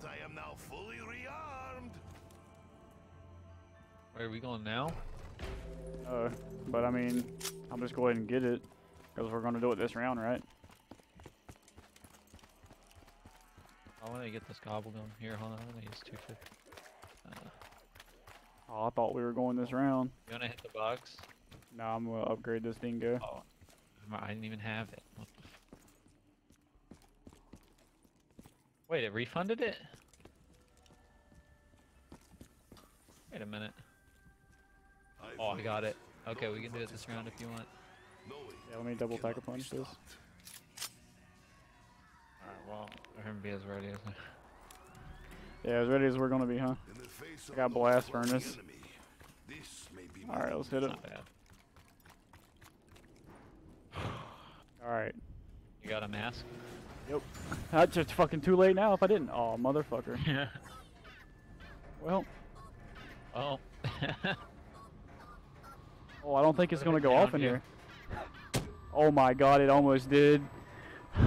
That I am now fully rearmed. Where are we going now? Uh, but I mean, I'll just go ahead and get it. Because we're going to do it this round, right? I want to get this gobble gum. Here, hold on. Let me use 250. Uh, Oh, I thought we were going this round. you want to hit the box? Nah, I'm going to upgrade this dingo. Oh, I didn't even have it. What the f- Wait, it refunded it? Wait a minute. Oh, I got it. Okay, we can do it this round if you want. Yeah, let me double pack a punch this. Alright, well, let him be as ready as Yeah, as ready as we're going to be, huh? In the face I got blast furnace. enemy, this may be Alright, let's hit it. Alright. You got a mask? That's just fucking too late now if I didn't. Oh, motherfucker. Yeah. Well, Oh. oh, I don't think it's gonna go off in here. here. Oh my god, it almost did.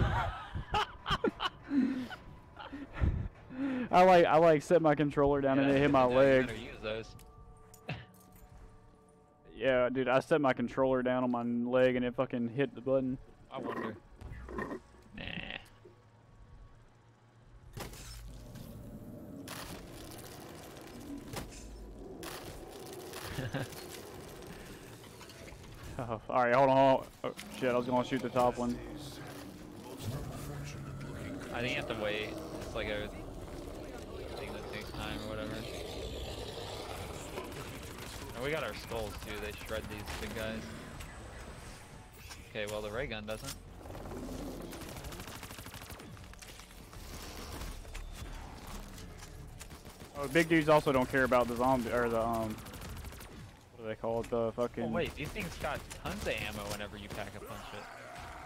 I like I like set my controller down and it hit my leg. better use those. Yeah, dude, I set my controller down on my leg and it fucking hit the button. I wonder. Nah. Oh, all right, hold on. hold on. Oh, shit, I was gonna shoot the top one. I think you have to wait. It's like a thing that takes time or whatever. And we got our skulls too. They shred these big guys. Okay, well the ray gun doesn't. Oh, big dudes also don't care about the zombie or the um. What they call it? The fucking. Oh wait, these things got tons of ammo whenever you pack a punch it.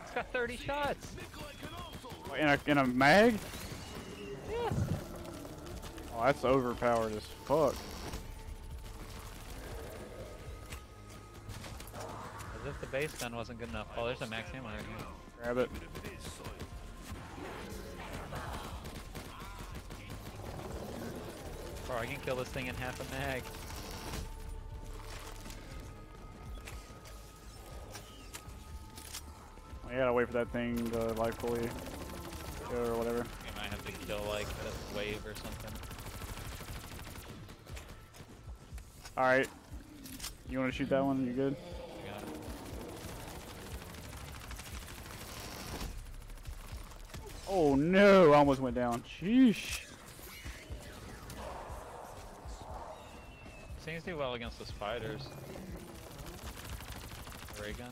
It's got 30 shots. In a in a mag? Oh, that's overpowered as fuck. As if the base gun wasn't good enough. Oh, there's a max ammo right here. Grab it. Bro, I can kill this thing in half a mag. I gotta wait for that thing to like fully go or whatever. You might have to kill like a wave or something. All right. You want to shoot that one? You good? We got it. Oh no! I almost went down. Sheesh. Seems to do well against the spiders. Ray gun.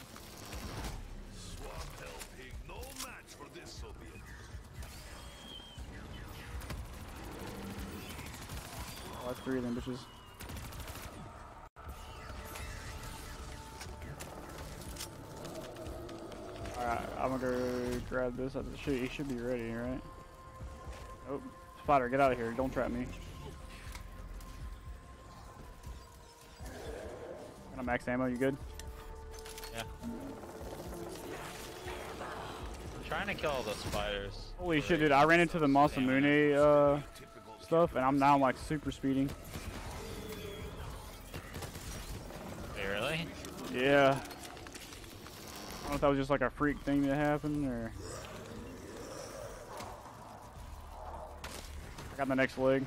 Oh, that's three of them bitches. Alright, I'm gonna go grab this. At the shoot, he should be ready, right? Oh, spider, get out of here! Don't trap me. Got a max ammo. You good? Yeah. I'm trying to kill all the spiders. Holy shit, dude! I ran into the Masamune uh, stuff, and I'm now like super speeding. Really? Yeah. I don't know if that was just like a freak thing that happened or. I got the next leg.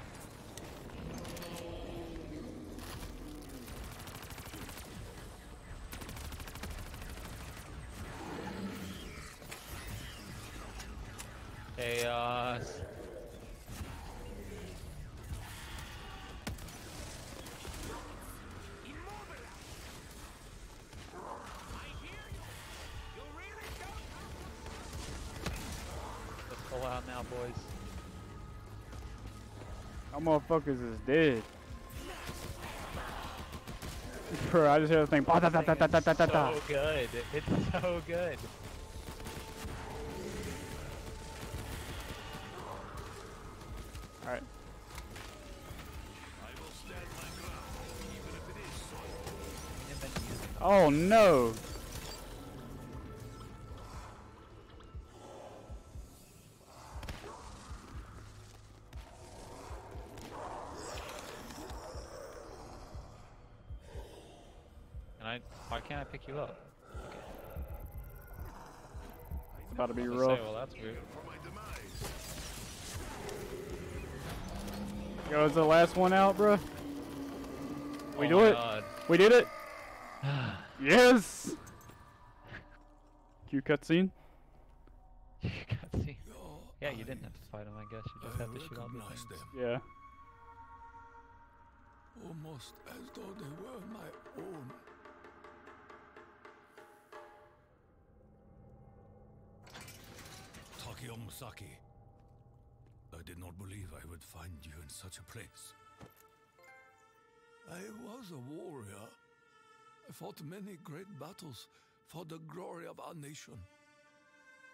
Motherfuckers is dead. Bro, I just hear the thing. ba- da- da- da- da- da- da- da- da. So good. It's so good. Alright. Oh, I will Yo, is the last one out, bruh? We oh do it. God. We did it. Yes. Cue cutscene. Cutscene. Yeah, you didn't have to fight him, I guess. You just I had to shoot all the things. them, Yeah. almost as though they were my own. Takeo Masaki. I did not believe I would find you in such a place. I was a warrior. I fought many great battles for the glory of our nation,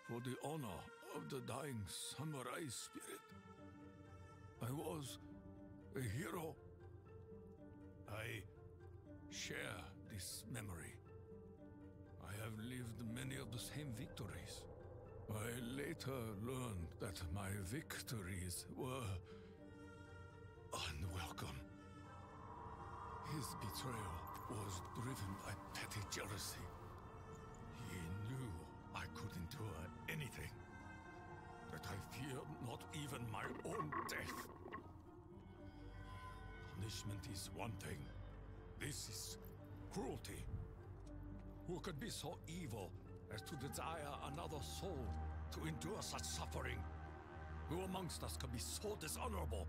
for the honor of the dying samurai spirit. I was a hero. I share this memory. I have lived many of the same victories. I later learned that my victories were unwelcome. His betrayal was driven by petty jealousy. He knew I could endure anything, that I feared not even my own death. Punishment is one thing. This is cruelty. Who could be so evil as to desire another soul to endure such suffering? Who amongst us can be so dishonorable?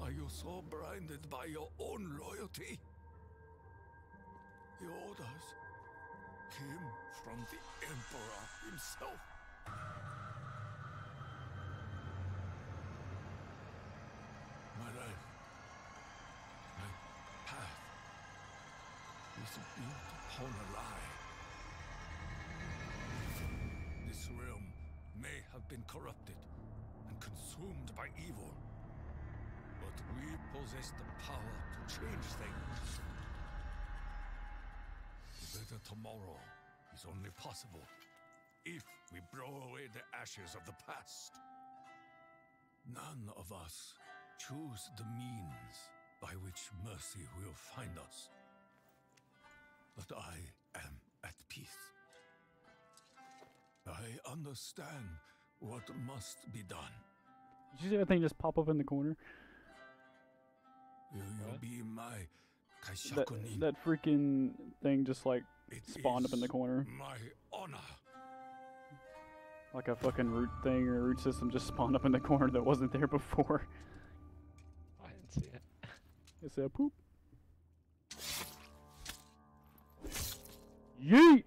Are you so blinded by your own loyalty? The orders came from the Emperor himself. My life, my path, is built upon a lie. Been corrupted and consumed by evil, but we possess the power to change things. A better tomorrow is only possible if we blow away the ashes of the past. None of us choose the means by which mercy will find us. But I am at peace. I understand what must be done. Did you see that thing just pop up in the corner? Will you What? be my That Kaishakunin? that freaking thing just like It spawned up in the corner. My honor. like a fucking root thing or root system just spawned up in the corner that wasn't there before. I didn't see it. It said poop. Yeet!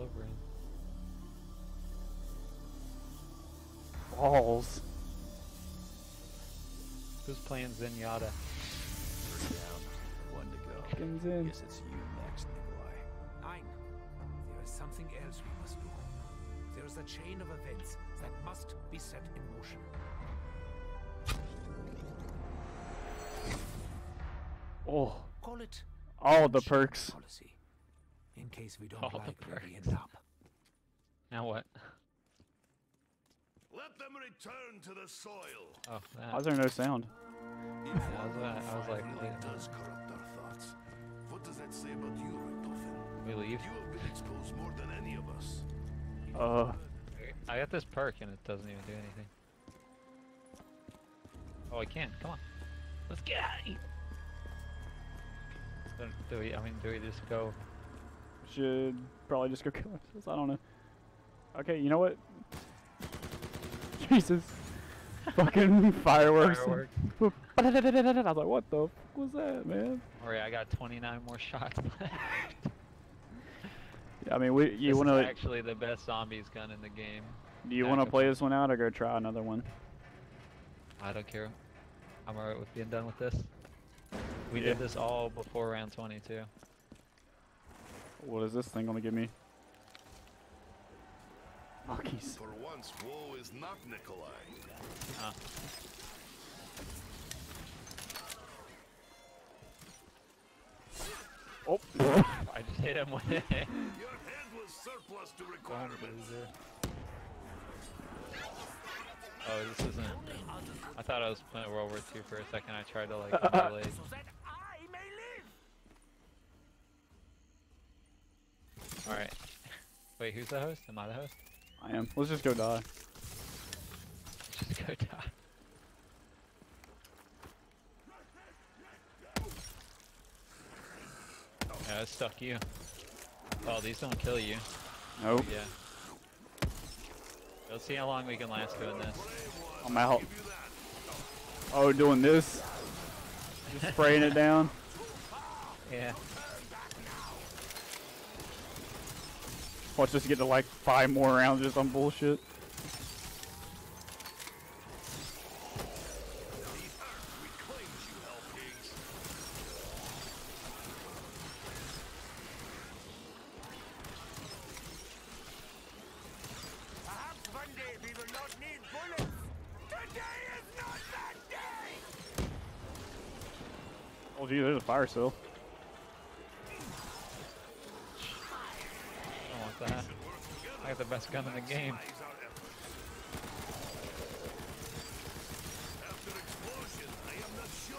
All over him. Balls. Who's playing Zenyatta? Three down, one to go. Skins in. Guess it's you next, Nikolai. Ein, there is something else we must do. There is a chain of events that must be set in motion. Oh, Call it all the perks. policy. In case we don't All like where we perks. end up. Now what? Let them return to the soil. Oh, Why is there no sound? If I was, uh, I was like, really does corrupt our thoughts. What does that say about you, Richtofen? we leave. You have been exposed more than any of us. Uh, I got this perk and it doesn't even do anything. Oh, I can. Come on. Let's get out of here. Do we, I mean, do we just go? Should probably just go kill ourselves. I don't know. Okay, you know what? Jesus. Fucking fireworks. Fireworks. I was like, what the f was that, man? Oh, alright, I got 29 more shots left. Yeah, I mean, we you This want is to actually the best zombies gun in the game. do you want to play this one out or go try another one? I don't care. I'm alright with being done with this. We Yeah. did this all before round 22. What is this thing gonna give me? Monkeys. For once, woe is not Nikolai. Ah. Oh, I just hit him with it. Your head was surplus to requirements. Oh, this isn't. I thought I was playing World War II for a second. I tried to like live. All right. Wait, who's the host? Am I the host? I am. Let's just go die. Just go die. Yeah, I stuck you. Oh, these don't kill you. Nope. Yeah. Let's see how long we can last doing this. I'm out. Oh, doing this. Just spraying it down. Yeah. Watch us get to like five more rounds just on bullshit. Oh, gee, there's a fire cell. I want that. I got the best gun in the game. Sure.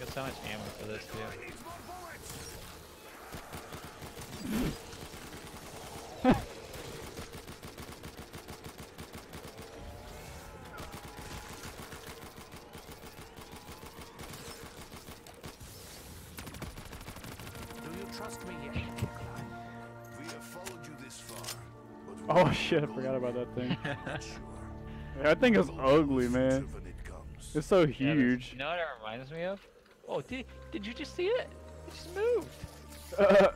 Got so much ammo for this too. Shit, I forgot about that thing. longer sure. Yeah, that thing is ugly, man. when it comes. It's so Yeah, huge. you know what it reminds me of? Oh, did did you just see it? It just moved.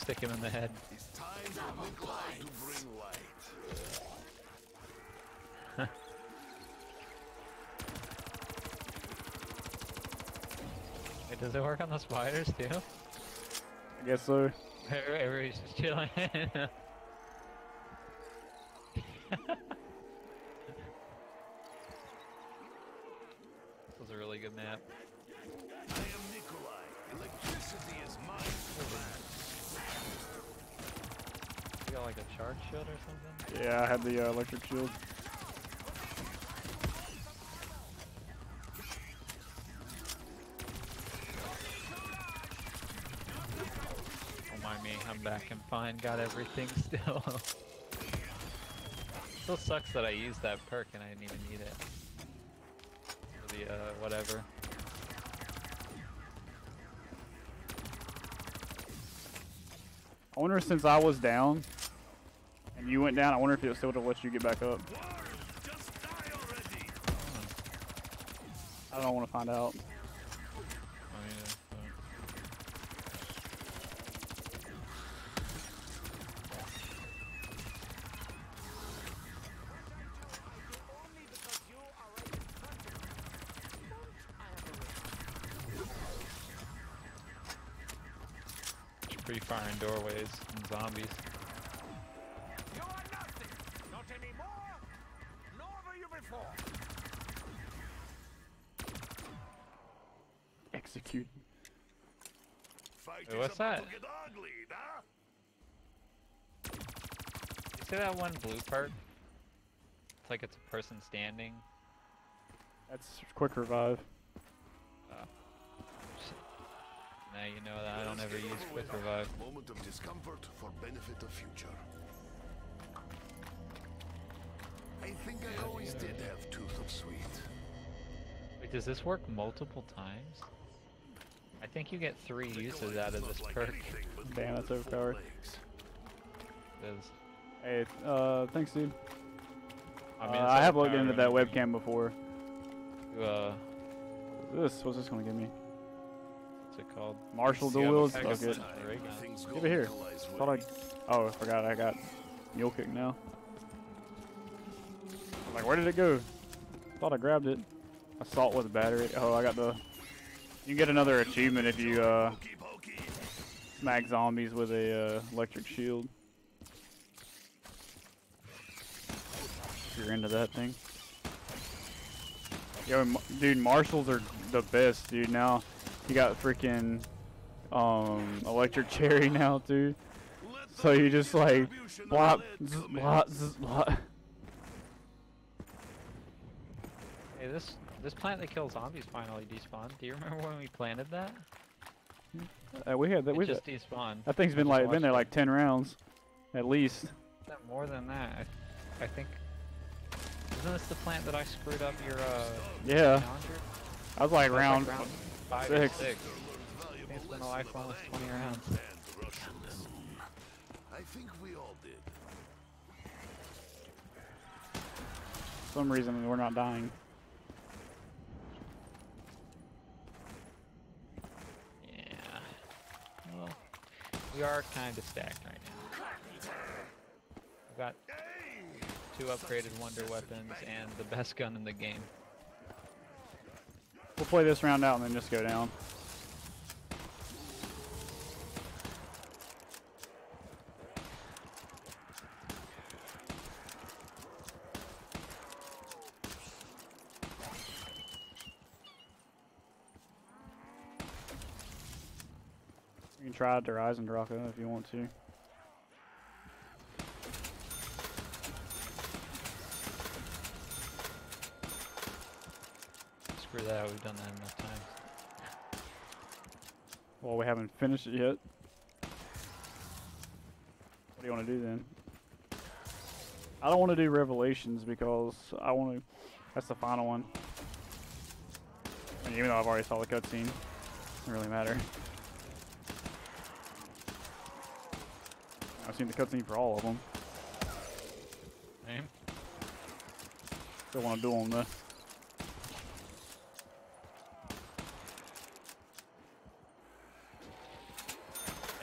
stick him in the head. It's time for Nikolai to bring light. Wait, does it work on the spiders too? I guess so. Everybody's just chilling. this was a really good map. I am Nikolai. Electricity is mine for You got like a charge shield or something? Yeah, I had the uh, electric shield. Don't mind me, I'm back and fine, got everything still. still sucks that I used that perk and I didn't even need it. For the, uh, whatever. I wonder since I was down you went down, I wonder if it still would have let you get back up. I don't want to find out. I mean, uh, Only because you are right in front of me. I have a wish. uh, free firing doorways and zombies. You are nothing. Not anymore. Nor were you before. Execute. Fight Wait, is what's that? ugly, huh? You see that one blue part? It's like it's a person standing. That's quick revive. Oh. Now you know that I don't ever use quick revive. Moment of discomfort for benefit of future. I think I always did have tooth of sweet. Wait, does this work multiple times? I think you get three uses out of this like perk. anything but Damn, that's overpowered. legs. Is Hey, uh, thanks, dude. I Uh, I have looked into that webcam before. Uh, This, what's this gonna give me? what's it called? Marshal See, I'm a duels? Pegasus. Fuck it. Time, Time, Ray gun. things Give it here. Thought I. Oh, I forgot. I got mule kick now. I'm like, where did it go? Thought I grabbed it. Assault with battery. Oh, I got the. You get another achievement if you uh, smack zombies with a uh, electric shield. If you're into that thing. Yo, dude, marshals are the best, dude. Now you got freaking um electric cherry now, dude. So you just like blop, blop, blop. Hey, this this plant that kills zombies finally despawned. Do you remember when we planted that? Uh, we had that. We just despawned. that thing's been like been there it. like ten rounds, at least. Is that more than that? I, I think. Isn't this the plant that I screwed up your uh? Yeah, challenger? I was like That was round. round five six. or six. I think it's been a life almost 20 rounds. I think we all did. For some reason we're not dying. Yeah. Well, we are kind of stacked right now. We've got two upgraded wonder weapons and the best gun in the game. We'll play this round out and then just go down. Try to Der Eisendrache if you want to. Screw that, we've done that enough times. Well, we haven't finished it yet. What do you want to do then? I don't want to do Revelations because I want to. That's the final one. And even though I've already saw the cutscene, doesn't really matter. I've seen the cutscene for all of them. Same. Still want to do them though. I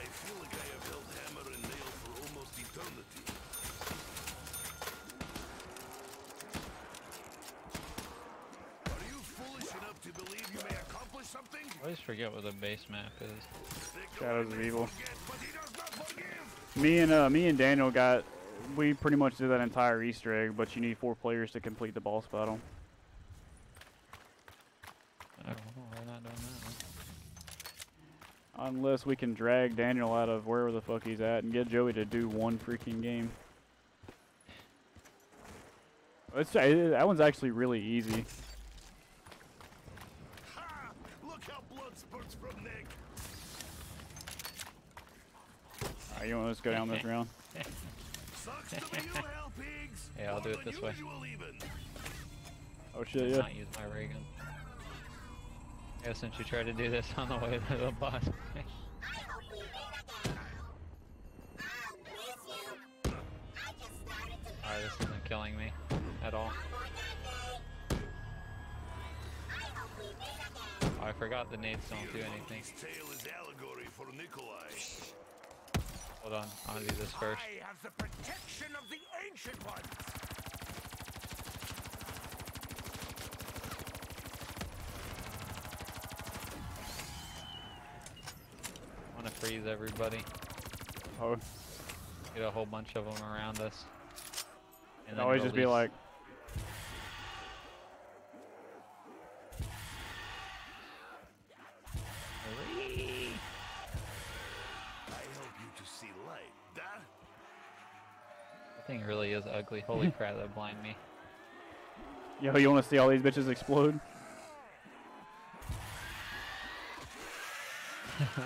feel like I have held hammer and nail for almost eternity. Are you foolish enough to believe you may accomplish something? I always forget what the base map is. Shadows of Evil. Me and uh, me and Daniel got. We pretty much did that entire Easter egg, but you need four players to complete the boss battle. Oh, we're not doing that one. Unless we can drag Daniel out of wherever the fuck he's at and get Joey to do one freaking game. It's, it, that one's actually really easy. Ha! Look how blood spurts from Nick. Alright, you want to just go down this round? Sucks to be you, hell pigs. Yeah, I'll do it this way. Oh shit, Let's yeah. not use my ray gun. Yeah, since you tried to do this on the way to the boss. Alright, this isn't killing me at all. Oh, I forgot the nades don't do anything. His tail is allegory for Nikolai. Hold on, I'll do this first. I have the protection of the ancient ones. I want to freeze everybody. Oh, Get a whole bunch of them around us. And it'd always just be like, really. Holy crap, that blind me. yo, you want to see all these bitches explode?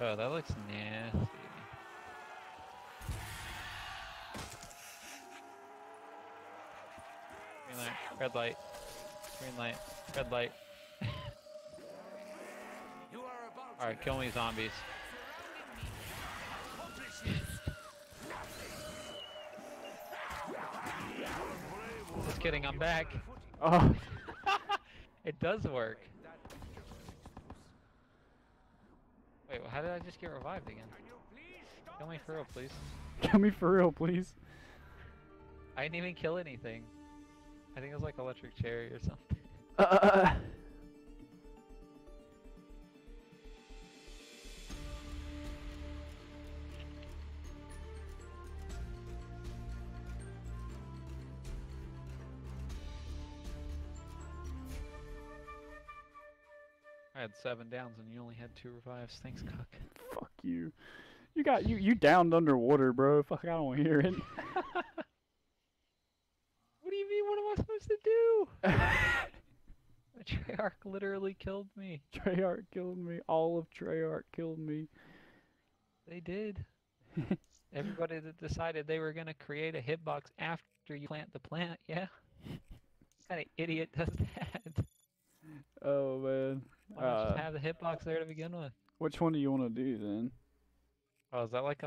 Oh, that looks nasty. Green light, red light, green light, red light. You are about Alright, kill me zombies. Just kidding, I'm back. Oh, It does work. Wait, how did I just get revived again? Kill me for real, please. kill me for real, please. I didn't even kill anything. I think it was like electric cherry or something. Uh, I had seven downs and you only had two revives. Thanks, Cock. fuck you. You got you you downed underwater, bro. Fuck, I don't want to hear it. What do you mean? What am I supposed to do? Treyarch literally killed me. Treyarch killed me. All of Treyarch killed me. They did. Everybody that decided they were gonna create a hitbox after you plant the plant, yeah. What kind of idiot does that? Oh man. Why not Uh, just have the hitbox there to begin with? which one do you want to do then? Oh, is that like a